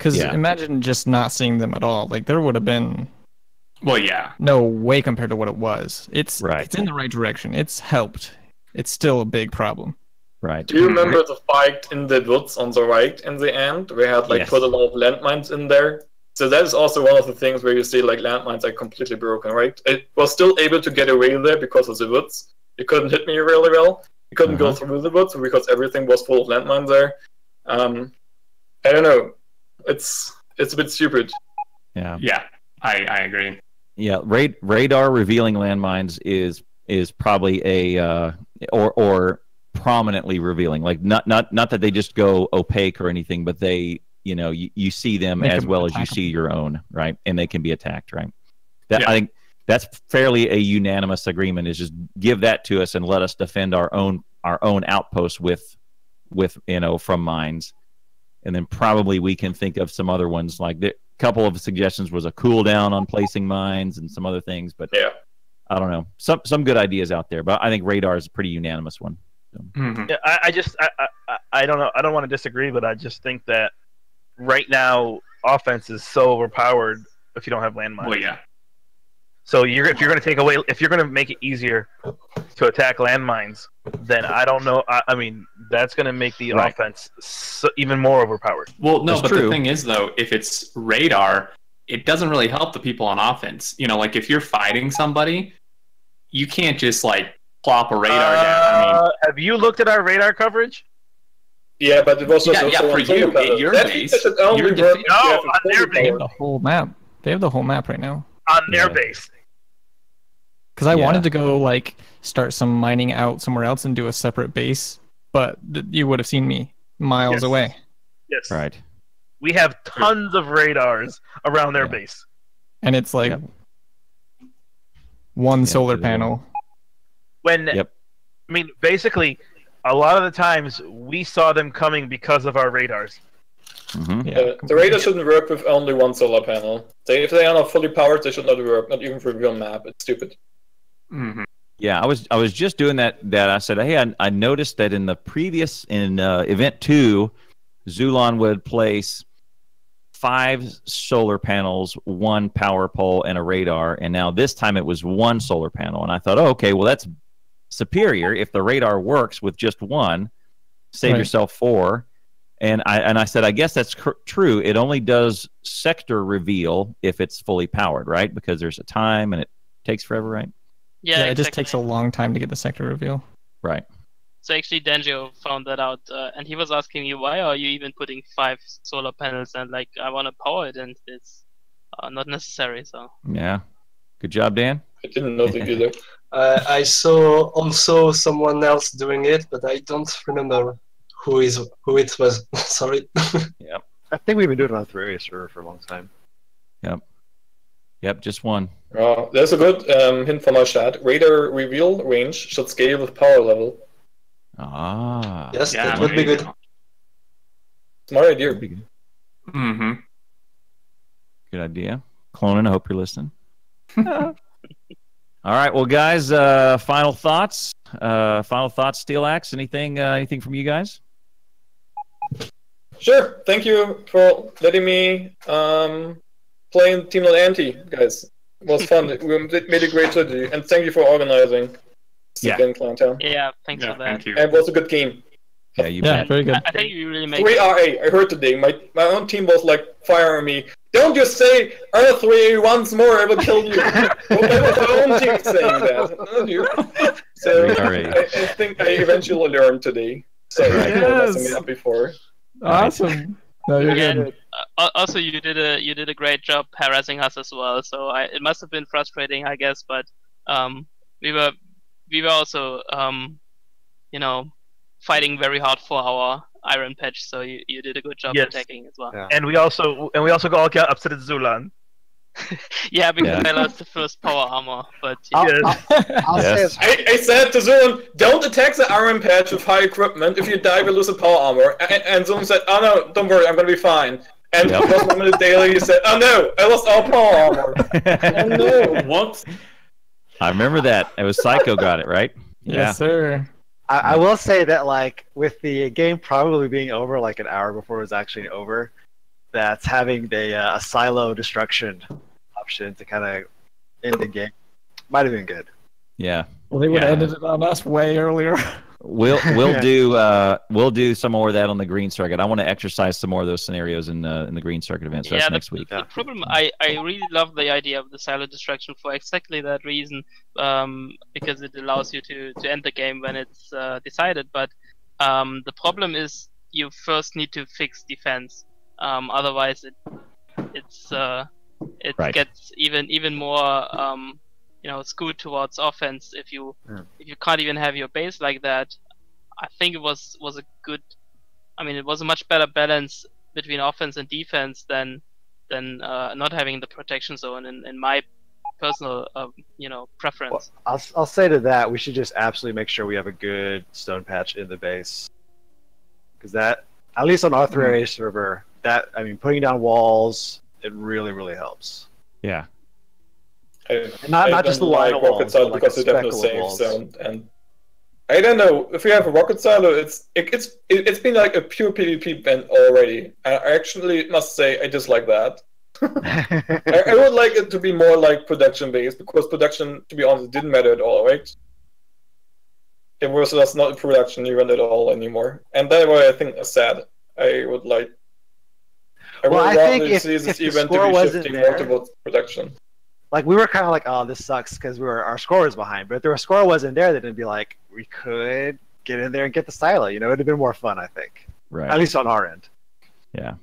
Because Yeah. imagine just not seeing them at all. Like there would have been Well, yeah. no way compared to what it was. It's Right. It's in the right direction. It's helped. It's still a big problem. right, Do you remember the fight in the woods on the right in the end? We had like Yes. put a lot of landmines in there. So that is also one of the things where you see like landmines are completely broken, right? It was still able to get away there because of the woods. It couldn't hit me really well. It couldn't go Uh-huh. through the woods because everything was full of landmines there. Um, I don't know. It's it's a bit stupid. yeah, Yeah, I, I agree. yeah. Ra- radar revealing landmines is is probably a uh, or or prominently revealing. Like not not not that they just go opaque or anything, but they you know you, you see them Make as well as you attackable. see your own, right? And they can be attacked, right? That Yeah. I think that's fairly a unanimous agreement. Is just give that to us and let us defend our own our own outposts with with you know from mines. And then probably we can think of some other ones. Like the couple of suggestions was a cool down on placing mines and some other things, but Yeah. I don't know. Some some good ideas out there, but I think radar is a pretty unanimous one. Mhm. Yeah, I, I just I, I- I I don't know I don't want to disagree, but I just think that right now offense is so overpowered if you don't have landmines. Well, yeah. So you're if you're going to take away if you're going to make it easier to attack landmines, then I don't know. I, I mean, that's going to make the Right. offense so, even more overpowered. Well, no, That's but true. the thing is, though, if it's radar, it doesn't really help the people on offense. You know, like if you're fighting somebody, you can't just like plop a radar down. I mean, Uh, have you looked at our radar coverage? Yeah, but it was Yeah, also yeah, so for on you, panels. at your That base, feature should only you're work defi- if you No, on their base. They have the whole map. They have the whole map right now. On their Yeah. base. Because I Yeah. wanted to go like start some mining out somewhere else and do a separate base, but th- you would have seen me miles Yes. away. Yes. Right. We have tons of radars around their Yeah. base. And it's like Yep. one Yeah, solar panel. When Yep. I mean, basically, a lot of the times we saw them coming because of our radars. Hmm Yeah. Uh, the radar shouldn't work with only one solar panel. They, if they are not fully powered, they should not work. Not even for a real map. It's stupid. mhm. Yeah, I was I was just doing that. That I said, hey, I, I noticed that in the previous in uh, event two, Zulon would place five solar panels, one power pole, and a radar, and now this time it was one solar panel. And I thought, oh, okay, well that's superior if the radar works with just one. Save Right. yourself four. And I and I said, I guess that's cr- true. It only does sector reveal if it's fully powered, right? Because there's a time and it takes forever, right? Yeah, it just takes a long time to get the sector reveal. Right. So actually, Dangio found that out, uh, and he was asking me, "Why are you even putting five solar panels?" And like, I want to power it, and it's uh, not necessary. So Yeah. Good job, Dan. I didn't know they either. Uh, I saw also someone else doing it, but I don't remember who is who it was. Sorry. Yeah, I think we've been doing it on three server for a long time. Yep, Yep, just one. Uh, there's a good um, hint from our chat. Radar reveal range should scale with power level. Ah. yes, Yeah, that would be good. Smart idea. Pretty good. Mhm. Good idea. Clonin, I hope you're listening. All right, well, guys, uh, final thoughts. Uh, final thoughts, Steel Axe. Anything? Uh, anything from you guys? Sure. Thank you for letting me um, play in Team Not Anti, guys. It was fun. we made a great strategy, and thank you for organizing. Yeah. Again, Clowntown. yeah, thanks Yeah, for that. thank you. And it was a good game. Yeah, you Yeah, bet. very good. I, I think you really made Three RA. I heard today. My my own team was like firing me. Don't just say R three once more. I will kill you. well, that was my own team saying that. Not you. So I, I think I eventually learned today. So I for messing me up before. Awesome. No, you're Yeah, good. uh, also, you did a you did a great job harassing us as well. So I, it must have been frustrating, I guess. But um, we were we were also um, you know, fighting very hard for our iron patch. So you, you did a good job Yes. attacking as well. Yeah. And we also and we also all got upset at Zulan. Yeah, because Yeah. I lost the first power armor. But I'll, Yes. I'll, I'll Yes. it's I, I said to Zoom, don't attack the iron patch with high equipment. If you die, we lose the power armor. And, and Zoom said, oh no, don't worry, I'm gonna be fine. And Yep. just one minute daily, you said, oh no, I lost all power armor. Oh no. Whoops. I remember that. It was Psycho got it right. Yes, sir. I, I will say that like with the game probably being over like an hour before it was actually over, that's having the uh, a silo destruction option to kind of end the game might have been good. Yeah. Well, they would Yeah. have ended it on us way earlier. We'll we'll Yeah. do uh we'll do some more of that on the green circuit. I want to exercise some more of those scenarios in uh, in the green circuit event. So Yeah, that's the- next week. The problem, I, I really love the idea of the silo destruction for exactly that reason, um, because it allows you to, to end the game when it's uh, decided. But um, the problem is you first need to fix defense. Um, otherwise, it it's uh, it Right. gets even even more um, you know skewed towards offense if you if you can't even have your base like that. I think it was was a good. I mean, it was a much better balance between offense and defense than than uh, not having the protection zone in, in my personal um, you know preference. Well, I'll I'll say to that we should just absolutely make sure we have a good stone patch in the base because that At least on our Hmm. 3RA server, that I mean, putting down walls, it really, really helps. Yeah. I, And not I not just the don't line like walls, rocket but silo like because a it have speckle of safe walls. zone and I don't know if we have a rocket silo. It's it, it's it, it's been like a pure PvP event already. I I actually must say I dislike that. I, I would like it to be more like production based because production, to be honest, didn't matter at all, right? It was just not a production event at all anymore, and that way I think is sad. I would like. I Well, would I rather think if- see this if the event score wasn't shifting there- production. like we were kind of like, oh, this sucks because we were our score was behind. But if the score wasn't there, then it'd be like we could get in there and get the silo. You know, it'd have been more fun, I think. Right. At least on our end. Yeah.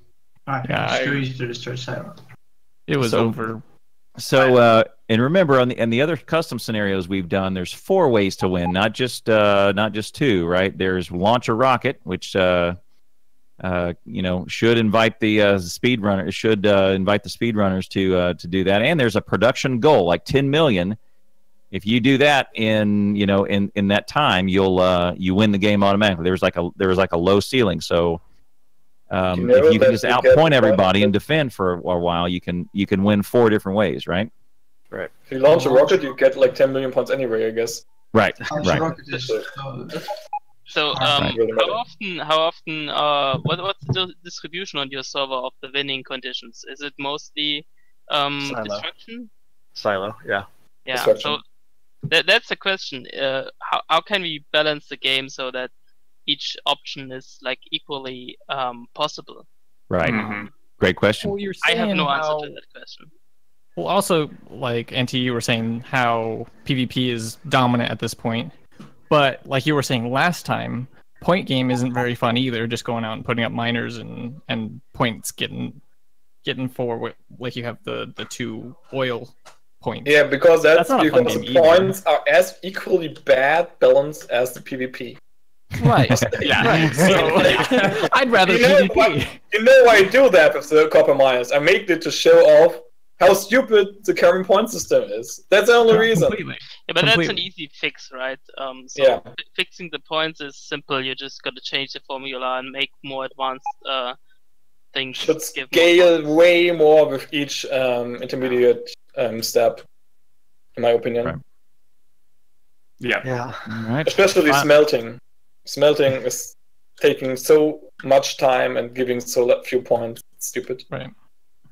I think Yeah, it's too I- easy to destroy silent. It was So- over. So, uh, and remember on the and the other custom scenarios we've done, there's four ways to win, not just uh, not just two, right? There's launch a rocket, which uh, uh, you know should invite the uh, speedrunner should uh, invite the speedrunners to uh, to do that, and there's a production goal like 10 million. If you do that in you know in in that time, you'll uh, you win the game automatically. There's like a there was like a low ceiling, so. Um, You know if you can just you outpoint everybody and defend for a while, you can you can win four different ways, right? Right. If you launch a rocket, you get like 10 million points anyway, I guess. Right, Launch right. Rocket is So, Ah, um, how often, how often, uh, what, what's the distribution on your server of the winning conditions? Is it mostly, um, Silo. destruction? Silo, yeah. Yeah. Destruction. So that that's the question. Uh, how how can we balance the game so that each option is like equally um possible? Right. Mhm. Great question. Well, you're I have saying no answer to that question. Well, also, like NT, you were saying how PvP is dominant at this point, but like you were saying last time, point game isn't very fun either. Just going out and putting up miners and and points getting getting for like you have the the two oil points. Yeah, because that's, That's not a fun because the game either. points are as equally bad balanced as the PvP. Right. Yeah. Right. So I'd rather You know PvP. what? You know why I do that with the copper miners? I make it to show off how stupid the current point system is. That's the only reason. Completely. Yeah, but that's an easy fix, right? Um, so Yeah. fi- fixing the points is simple. You just got to change the formula and make more advanced uh things. Should give more scale points. way more with each um, intermediate um, step, in my opinion. Right. Yeah. Yeah. All right. Especially Fine. smelting. Smelting is taking so much time and giving so few points. It's stupid. Right.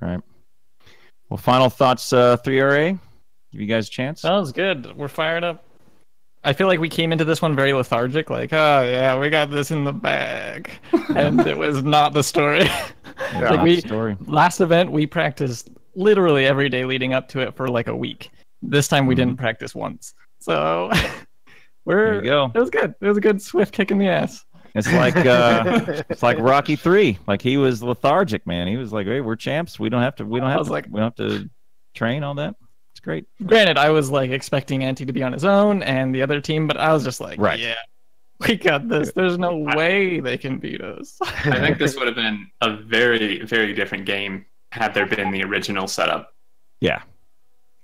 All right. Well, final thoughts, uh, 3RA? Give you guys a chance? That was good. We're fired up. I feel like we came into this one very lethargic, like, oh yeah, we got this in the bag, and it was not the story. Yeah, like we story. last event, we practiced literally every day leading up to it for like a week. This time we didn't practice once, so we're Mm-hmm. There you go. it was good. It was a good swift kick in the ass. It's like uh, it's like Rocky Three. Like he was lethargic, man. He was like, "Hey, we're champs. We don't have to. We don't I have was to. like- we don't have to train all that. It's great." Granted, I was like expecting Anti to be on his own and the other team, but I was just like, Right. yeah, we got this. There's no way they can beat us. I think this would have been a very, very different game had there been the original setup. Yeah.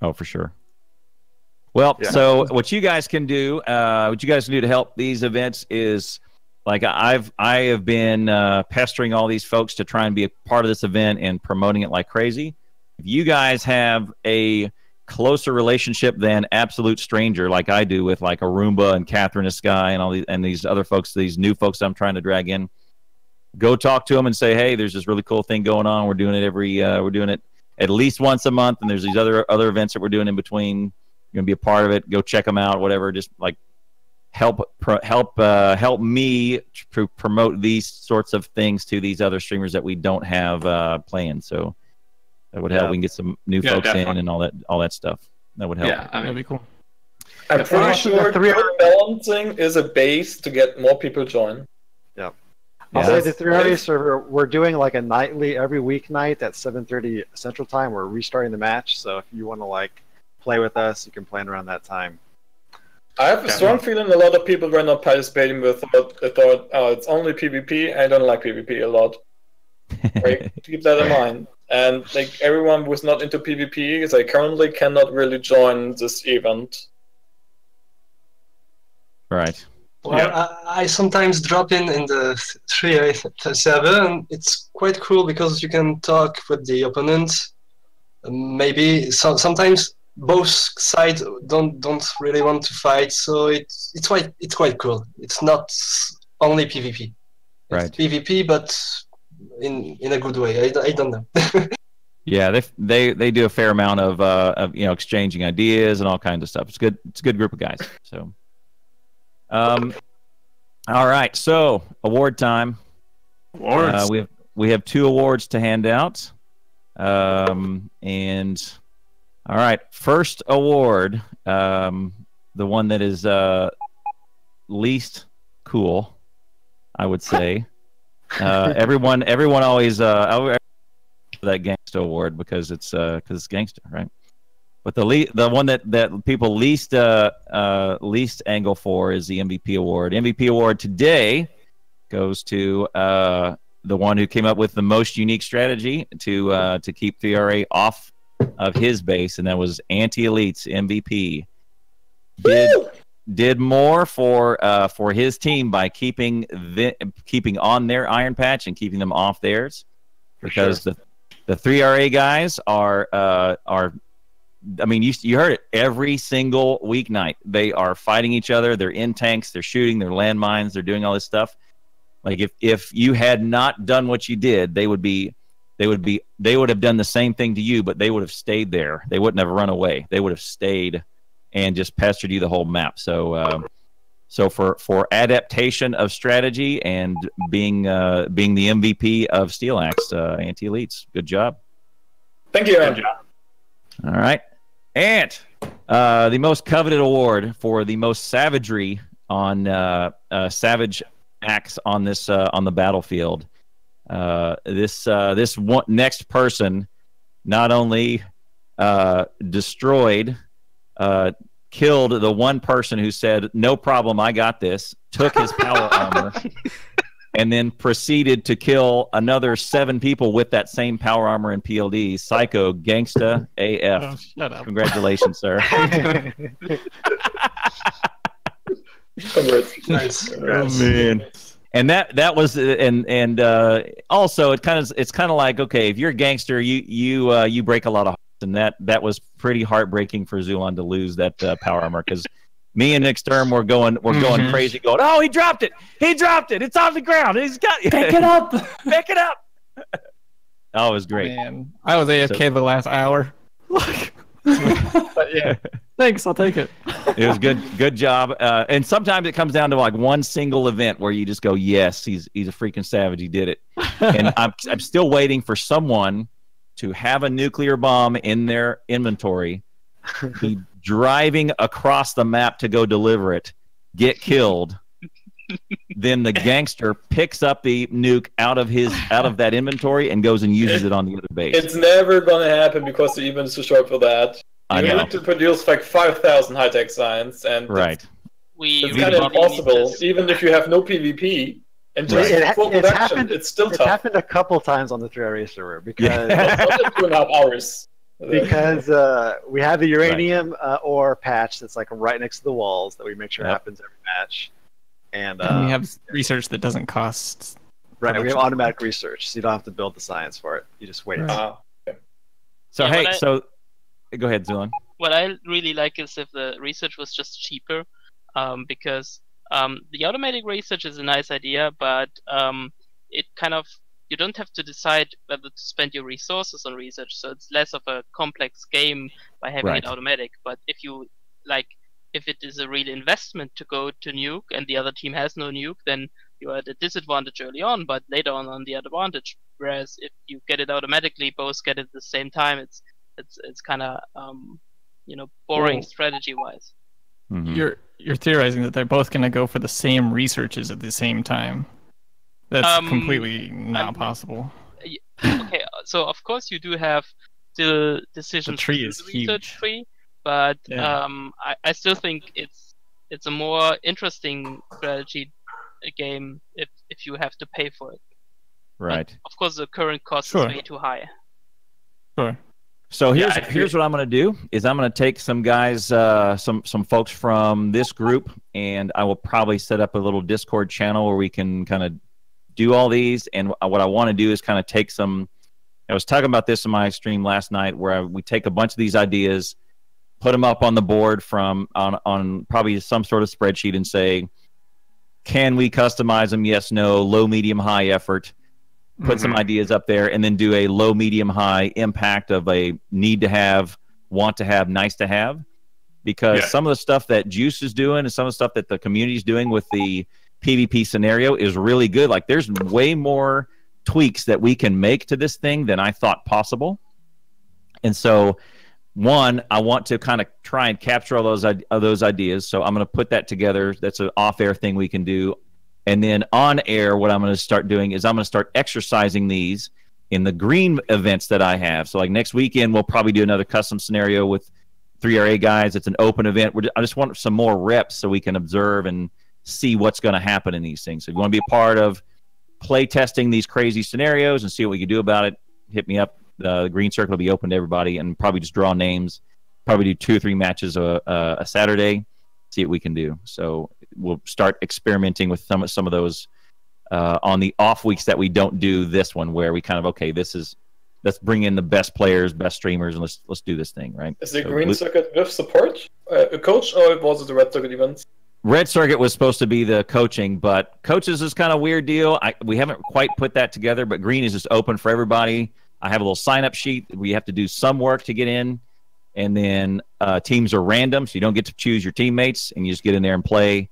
Oh, for sure. Well, Yeah. so what you guys can do, uh, what you guys can do to help these events is, like I've I have been uh, pestering all these folks to try and be a part of this event and promoting it like crazy. If you guys have a closer relationship than absolute stranger like I do with like Arumba and Catherine Sky and all these and these other folks, these new folks I'm trying to drag in, go talk to them and say, hey, there's this really cool thing going on. We're doing it every uh, we're doing it at least once a month, and there's these other other events that we're doing in between. You're gonna be a part of it. Go check them out. Whatever. Just like help pro, help uh, help me to promote these sorts of things to these other streamers that we don't have uh, playing. So that would help. Yeah. We can get some new Yeah, folks in and all that all that stuff. That would help. Yeah, I That'd mean, be cool. I'm Yeah, pretty well, sure the three- good balancing is a base to get more people join. I'll Yeah. say the 3RA server, we're doing like a nightly, every weeknight at 7.30 Central Time. We're restarting the match, so if you want to like play with us, you can plan around that time. I have a strong feeling a lot of people were not participating with thought, they thought, oh, it's only PvP. I don't like PvP a lot. Right? Keep that in mind. And like everyone who's not into PvP, they currently cannot really join this event. Right. Well, I, I sometimes drop in in the 3 uh, server, and it's quite cool because you can talk with the opponent. Maybe so, sometimes both sides don't don't really want to fight, so it's it's quite it's quite cool. It's not only PvP. Right. PvP, but in in a good way. I, I don't know. Yeah, they they they do a fair amount of uh of you know exchanging ideas and all kinds of stuff. It's good. It's a good group of guys. So, um, all right. So award time. Awards. Uh, we have we have two awards to hand out. Um, and all right, first award, um, the one that is uh least cool, I would say. Uh, everyone everyone always uh that gangster award because it's uh because it's gangster, right? But the le- the one that that people least uh uh least angle for is the MVP award. MVP award today goes to uh the one who came up with the most unique strategy to uh to keep 3RA off of his base, and that was AntiElitz MVP. Did did more for uh for his team by keeping the keeping on their iron patch and keeping them off theirs because the the three RA guys are uh, are. I mean, you you heard it every single weeknight. They are fighting each other. They're in tanks. They're shooting. They're landmines. They're doing all this stuff. Like if if you had not done what you did, they would be they would be they would have done the same thing to you, but they would have stayed there. They wouldn't have run away. They would have stayed and just pestered you the whole map. So. Um, so for, for adaptation of strategy and being uh, being the MVP of Steel Axe uh, AntiElitz, good job. Thank you, Aaron. All right, Ant, uh, the most coveted award for the most savagery on uh, uh, Savage acts on this uh, on the battlefield. Uh, this uh, this one, next person not only uh, destroyed, uh, killed the one person who said, "No problem, I got this." Took his power armor, and then proceeded to kill another seven people with that same power armor and PLD. Psycho Gangsta AF. Oh, shut up. Congratulations, sir. Nice. Oh, man. And that that was and and uh, also it kind of it's kind of like okay if you're a gangster you you uh, you break a lot of hearts. And that that was pretty heartbreaking for Zulon to lose that uh, power armor because me and Nick Sturm were going we're going Mhm. crazy going oh he dropped it. He dropped it. It's on the ground. He's got Pick it up. pick it up. Oh it was great. Man, I was AFK the last hour. but yeah, thanks. I'll take it. it was good good job uh, and sometimes it comes down to like one single event where you just go yes he's he's a freaking savage he did it and I'm, I'm still waiting for someone to have a nuclear bomb in their inventory be driving across the map to go deliver it get killed then the gangster picks up the nuke out of his out of that inventory and goes and uses it on the other base It's never gonna happen because the event is too short for that. I you know. need to produce like 5,000 high tech science, and right We it's really kind of impossible, even if you have no PvP and just It, full it's production. happened, it's still it's tough. happened a couple times on the 3RA server because Not two and a half hours. because uh, we have the uranium uh, ore patch that's like right next to the walls that we make sure Yep. happens every match, and uh, And we have research that doesn't cost. right we have production. automatic research, so you don't have to build the science for it. You just wait. Right. Ah. so Yeah, hey I- so go ahead Zulon. what I really like is if the research was just cheaper, um, because um, the automatic research is a nice idea, but um, it kind of you don't have to decide whether to spend your resources on research, so it's less of a complex game by having Right. it automatic. But if you like, if it is a real investment to go to nuke and the other team has no nuke, then you are at a disadvantage early on, but later on on the advantage. Whereas if you get it automatically, both get it at the same time. It's it's it's kind of um, you know boring Well- strategy wise. Mhm. You're you're theorizing that they're both going to go for the same researches at the same time. That's Um, completely not I'm- possible. okay, so of course you do have still decisions tree is the research huge. tree, but Yeah. um, I, I still think it's it's a more interesting strategy uh, game if if you have to pay for it. right Of course, the current cost Sure. is way too high. Sure. So here's I feel- here's what I'm gonna do is I'm gonna take some guys, uh, some some folks from this group, and I will probably set up a little Discord channel where we can kind of do all these. And what I want to do is kind of take some. I was talking about this in my stream last night, where I, we take a bunch of these ideas, put them up on the board from on on probably some sort of spreadsheet, and say, can we customize them? Yes, no, low, medium, high effort put some Mhm. ideas up there and then do a low medium high impact of a need to have want to have nice to have because Yeah. some of the stuff that juice is doing and some of the stuff that the community is doing with the pvp scenario is really good like there's way more tweaks that we can make to this thing than i thought possible and so one i want to kind of try and capture all those those ideas so i'm going to put that together that's an off-air thing we can do and then on air, what I'm going to start doing is I'm going to start exercising these in the green events that I have. So, like next weekend, we'll probably do another custom scenario with 3RA guys. It's an open event. We're, I just want some more reps so we can observe and see what's going to happen in these things. So, if you want to be a part of play testing these crazy scenarios and see what we can do about it, hit me up. Uh, the green circuit will be open to everybody and probably just draw names. Probably do two or three matches a, a, a Saturday see what we can do. So we'll start experimenting with some some of those uh, on the off weeks that we don't do this one, where we kind of okay, this is let's bring in the best players, best streamers, and let's let's do this thing right. Is the So green circuit with support, uh, a coach, or was it the red circuit event? Red Circuit was supposed to be the coaching, but coaches is kind of a weird deal. I, we haven't quite put that together, but Green is just open for everybody. I have a little sign up sheet. We have to do some work to get in, and then uh, teams are random, so you don't get to choose your teammates, and you just get in there and play.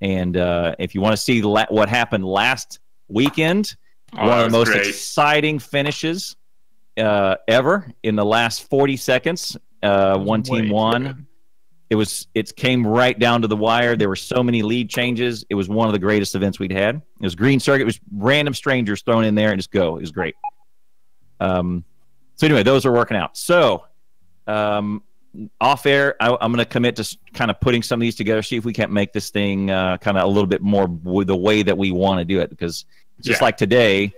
And uh, if you want to see la- what happened last weekend, Oh, one of the most great. exciting finishes uh, ever in the last 40 seconds. Uh, one team too won. It was it came right down to the wire. There were so many lead changes. It was one of the greatest events we'd had. It was green circuit. It was random strangers thrown in there and just go. It was great. Um, so anyway, those are working out. So um, off air, I, I'm going to commit to kind of putting some of these together. See if we can't make this thing uh, kind of a little bit more with the way that we want to do it. Because just Yeah. like today,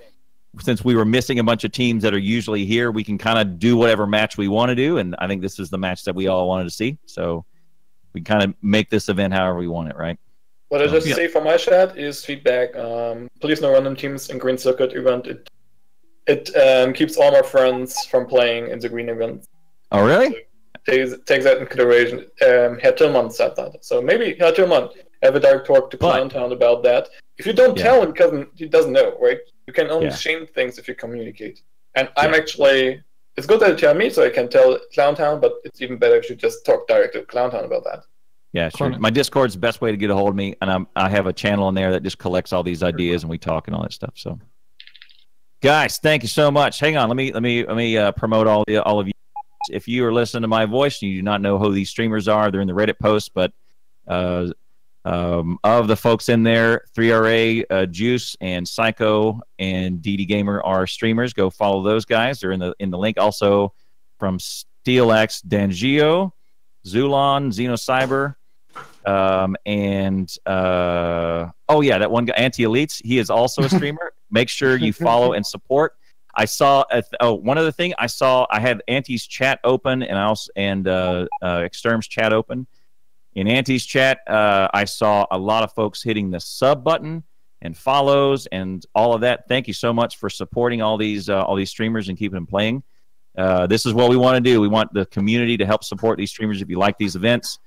since we were missing a bunch of teams that are usually here, we can kind of do whatever match we want to do. And I think this is the match that we all wanted to see. So we kind of make this event however we want it, right? What I just Yeah. say for my chat is feedback. Um, please no random teams in green circuit event. It it um, keeps all my friends from playing in the green event. Oh, really? Takes, takes that into consideration. Um, Herr Tillman said that. So maybe Herr Tillman have a direct talk to But- Clowntown about that. If you don't Yeah. tell him, because he doesn't know, right? You can only Yeah. shame things if you communicate. And I'm actually. It's good that you tell me so I can tell Clowntown, but it's even better if you just talk direct to Clowntown about that. Yeah, sure. Clone it. My Discord's the best way to get a hold of me, and I'm, I have a channel in there that just collects all these ideas and we talk and all that stuff. So, guys, thank you so much. Hang on, let me let me let me uh, promote all the, all of you. If you are listening to my voice and you do not know who these streamers are, they're in the Reddit post. But uh, um, of the folks in there, 3RA, uh, Juice, and Psycho, and DDDGamer are streamers. Go follow those guys. They're in the in the link. Also from Steel Axe, Dangio, Zulon, Xenocyber, um, and uh, oh yeah, that one guy, AntiElitz. He is also a streamer. Make sure you follow and support. I saw a th- oh one other thing. I saw I had Anti's chat open and I also and uh, uh, Exterm's chat open. In Anti's chat, uh, I saw a lot of folks hitting the sub button and follows and all of that. Thank you so much for supporting all these uh, all these streamers and keeping them playing. Uh, this is what we want to do. We want the community to help support these streamers. If you like these events,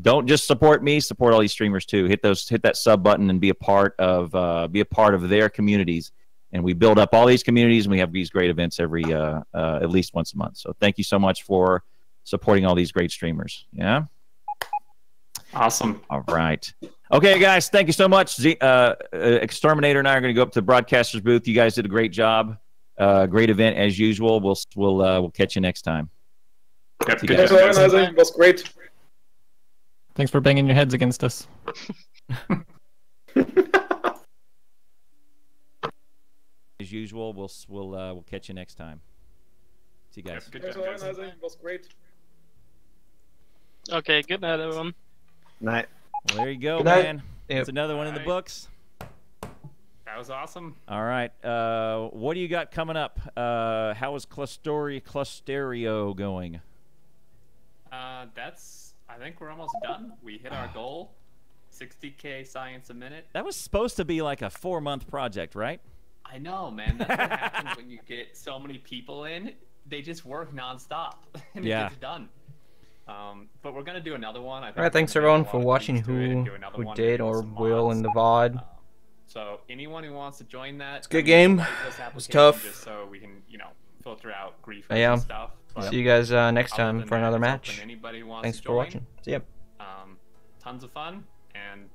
don't just support me. Support all these streamers too. Hit those, hit that sub button, and be a part of uh, be a part of their communities. And we build up all these communities, and we have these great events every uh, uh, at least once a month. So thank you so much for supporting all these great streamers. Yeah. Awesome. All right. Okay, guys. Thank you so much. Z, uh, uh, Exterminator and I are going to go up to the broadcaster's booth. You guys did a great job. Uh, great event as usual. We'll we'll uh, we'll catch you next time. Yep, good you Thanks guys. It was great. Thanks for banging your heads against us. As usual, we'll we'll uh, we'll catch you next time. See you guys. Yep, good Thanks job, guys. It was great. Okay, good night, everyone. Night. Well, there you go, Good night. man. Yep. It's another one in the books. That was was awesome. All right. Uh, what do you got coming up? Uh, how is Clustori Clusterio going? Uh, that's. I think we're almost done. We hit our goal. 60k science a minute. That was supposed to be like a four month project, right? I know, man. That's what happens when you get so many people in. They just work nonstop, and Yeah. it gets done. Um, but we're gonna do another one. I think All right, thanks gonna make a everyone for watching. tweaks to it and Who who one, did or will mods. in the VOD. So anyone who wants to join that, It's a good game. like this It was tough. Just so we can, you know, filter out grief Yeah. and stuff. But See you guys uh, next time for another match. open. Anybody who wants Thanks for watching. See ya. Um, tons of fun, and